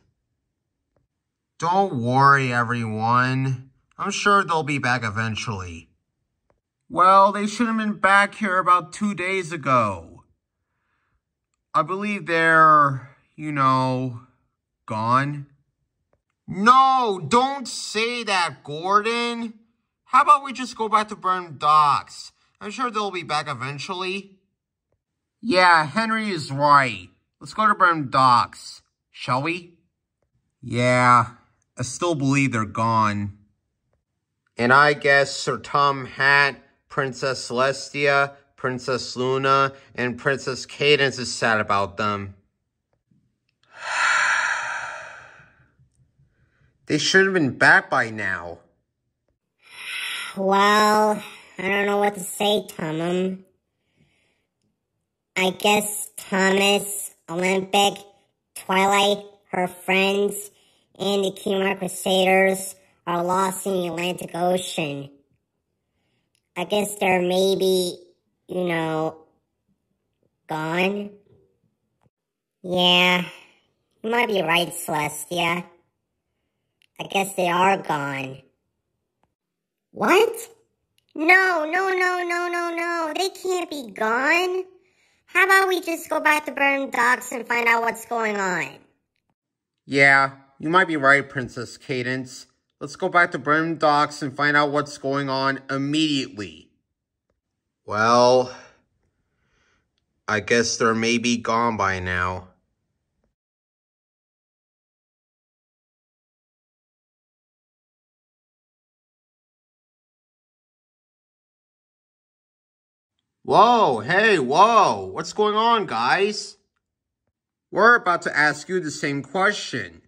Speaker 1: Don't worry, everyone. I'm sure they'll be back eventually. Well, they should have been back here about two days ago. I believe they're, you know, gone. No, don't say that, Gordon. How about we just go back to Brendam Docks? I'm sure they'll be back eventually. Yeah, Henry is right. Let's go to Brendam Docks, shall we? Yeah, I still believe they're gone. And I guess Sir Topham Hatt, Princess Celestia, Princess Luna, and Princess Cadance is sad about them. They should have been back by now.
Speaker 2: Well, I don't know what to say, Tom. I guess Thomas, Olympic, Twilight, her friends, and the Kingdom Crusaders are lost in the Atlantic Ocean. I guess they're maybe you know, gone? Yeah, you might be right, Celestia. I guess they are gone. What? No, no, no, no, no, no. They can't be gone. How about we just go back to Brendam Docks and find out what's going on?
Speaker 1: Yeah, you might be right, Princess Cadance. Let's go back to Brendam Docks and find out what's going on immediately. Well, I guess they're maybe gone by now. Whoa, hey, whoa, what's going on, guys? We're about to ask you the same question.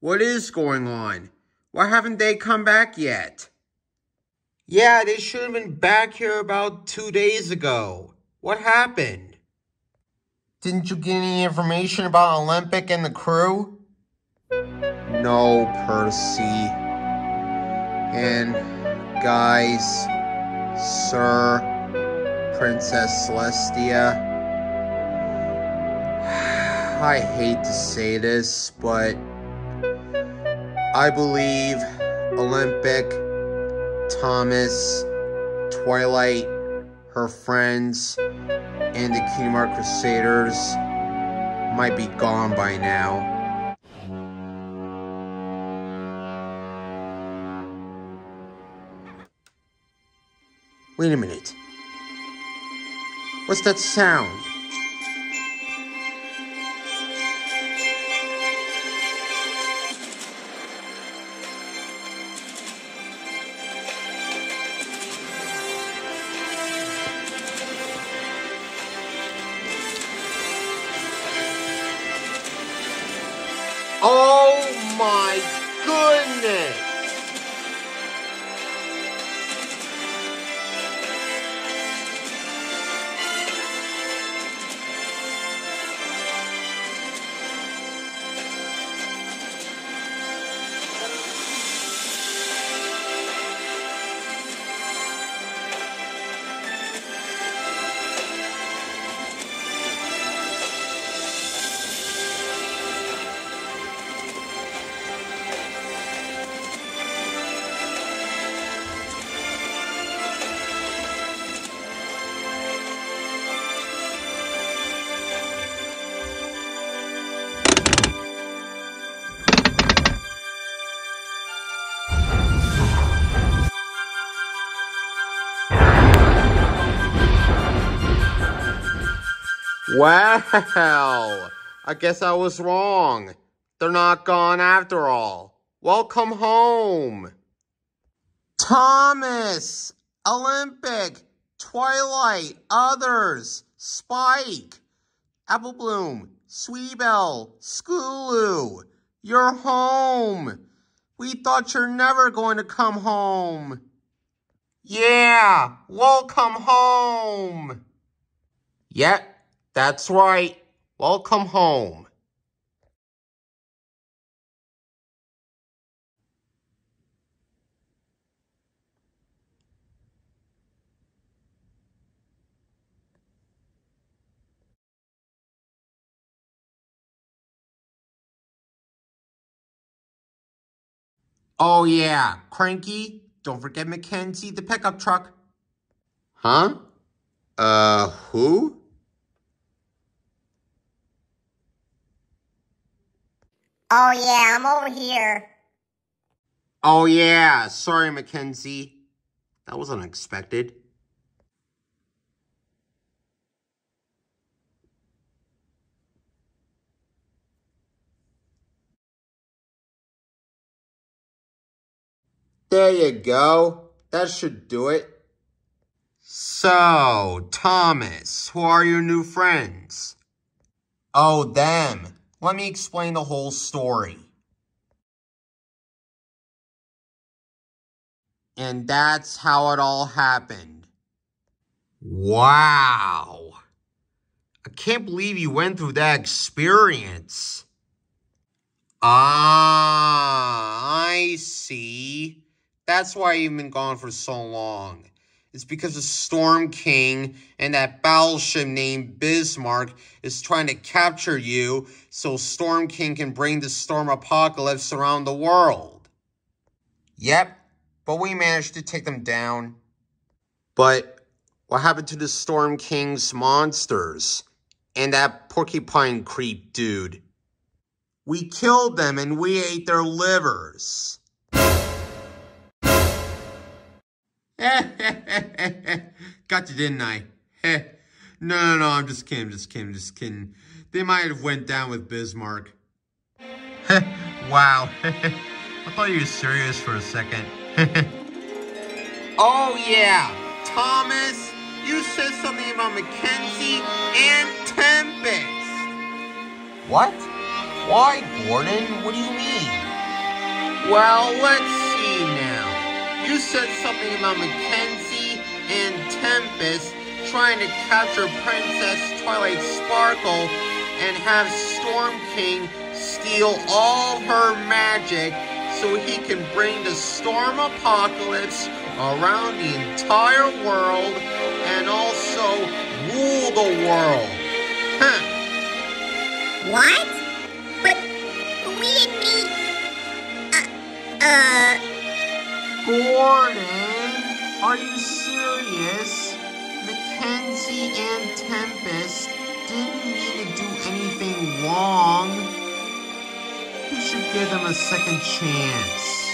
Speaker 1: What is going on? Why haven't they come back yet? Yeah, they should have been back here about two days ago. What happened? Didn't you get any information about Olympic and the crew? No, Percy. And guys, Sir, Princess Celestia. I hate to say this, but I believe Olympic Thomas, Twilight, her friends, and the Kingdom Crusaders might be gone by now. Wait a minute. What's that sound? Wow! I guess I was wrong. they're not gone after all. Welcome home. Thomas, Olympic, Twilight, others, Spike, Apple Bloom, Sweetbell, Scootaloo, you're home. We thought you're never going to come home. Yeah, welcome home. Yep, that's right. Welcome home. Oh yeah, Cranky, don't forget McKenzie, the pickup truck. Huh? Uh, who?
Speaker 2: Oh yeah, I'm over here.
Speaker 1: Oh yeah, sorry McKenzie. That was unexpected. There you go. That should do it. So, Thomas, who are your new friends? Oh, them. Let me explain the whole story. And that's how it all happened. Wow. I can't believe you went through that experience. Ah, I see. That's why you've been gone for so long. It's because the Storm King and that battleship named Bismarck is trying to capture you so Storm King can bring the storm apocalypse around the world. Yep, but we managed to take them down. But what happened to the Storm King's monsters and that porcupine creep dude? We killed them and we ate their livers. Got you, didn't I? no, no, no, I'm just kidding, just kidding, just kidding. They might have went down with Bismarck. wow. I thought you were serious for a second. oh, yeah. Thomas, you said something about McKenzie and Tempest. What? Why, Gordon? What do you mean? Well, let's. You said something about McKenzie and Tempest trying to capture Princess Twilight Sparkle and have Storm King steal all her magic so he can bring the storm apocalypse around the entire world and also rule the world. Huh.
Speaker 2: What? But we didn't meet... Uh... uh...
Speaker 1: Gordon, are you serious? McKenzie and Tempest didn't mean to do anything wrong. You should give them a second chance.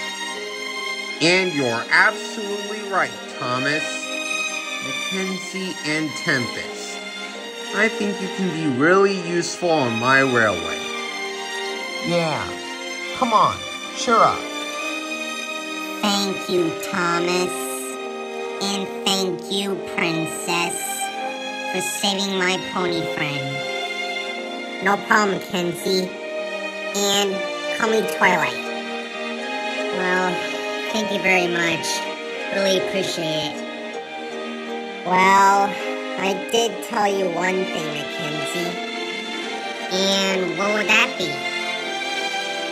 Speaker 1: And you're absolutely right, Thomas. McKenzie and Tempest. I think you can be really useful on my railway. Yeah, come on, cheer up.
Speaker 2: Thank you, Thomas. And thank you, Princess, for saving my pony friend. No problem, Kenzie. And call me Twilight. Well, thank you very much. Really appreciate it. Well, I did tell you one thing, McKenzie. And what would that be?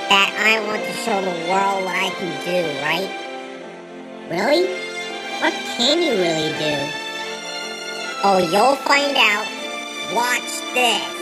Speaker 2: That I want to show the world what I can do, right? Really? What can you really do? Oh, you'll find out. Watch this.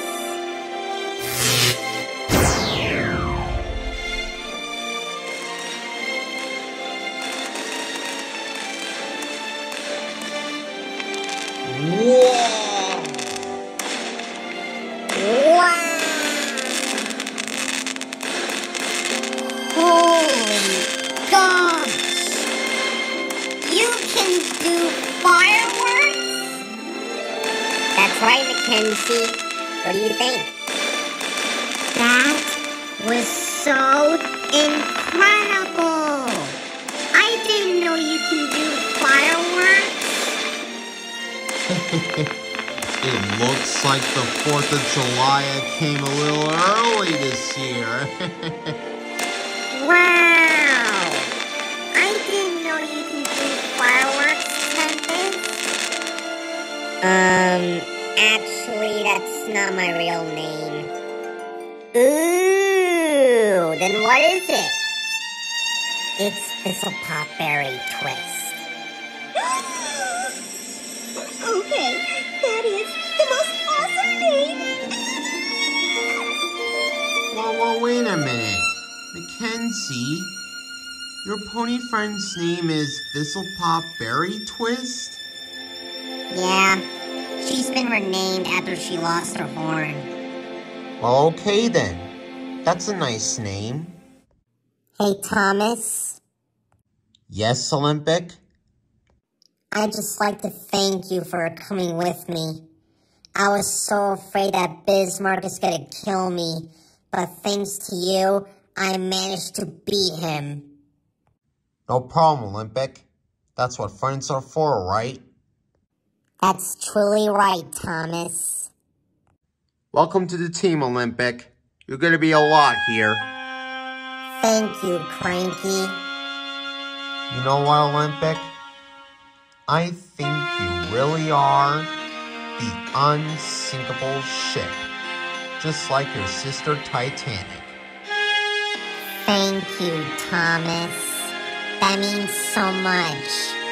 Speaker 2: McKenzie. What do you think? That was so incredible! I didn't know you can do fireworks.
Speaker 1: it looks like the 4th of July came a little early this year.
Speaker 2: wow! Um, actually, that's not my real name. Ooh, then what is it? It's Thistlepop Berry Twist.
Speaker 4: okay, that is the most awesome name.
Speaker 1: Well, well, wait a minute. McKenzie, your pony friend's name is Thistlepop Berry Twist?
Speaker 2: Yeah, she's been renamed after she lost her horn.
Speaker 1: Well, okay then. That's a nice name.
Speaker 2: Hey, Thomas.
Speaker 1: Yes, Olympic?
Speaker 2: I'd just like to thank you for coming with me. I was so afraid that Bismarck is gonna kill me, but thanks to you, I managed to beat him.
Speaker 1: No problem, Olympic. That's what friends are for, right?
Speaker 2: That's truly right, Thomas.
Speaker 1: Welcome to the team, Olympic. You're gonna be a lot here.
Speaker 2: Thank you, Cranky.
Speaker 1: You know what, Olympic? I think you really are the unsinkable ship, just like your sister Titanic.
Speaker 2: Thank you, Thomas. That means so much.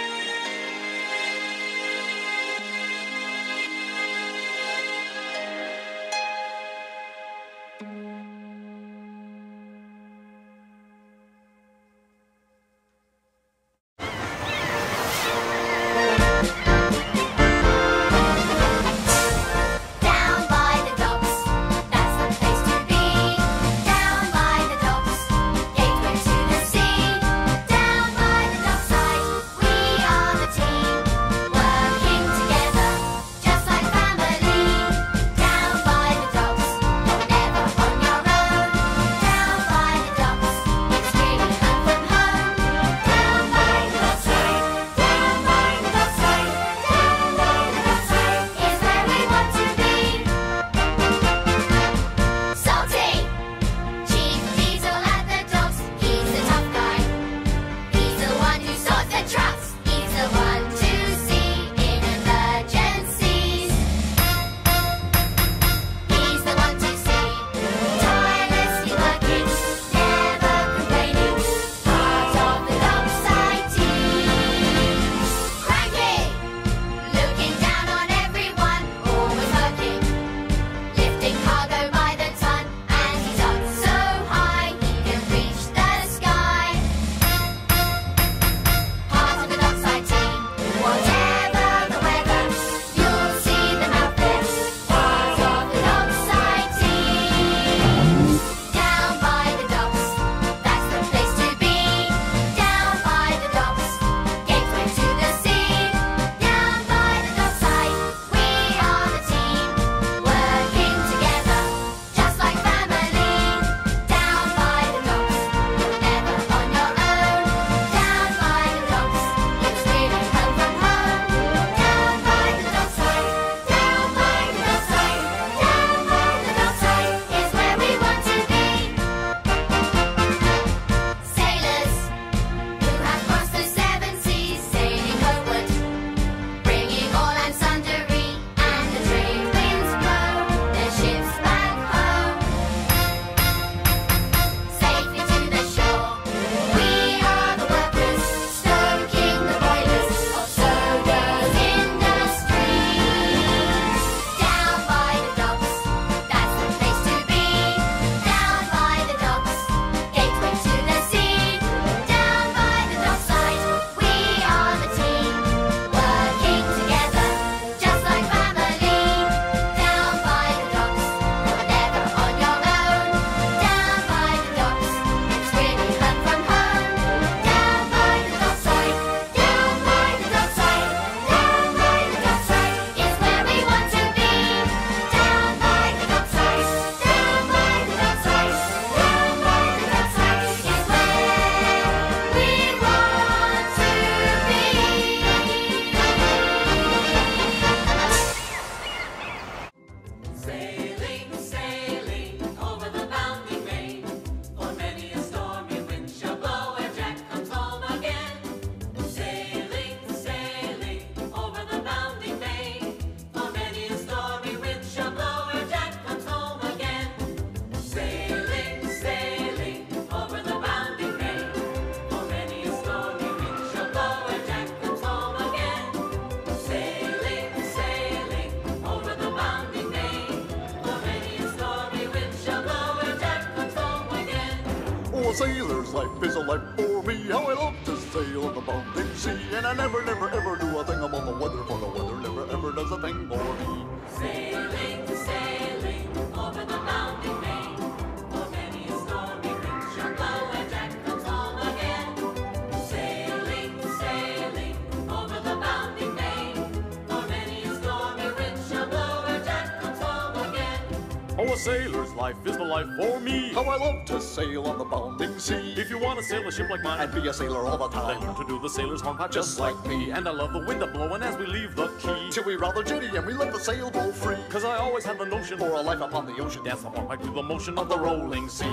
Speaker 13: Life is the life for me. How I love to sail on the bounding sea.
Speaker 14: If you want to sail a ship like mine
Speaker 13: and be a sailor all the time,
Speaker 14: then learn to do the sailor's hornpipe
Speaker 13: just, just like me.
Speaker 14: And I love the wind a blowing as we leave the quay.
Speaker 13: Till we round the jetty and we let the sail go free.
Speaker 14: Cause I always have the notion
Speaker 13: for a life upon the ocean.
Speaker 14: Dance the hornpipe to the motion of the rolling sea.